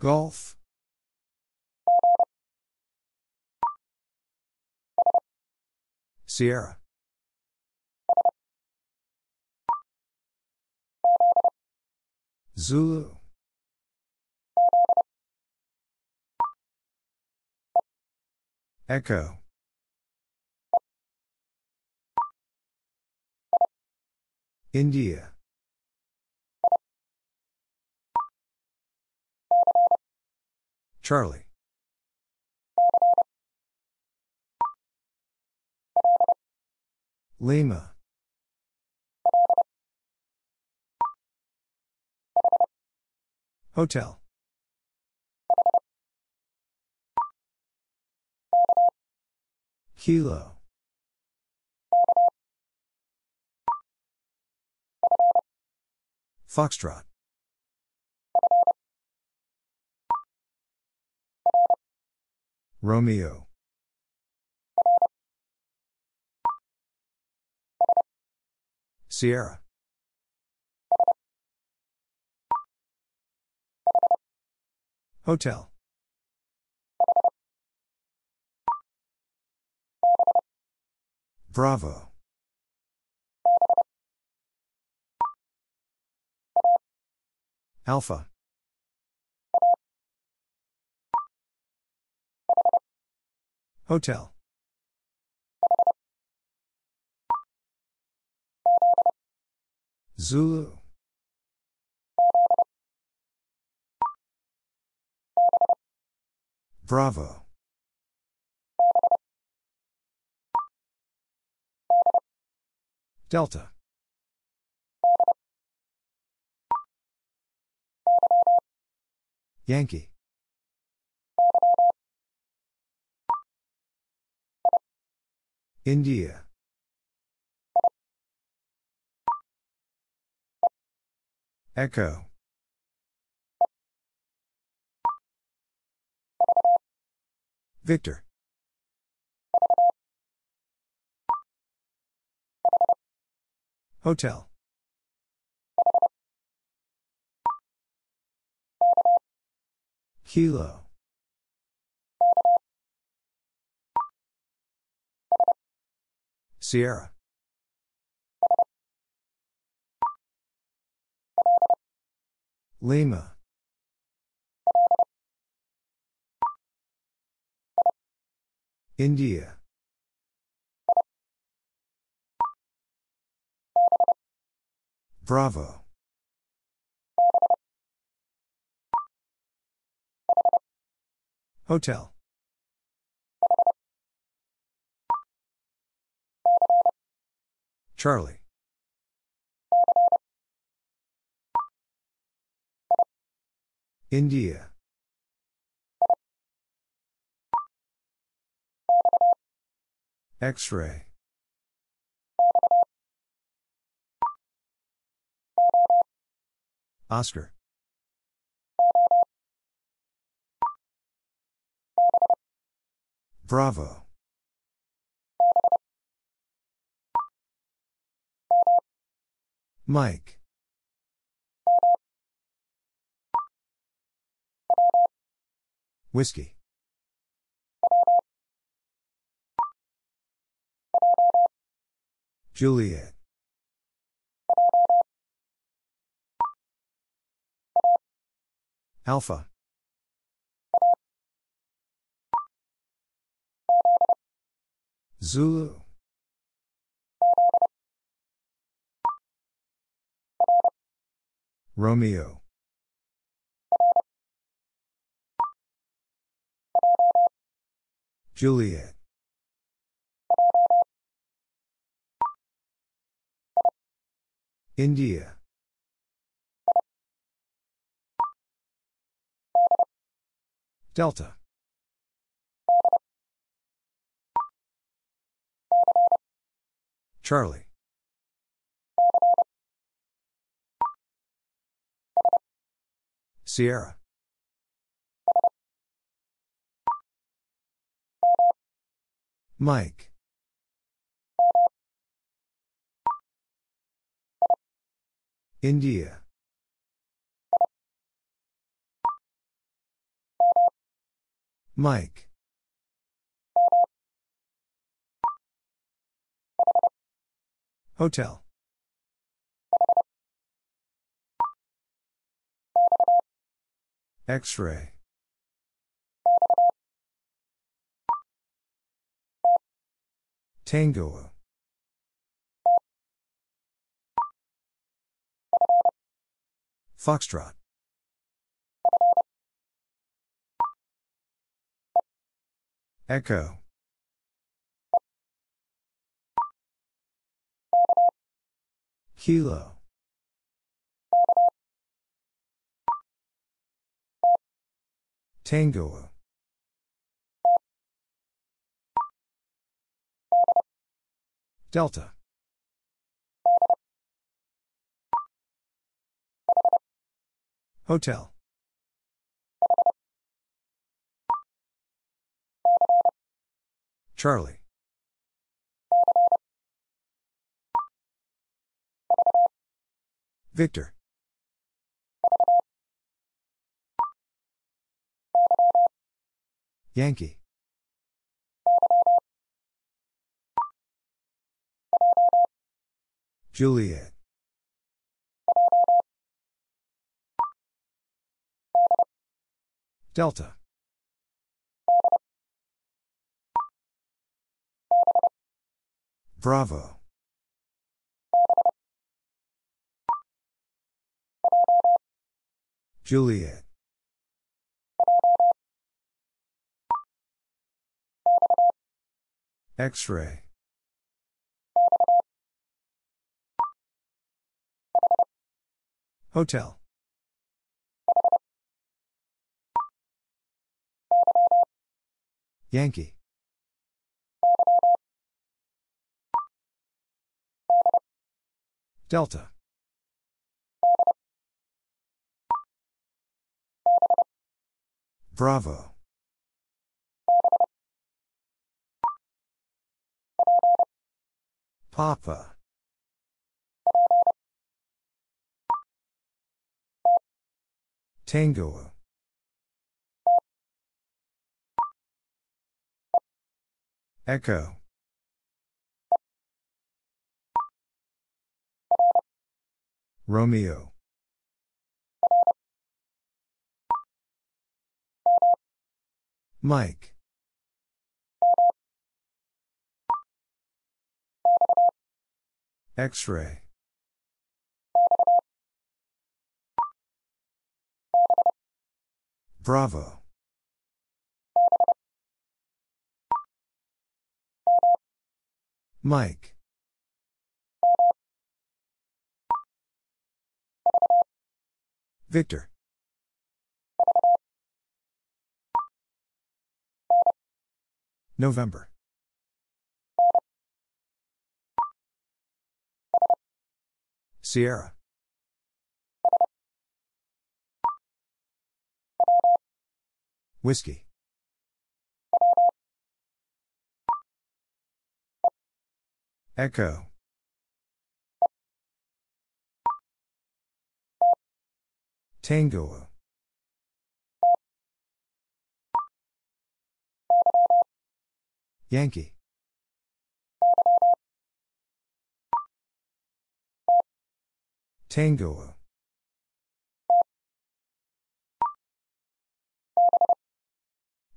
Golf. Sierra. Zulu. Echo. India. Charlie. Lima. Hotel. Kilo. Foxtrot. Romeo. Sierra. Hotel. Bravo. Alpha. Hotel. Zulu. Bravo. Delta. Yankee. India. Echo. Victor. Hotel. Kilo. Sierra. Lima. India. Bravo. Hotel. Charlie. India. X ray. Oscar. Bravo. Mike. Whiskey. Juliet. Alpha. Zulu. Romeo. Juliet. India. Delta. Charlie. Sierra. Mike. India. Mike. Hotel. X ray. Tango. Foxtrot. Echo. Kilo. Tango. Delta. Hotel. Charlie. Victor. Yankee. Juliet. Delta. Bravo. Juliet. X ray. Hotel. Yankee. Delta. Bravo. Papa. Tango. Echo. Romeo. Mike. X-ray. Bravo. Mike. Victor. November. Sierra. Whiskey. Echo. Tango. Yankee. Tango.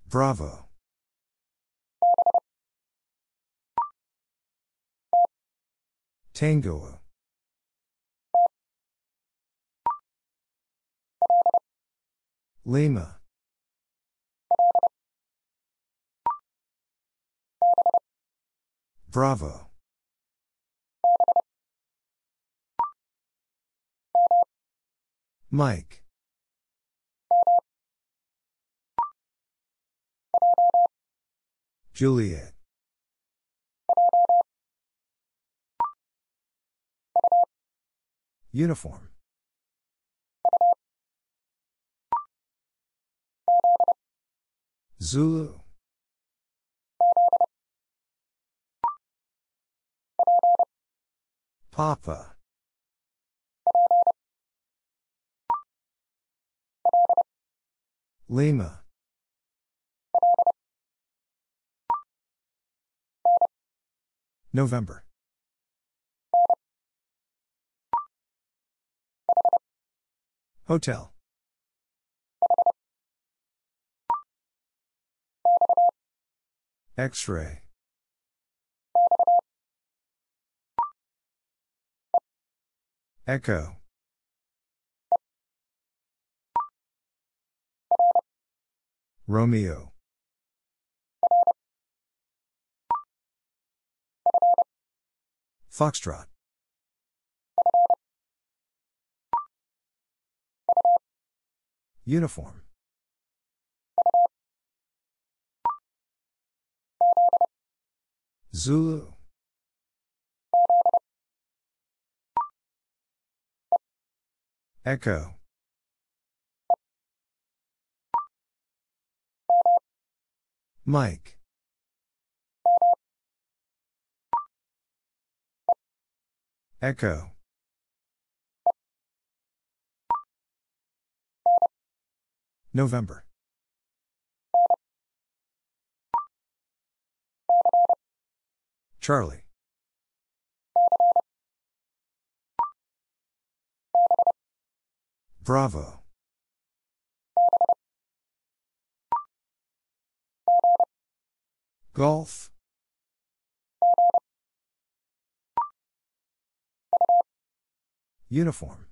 Bravo. Tango. Lima. Bravo. Mike. Juliet. Uniform. Zulu. Papa. Lima. November. Hotel. X-ray. Echo. Romeo. Foxtrot. Uniform. Zulu. Echo. Mike. Echo. November. Charlie. Bravo. Golf. Uniform.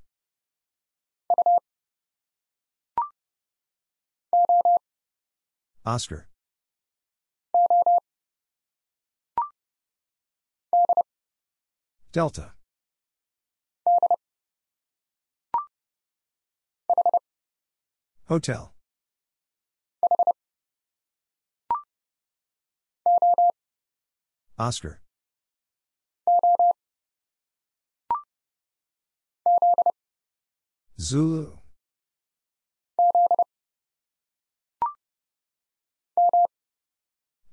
Oscar. Delta. Hotel. Oscar. Zulu.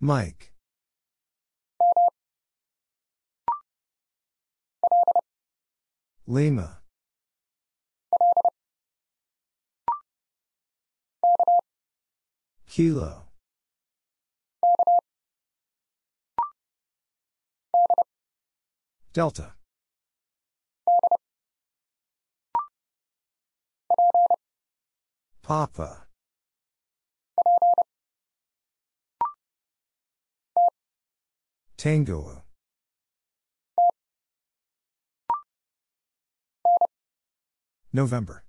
Mike. Lima. Kilo. Delta. Papa. Tango. November.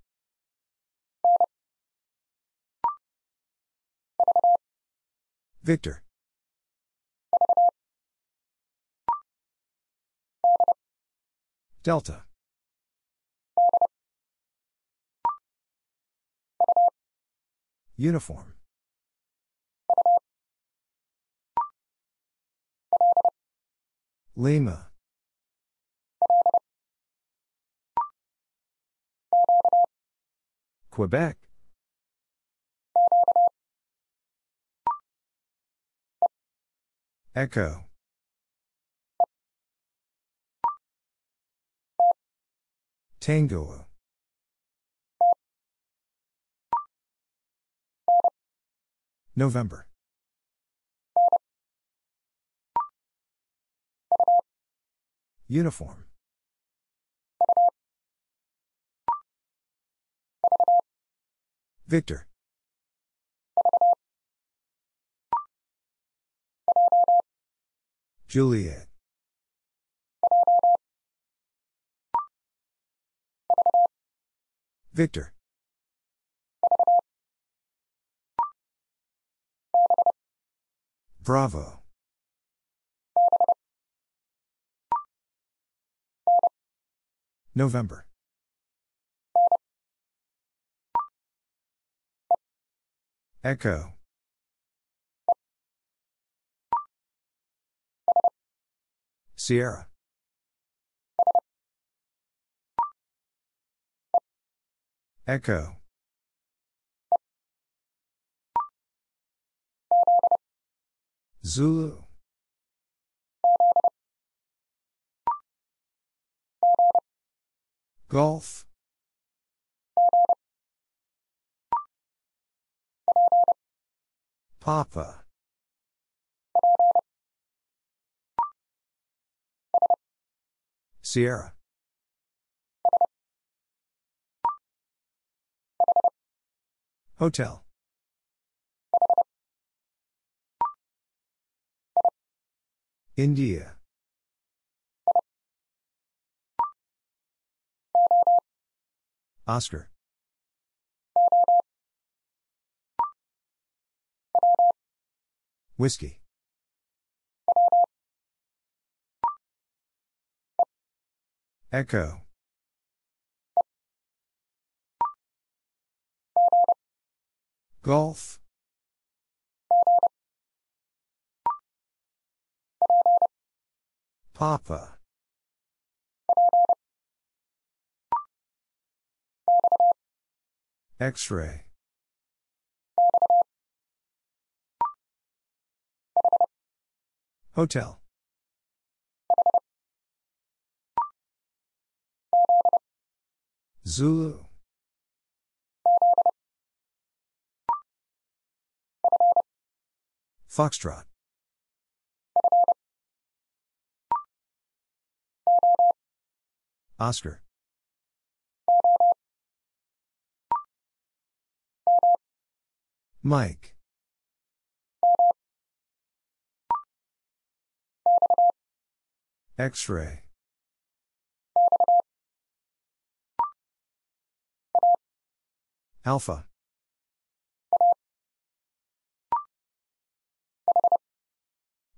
Victor. Delta. Uniform. Lima. Quebec. Echo. Tango. November. Uniform. Victor. Juliet. Victor. Bravo. November. Echo. Sierra. Echo. Zulu. Golf. Papa. Sierra. Hotel. India. Oscar. Whiskey. Echo. Golf. Papa. X-ray. Hotel. Zulu. Foxtrot. Oscar. Mike. X-ray. Alpha.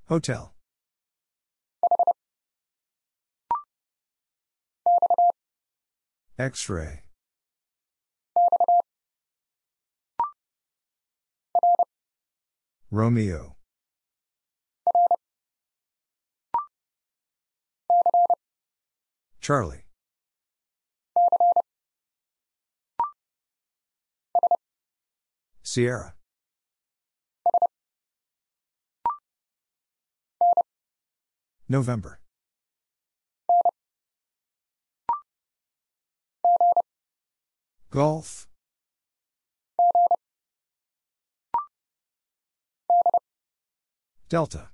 Hotel. X-ray. Romeo. Charlie. Sierra. November. Golf. Delta.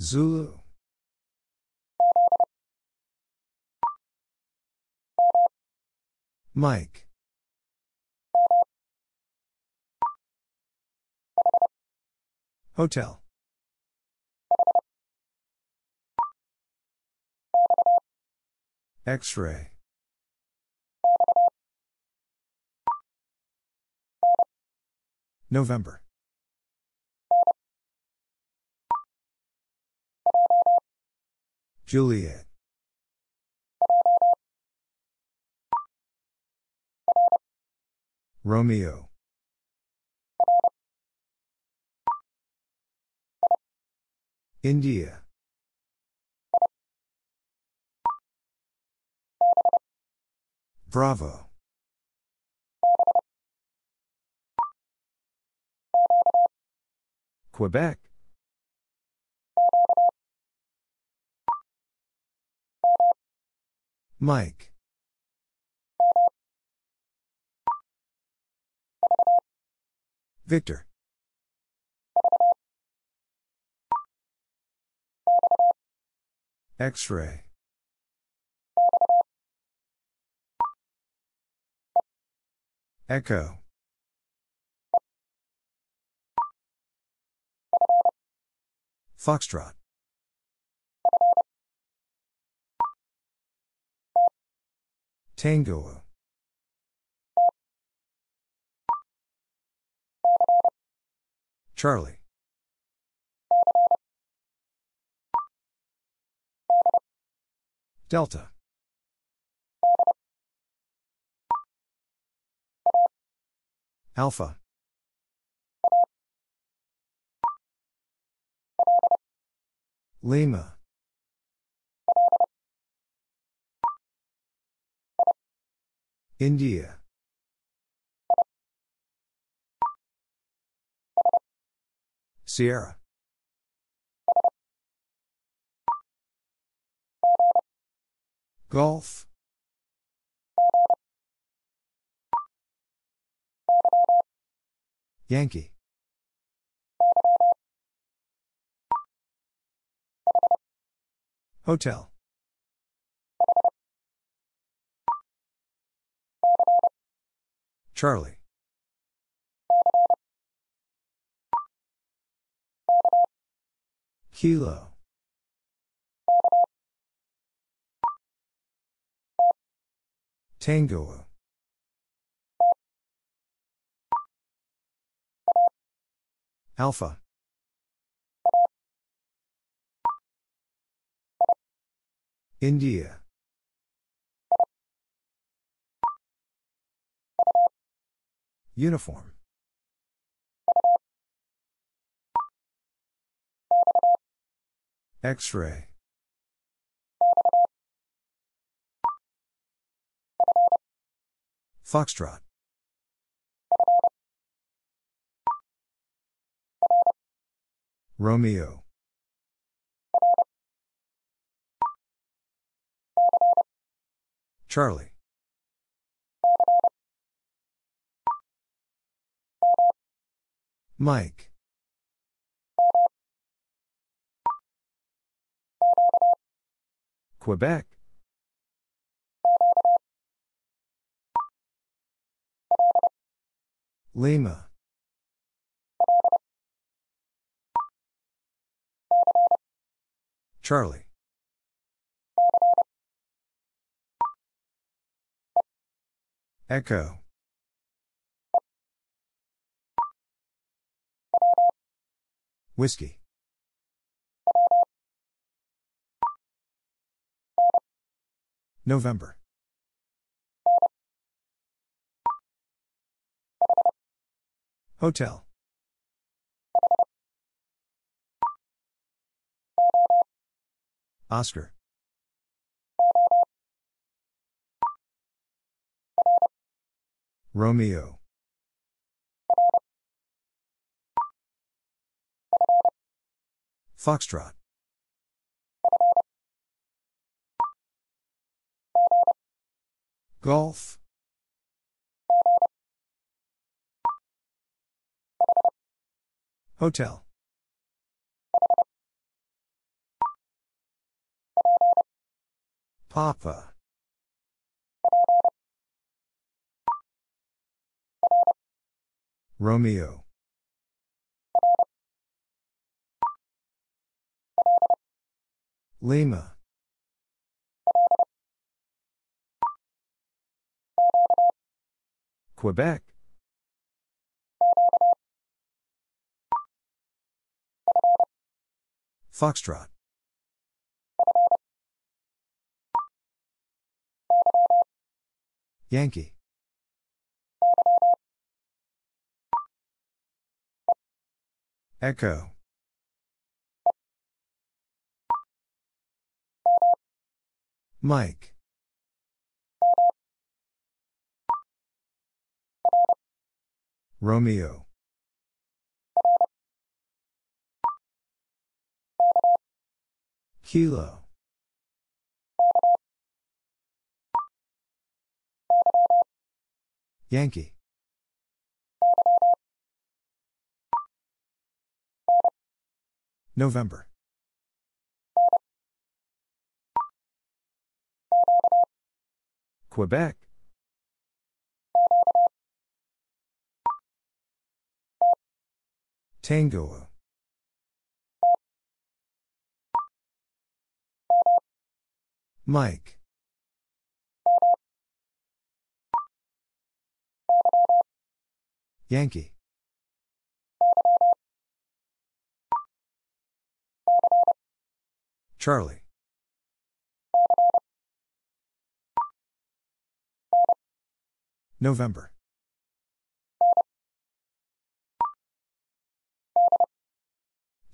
Zulu. Mike. Hotel. X-ray. November. Juliet. Romeo. India. Bravo. Quebec. Mike. Victor. X-ray. Echo. Foxtrot. Tango. Charlie. Delta. Alpha. Lima. India. Sierra. Golf. Yankee. Hotel. Charlie. Kilo. Tango. Alpha. India. Uniform. X-ray. Foxtrot. Romeo. Charlie. Mike. Quebec. Lima. Charlie. Echo. Whiskey. November. Hotel. Oscar. Romeo. Foxtrot. Golf. Hotel. Papa. Romeo. Lima. Quebec. Foxtrot. Yankee. Echo. Mike. Romeo. Kilo. Yankee. November. Quebec. Tango. Mike. Yankee. Charlie. November.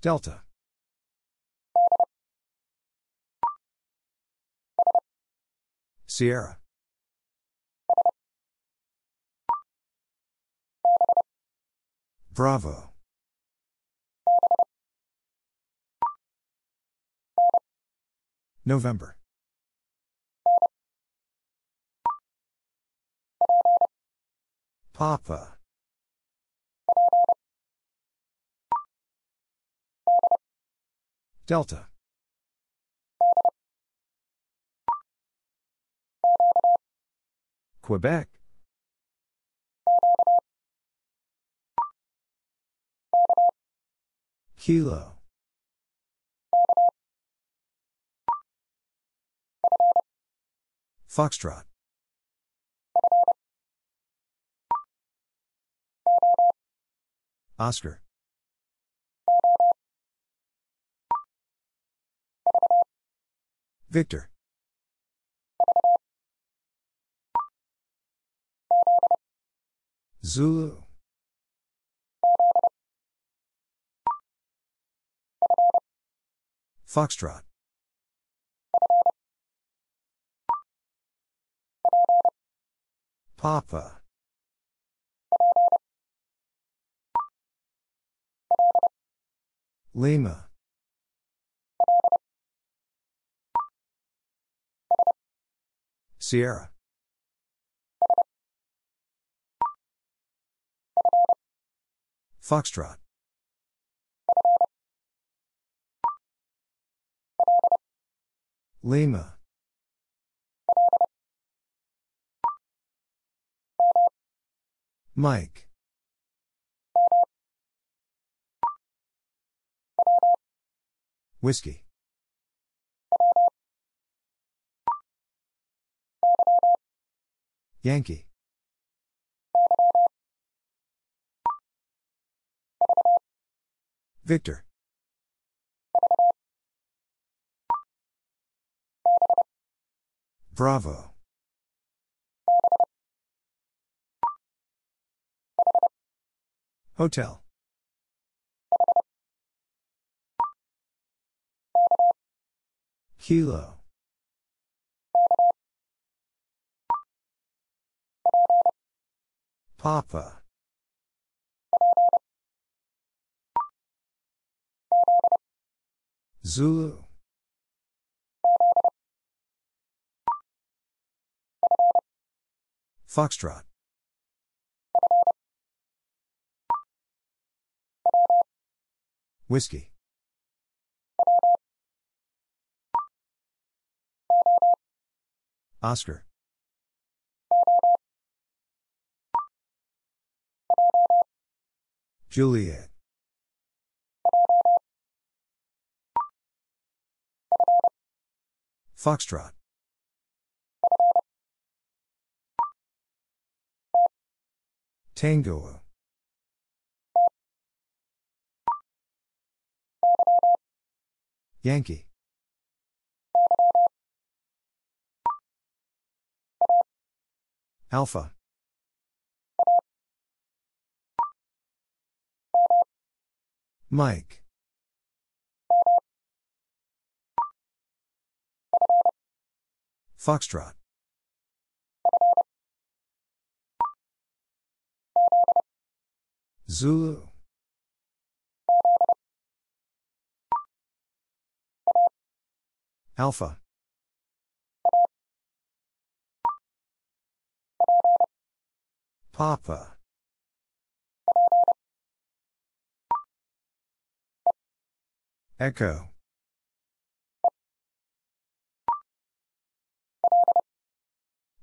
Delta. Sierra. Bravo. November. Papa. Delta. Quebec. Kilo. Foxtrot. Oscar. Victor. Zulu. Foxtrot. Papa. Lima. Sierra. Foxtrot. Lima. Mike. Whiskey. Yankee. Victor. Bravo. Hotel. Kilo. Papa. Zulu. Foxtrot. Whiskey. Oscar. Juliet. Foxtrot. Tango. Yankee. Alpha. Mike. Foxtrot. Zulu. Alpha. Papa. Echo.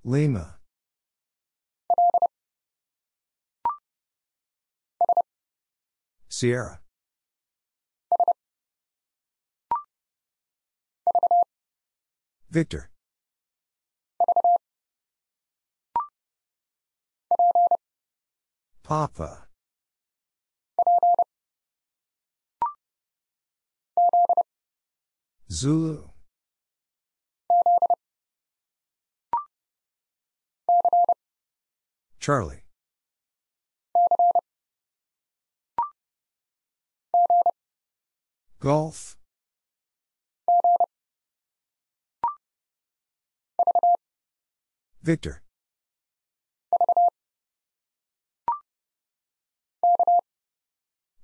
Lima. Sierra. Victor. Papa. Zulu. Charlie. Golf. Victor.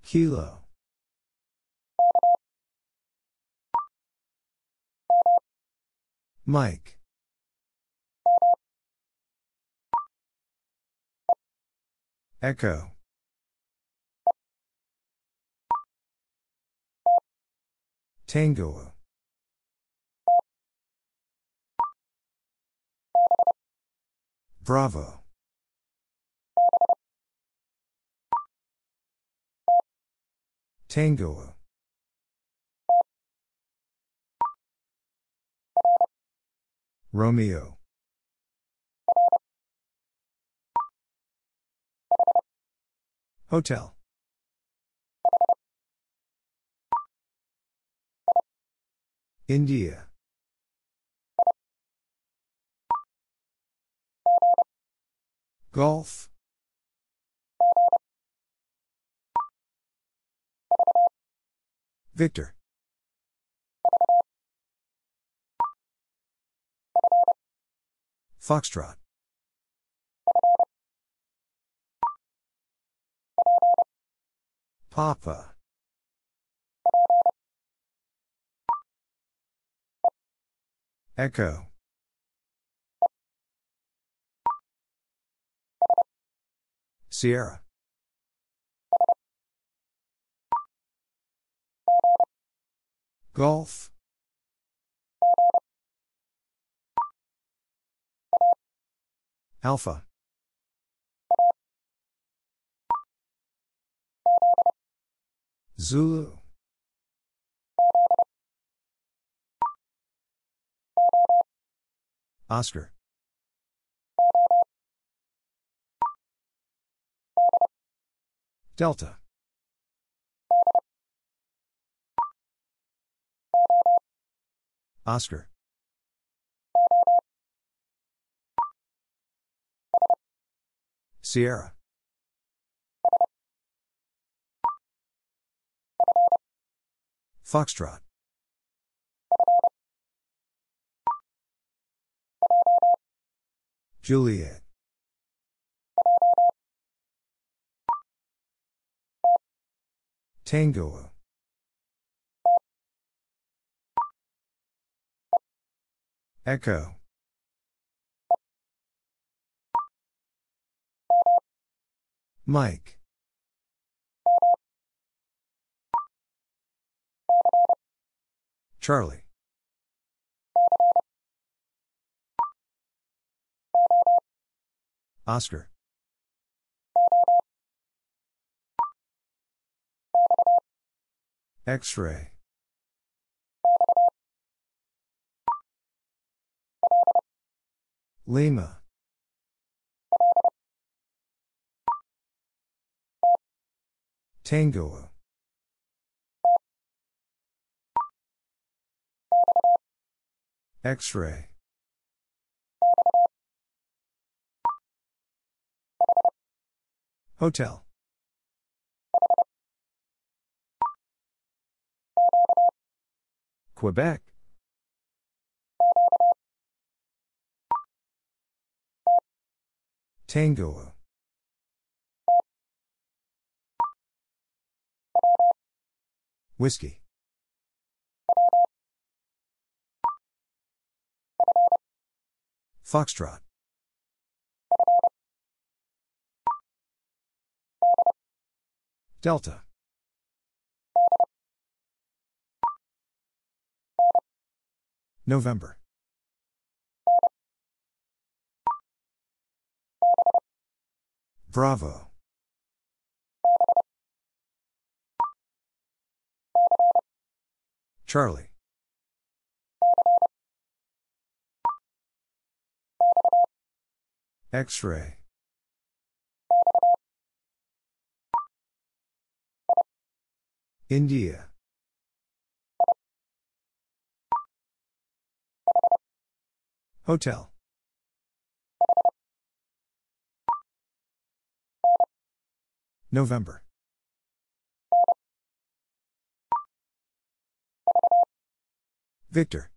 Kilo. Mike. Echo. Tango. Bravo. Tango. Romeo. Hotel. India. Golf. Victor. Foxtrot. Papa. Echo. Sierra. Golf. Alpha. Zulu. Oscar. Delta. Oscar. Sierra. Foxtrot. Juliet. Tango. Echo. Mike. Charlie. Oscar. X ray. Lima. Tango. X ray. Hotel. Quebec. Tango. Whiskey. Foxtrot. Delta. November. Bravo. Charlie. X ray. India. Hotel. November. Victor.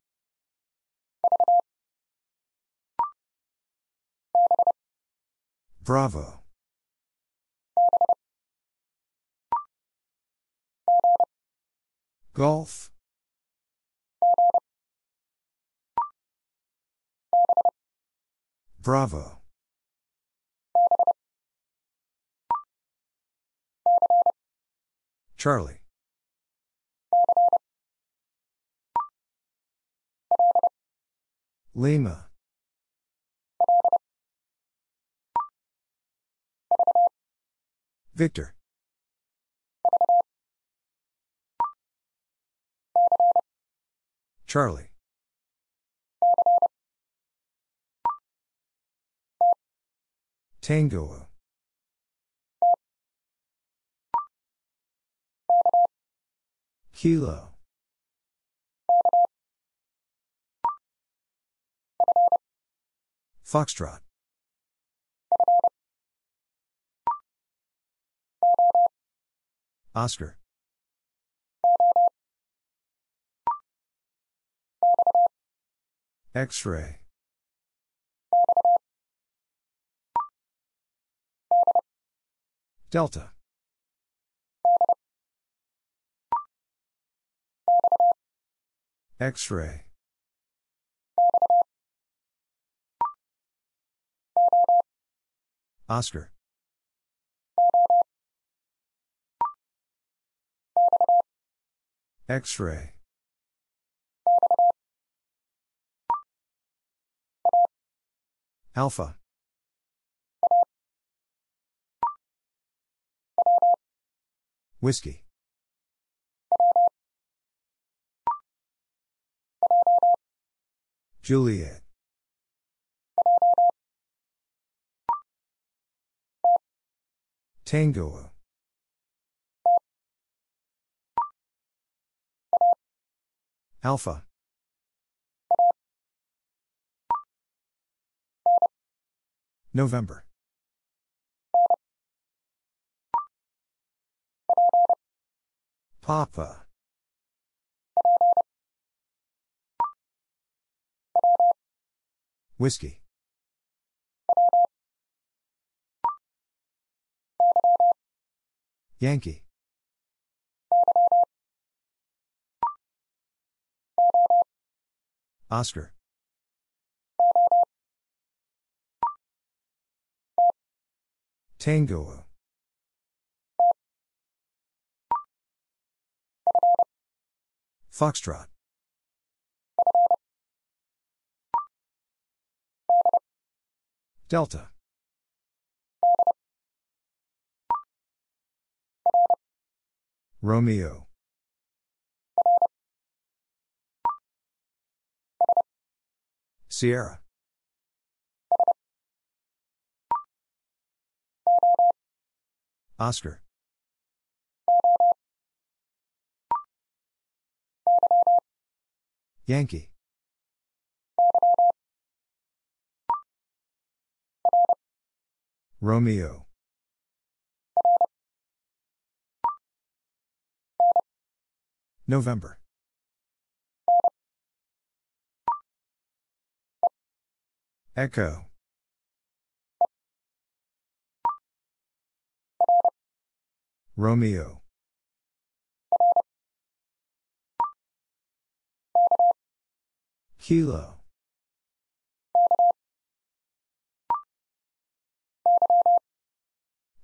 Bravo. Golf. Bravo. Charlie. Lima. Victor. Charlie. Tango. Kilo. Foxtrot. Oscar. X Delta. X ray. Oscar. X ray. Alpha. Whiskey. Juliet. Tango. Alpha. November. Papa. Whiskey. Yankee. Oscar. Tango. Foxtrot. Delta. Romeo. Sierra. Oscar. Yankee. Romeo. November. Echo. Romeo. Kilo.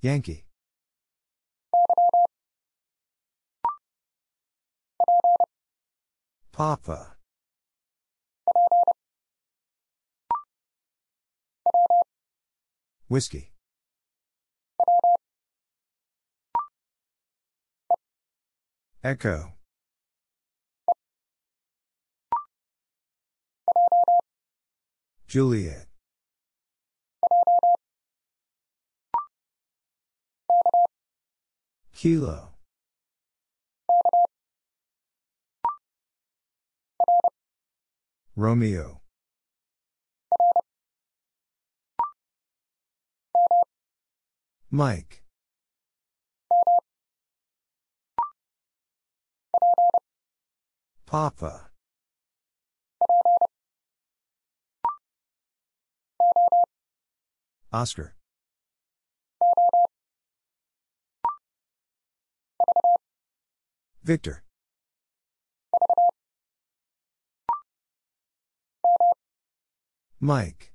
Yankee. Papa. Whiskey. Echo. Juliet. Kilo. Romeo. Mike. Papa. Oscar. Victor. Mike.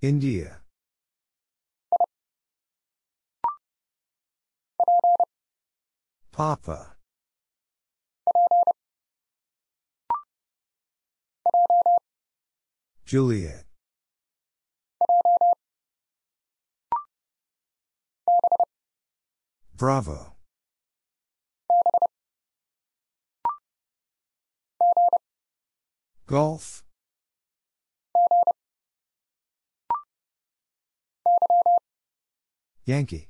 India. Papa. Juliet. Bravo. Golf. Yankee.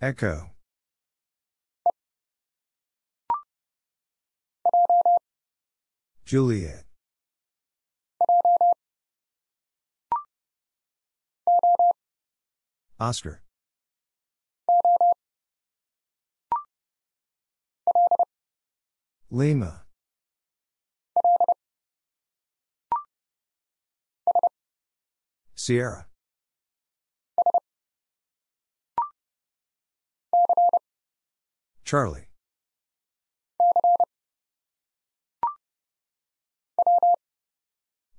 Echo. Juliet. Oscar. Lima. Sierra. Charlie.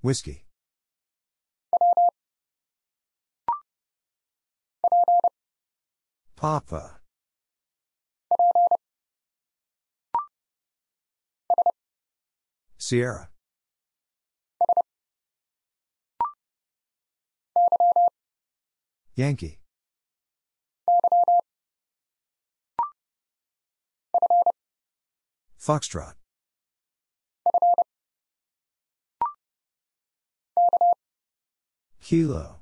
Whiskey. Papa. Sierra. Yankee. Foxtrot. Kilo.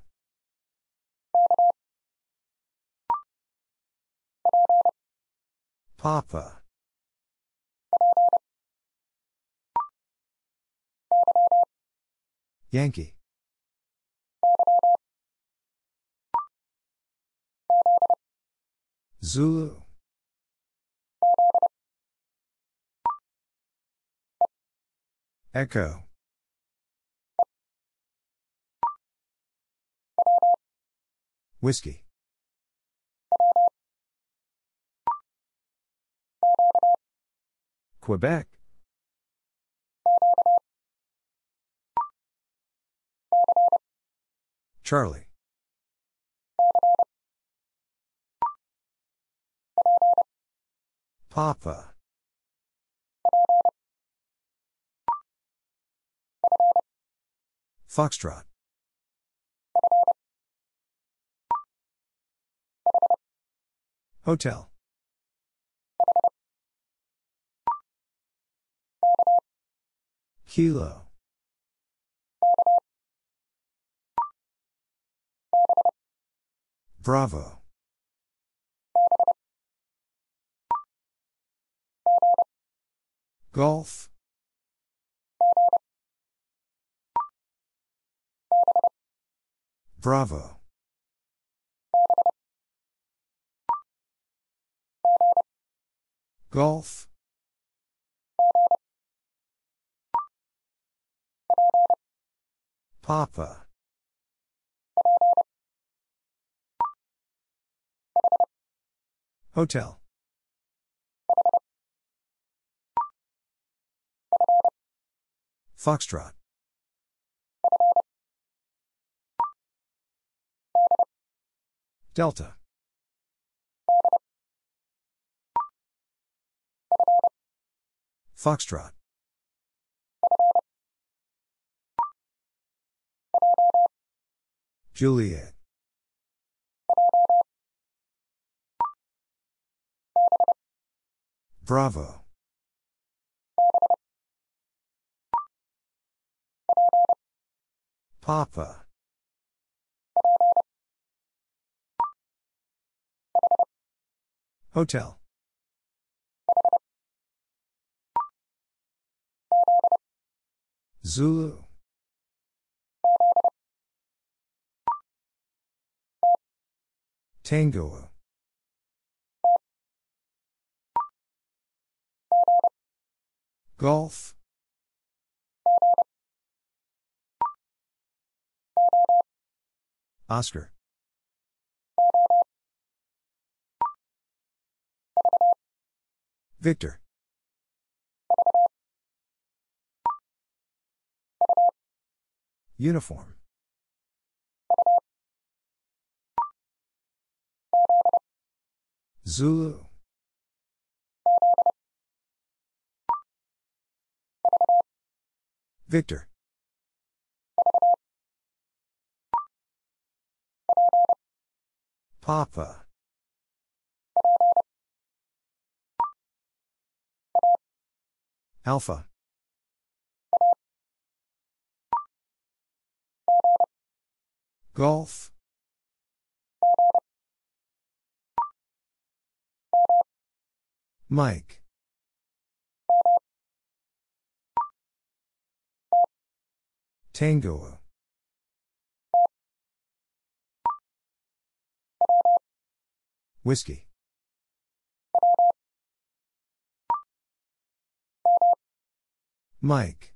Papa. Yankee. Zulu. Echo. Whiskey. Quebec. Charlie. Papa. Foxtrot. Hotel. Kilo. Bravo. Golf. Bravo. Golf. Papa. Hotel. Foxtrot. Delta. Foxtrot. Juliet. Bravo. Papa. Hotel. Zulu. Tango. Golf. Oscar. Victor. Uniform. Zulu. Victor. Papa. Alpha. Golf. Mike. Tango. Whiskey. Mike.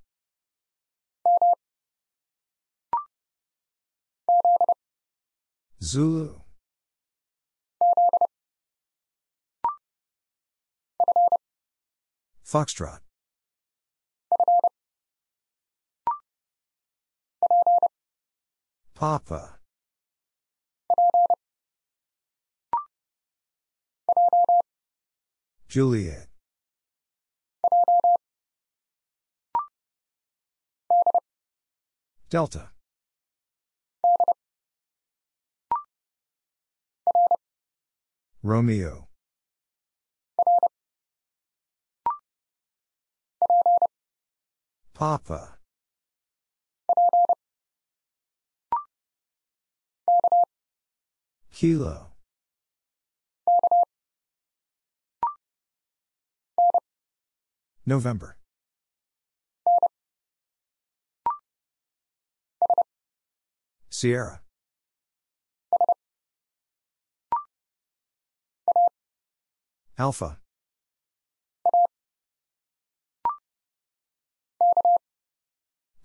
Zulu. Foxtrot. Papa. Juliet. Delta. Romeo. Papa. Kilo. November. Sierra. Alpha.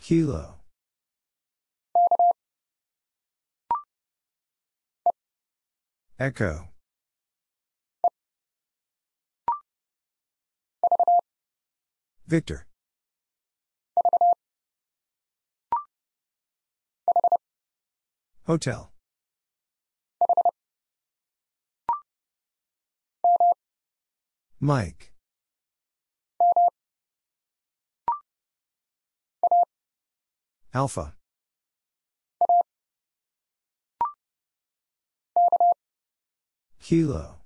Kilo. Echo. Victor. Hotel. Mike. Alpha. Kilo.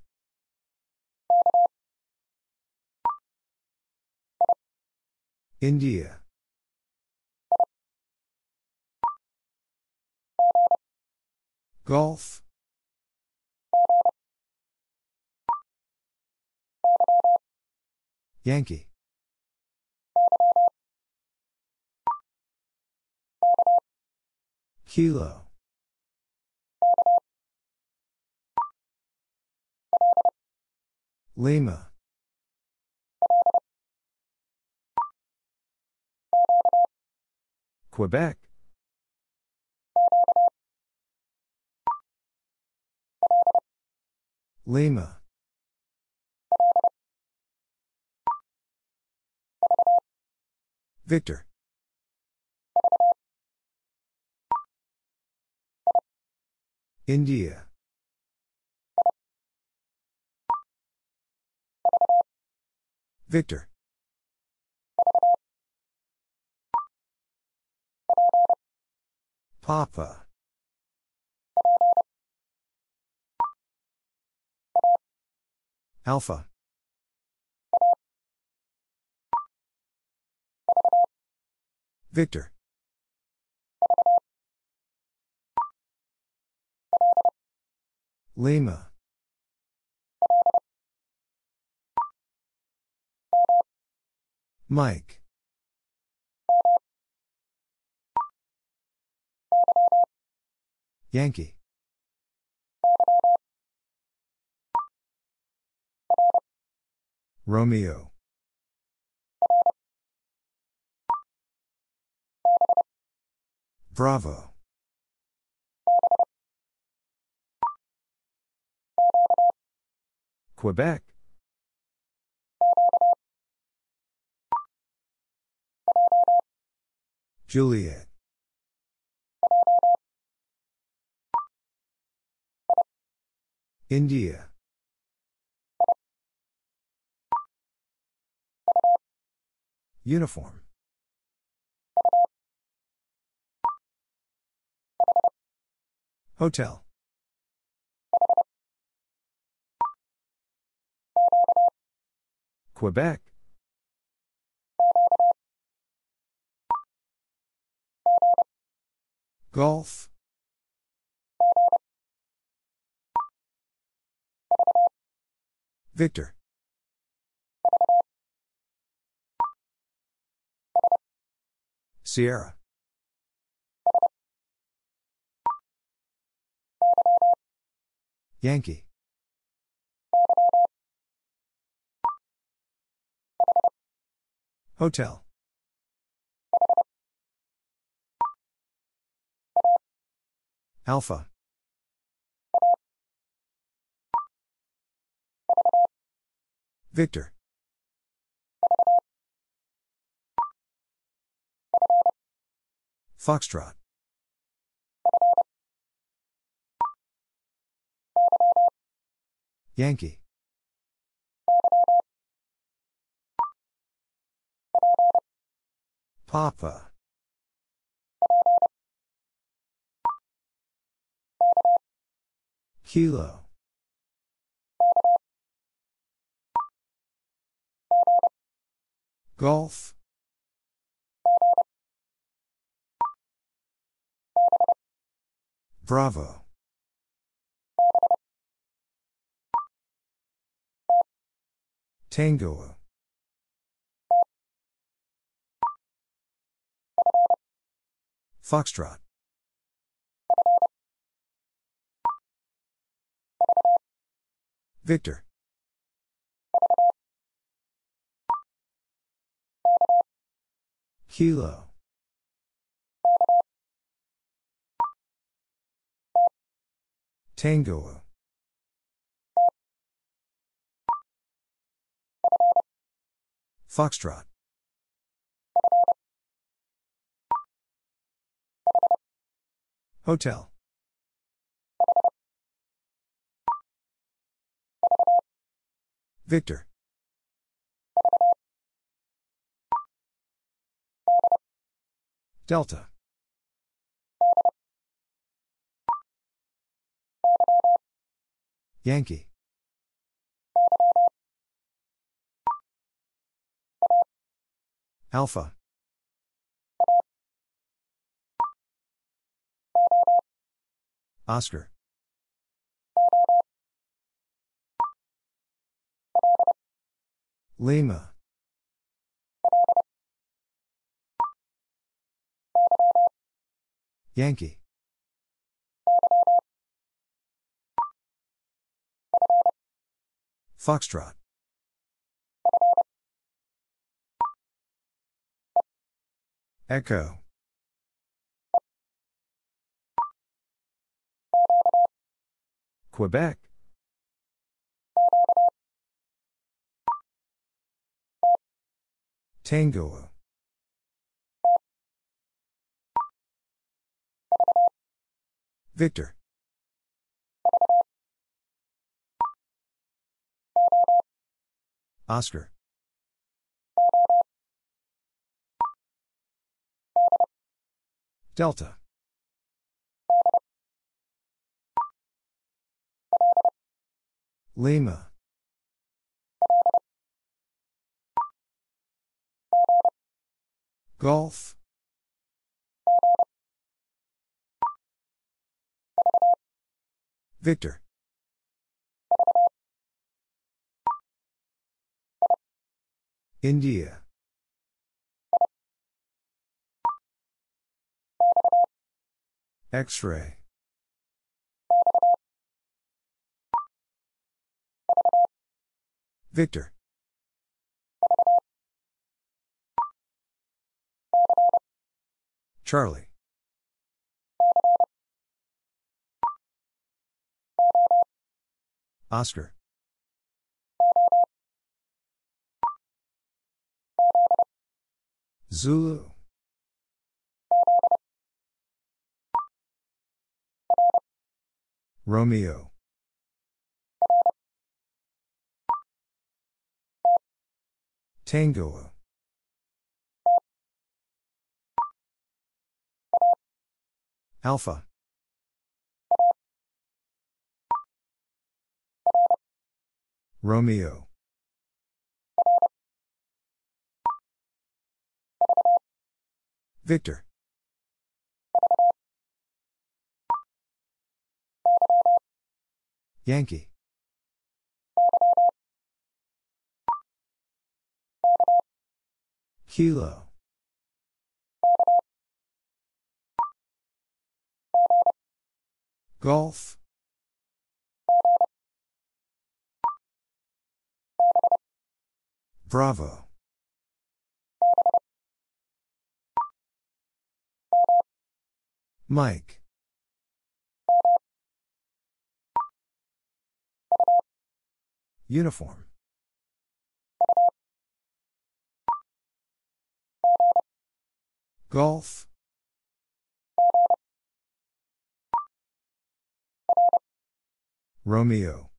India. Golf. Yankee. Kilo. Lima. Quebec. Lima. Victor. India. Victor. Papa. Alpha. Victor. Lima. Mike. Yankee. Romeo. Bravo. Quebec. Juliet. India. Uniform. Hotel. Quebec. Golf. Victor. Sierra. Yankee. Hotel. Alpha. Victor. Foxtrot. Yankee. Papa. Kilo. Golf. Bravo. Tango. Foxtrot. Victor. Kilo. Tango. Foxtrot. Hotel. Victor. Delta. Yankee. Alpha. Oscar. Lima. Yankee. Foxtrot. Echo. Quebec. Tango. Victor. Oscar. Delta. Lima. Golf. Victor. India. X-ray. Victor. Charlie. Oscar. Zulu. Romeo. Tango. Alpha. Romeo. Victor. Yankee. Kilo. Golf. Bravo. Mike. Uniform. Golf. Romeo.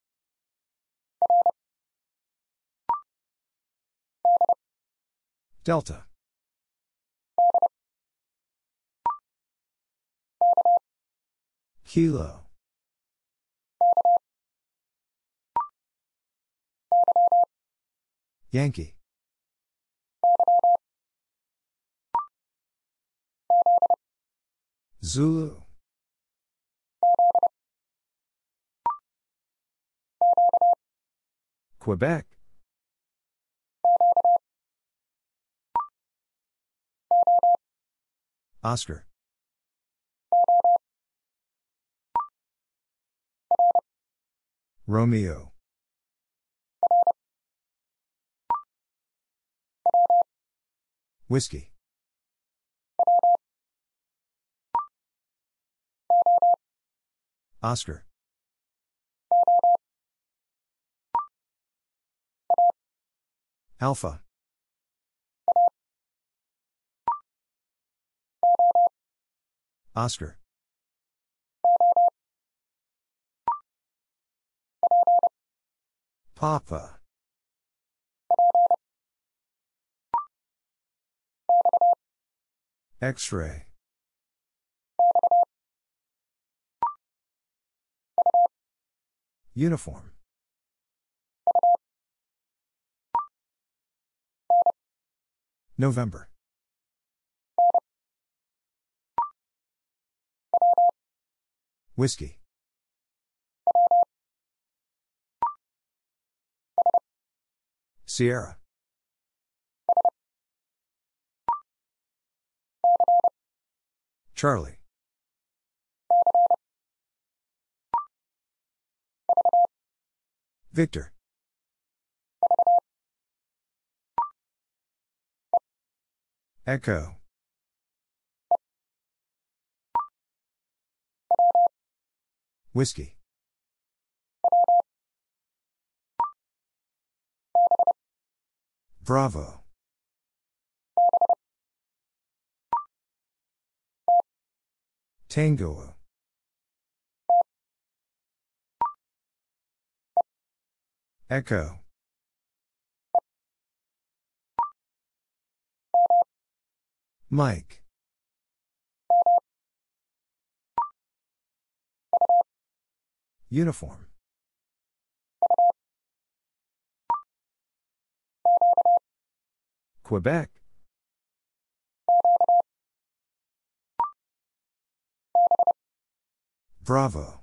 Delta. Kilo. Yankee. Zulu. Quebec. Oscar. Romeo. Whiskey. Oscar. Alpha. Oscar. Papa. X ray. Uniform. November. Whiskey. Sierra. Charlie. Victor. Echo. Whiskey. Bravo. Tango. Echo. Mike. Uniform. Quebec. Bravo.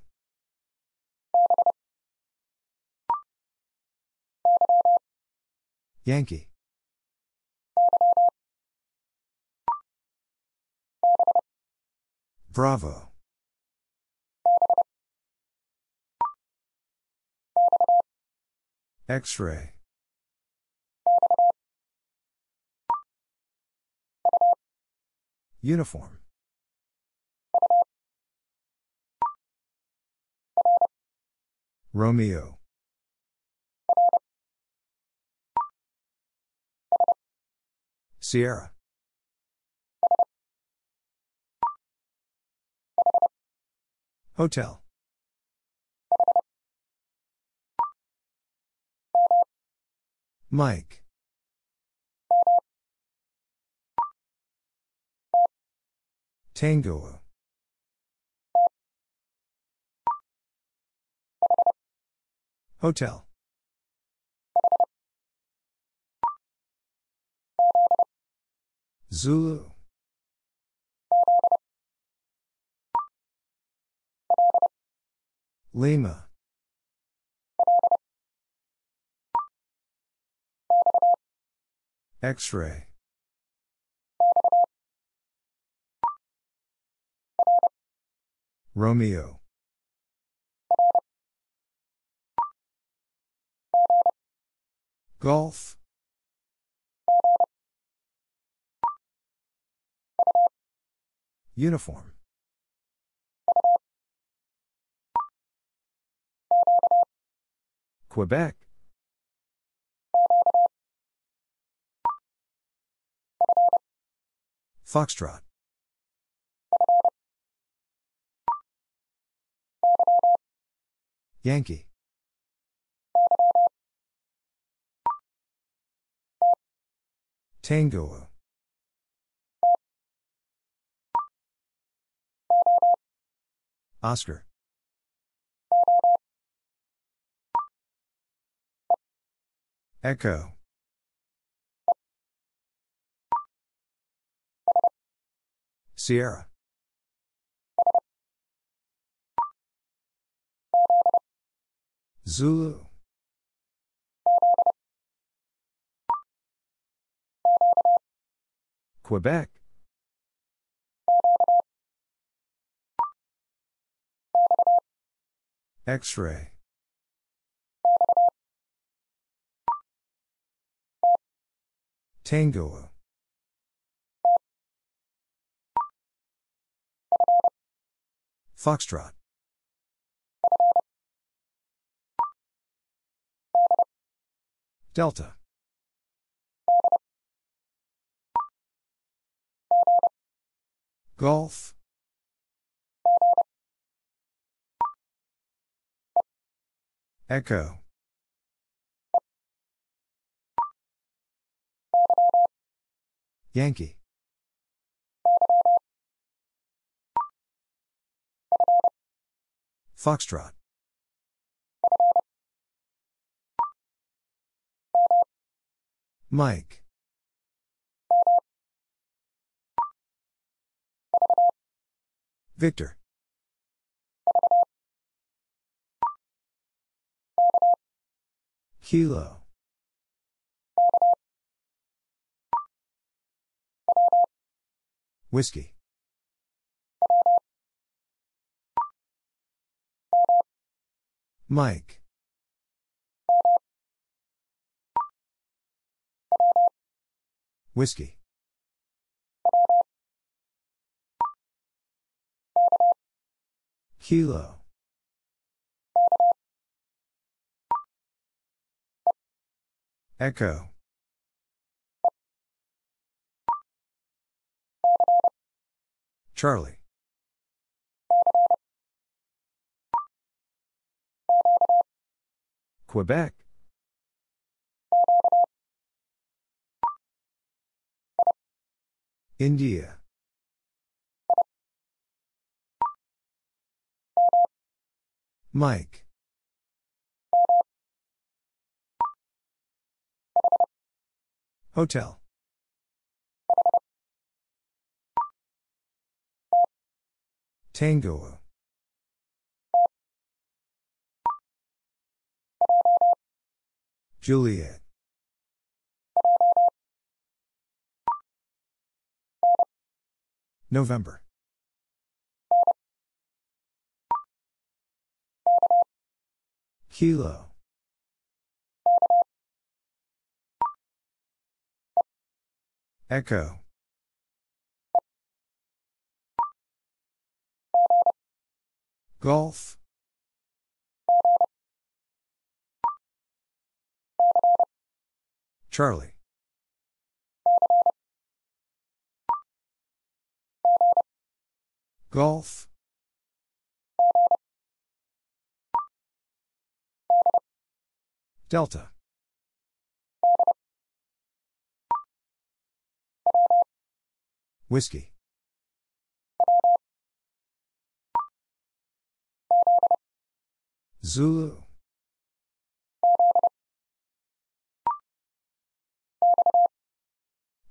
Yankee. Bravo. X ray. Uniform. Romeo. Sierra. Hotel. Mike. Tango. Hotel. Zulu. Lima. X ray. Romeo. Golf. Uniform. Quebec. Foxtrot. Yankee. Tango. Oscar. Echo. Sierra. Zulu. Quebec. X ray. Tango. Foxtrot. Delta. Golf. Echo. Yankee. Foxtrot. Mike. Victor. Kilo. Whiskey. Mike. Whiskey. Kilo. Echo. Charlie. Quebec. India. Mike. Hotel. Tango. Juliet. November. Kilo. Echo. Golf. Charlie. Golf. Delta. Whiskey. Zulu.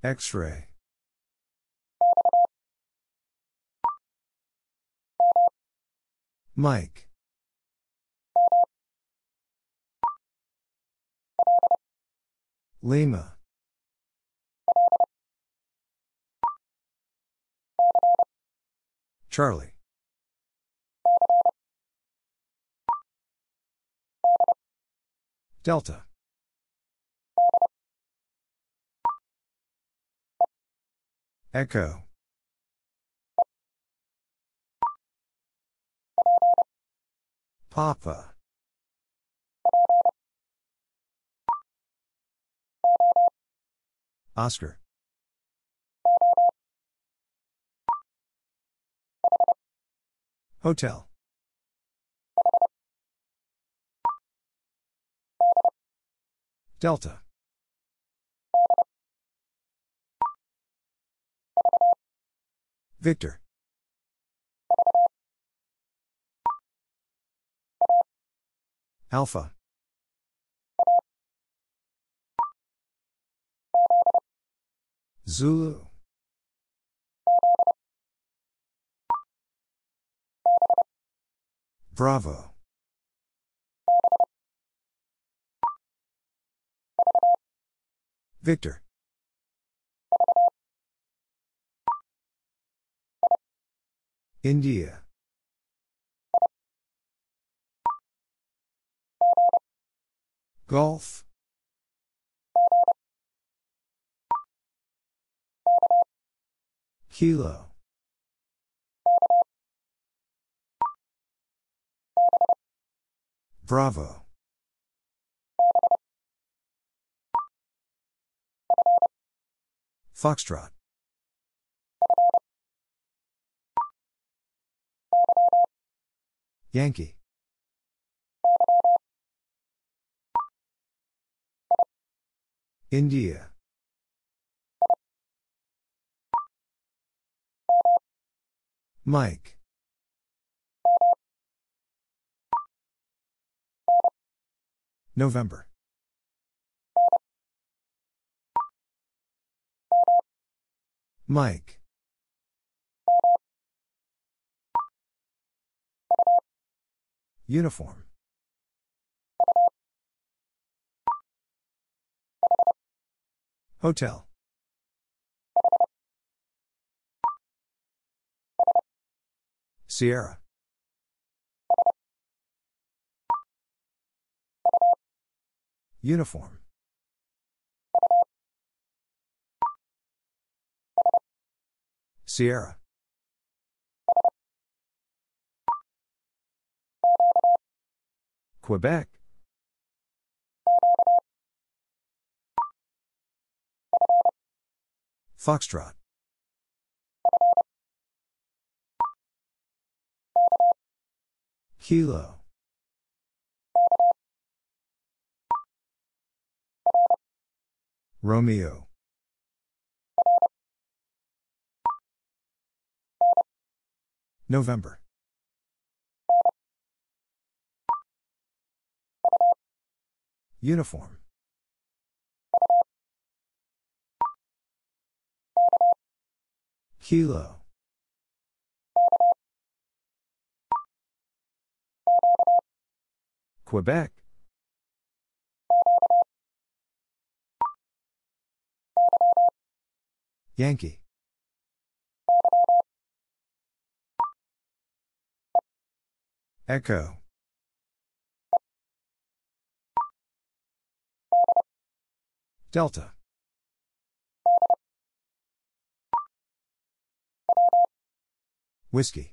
X-ray. Mike. Lima. Charlie. Delta. Echo. Papa. Oscar. Hotel. Delta. Victor. Alpha. Zulu. Bravo. Victor. India. Golf. Kilo. Bravo. Foxtrot. Yankee. India. Mike. November. Mike. Uniform. Hotel. Sierra. Uniform. Sierra. Quebec. Foxtrot. Kilo. Romeo. November. Uniform. Kilo. Quebec. Yankee. Echo. Delta. Whiskey.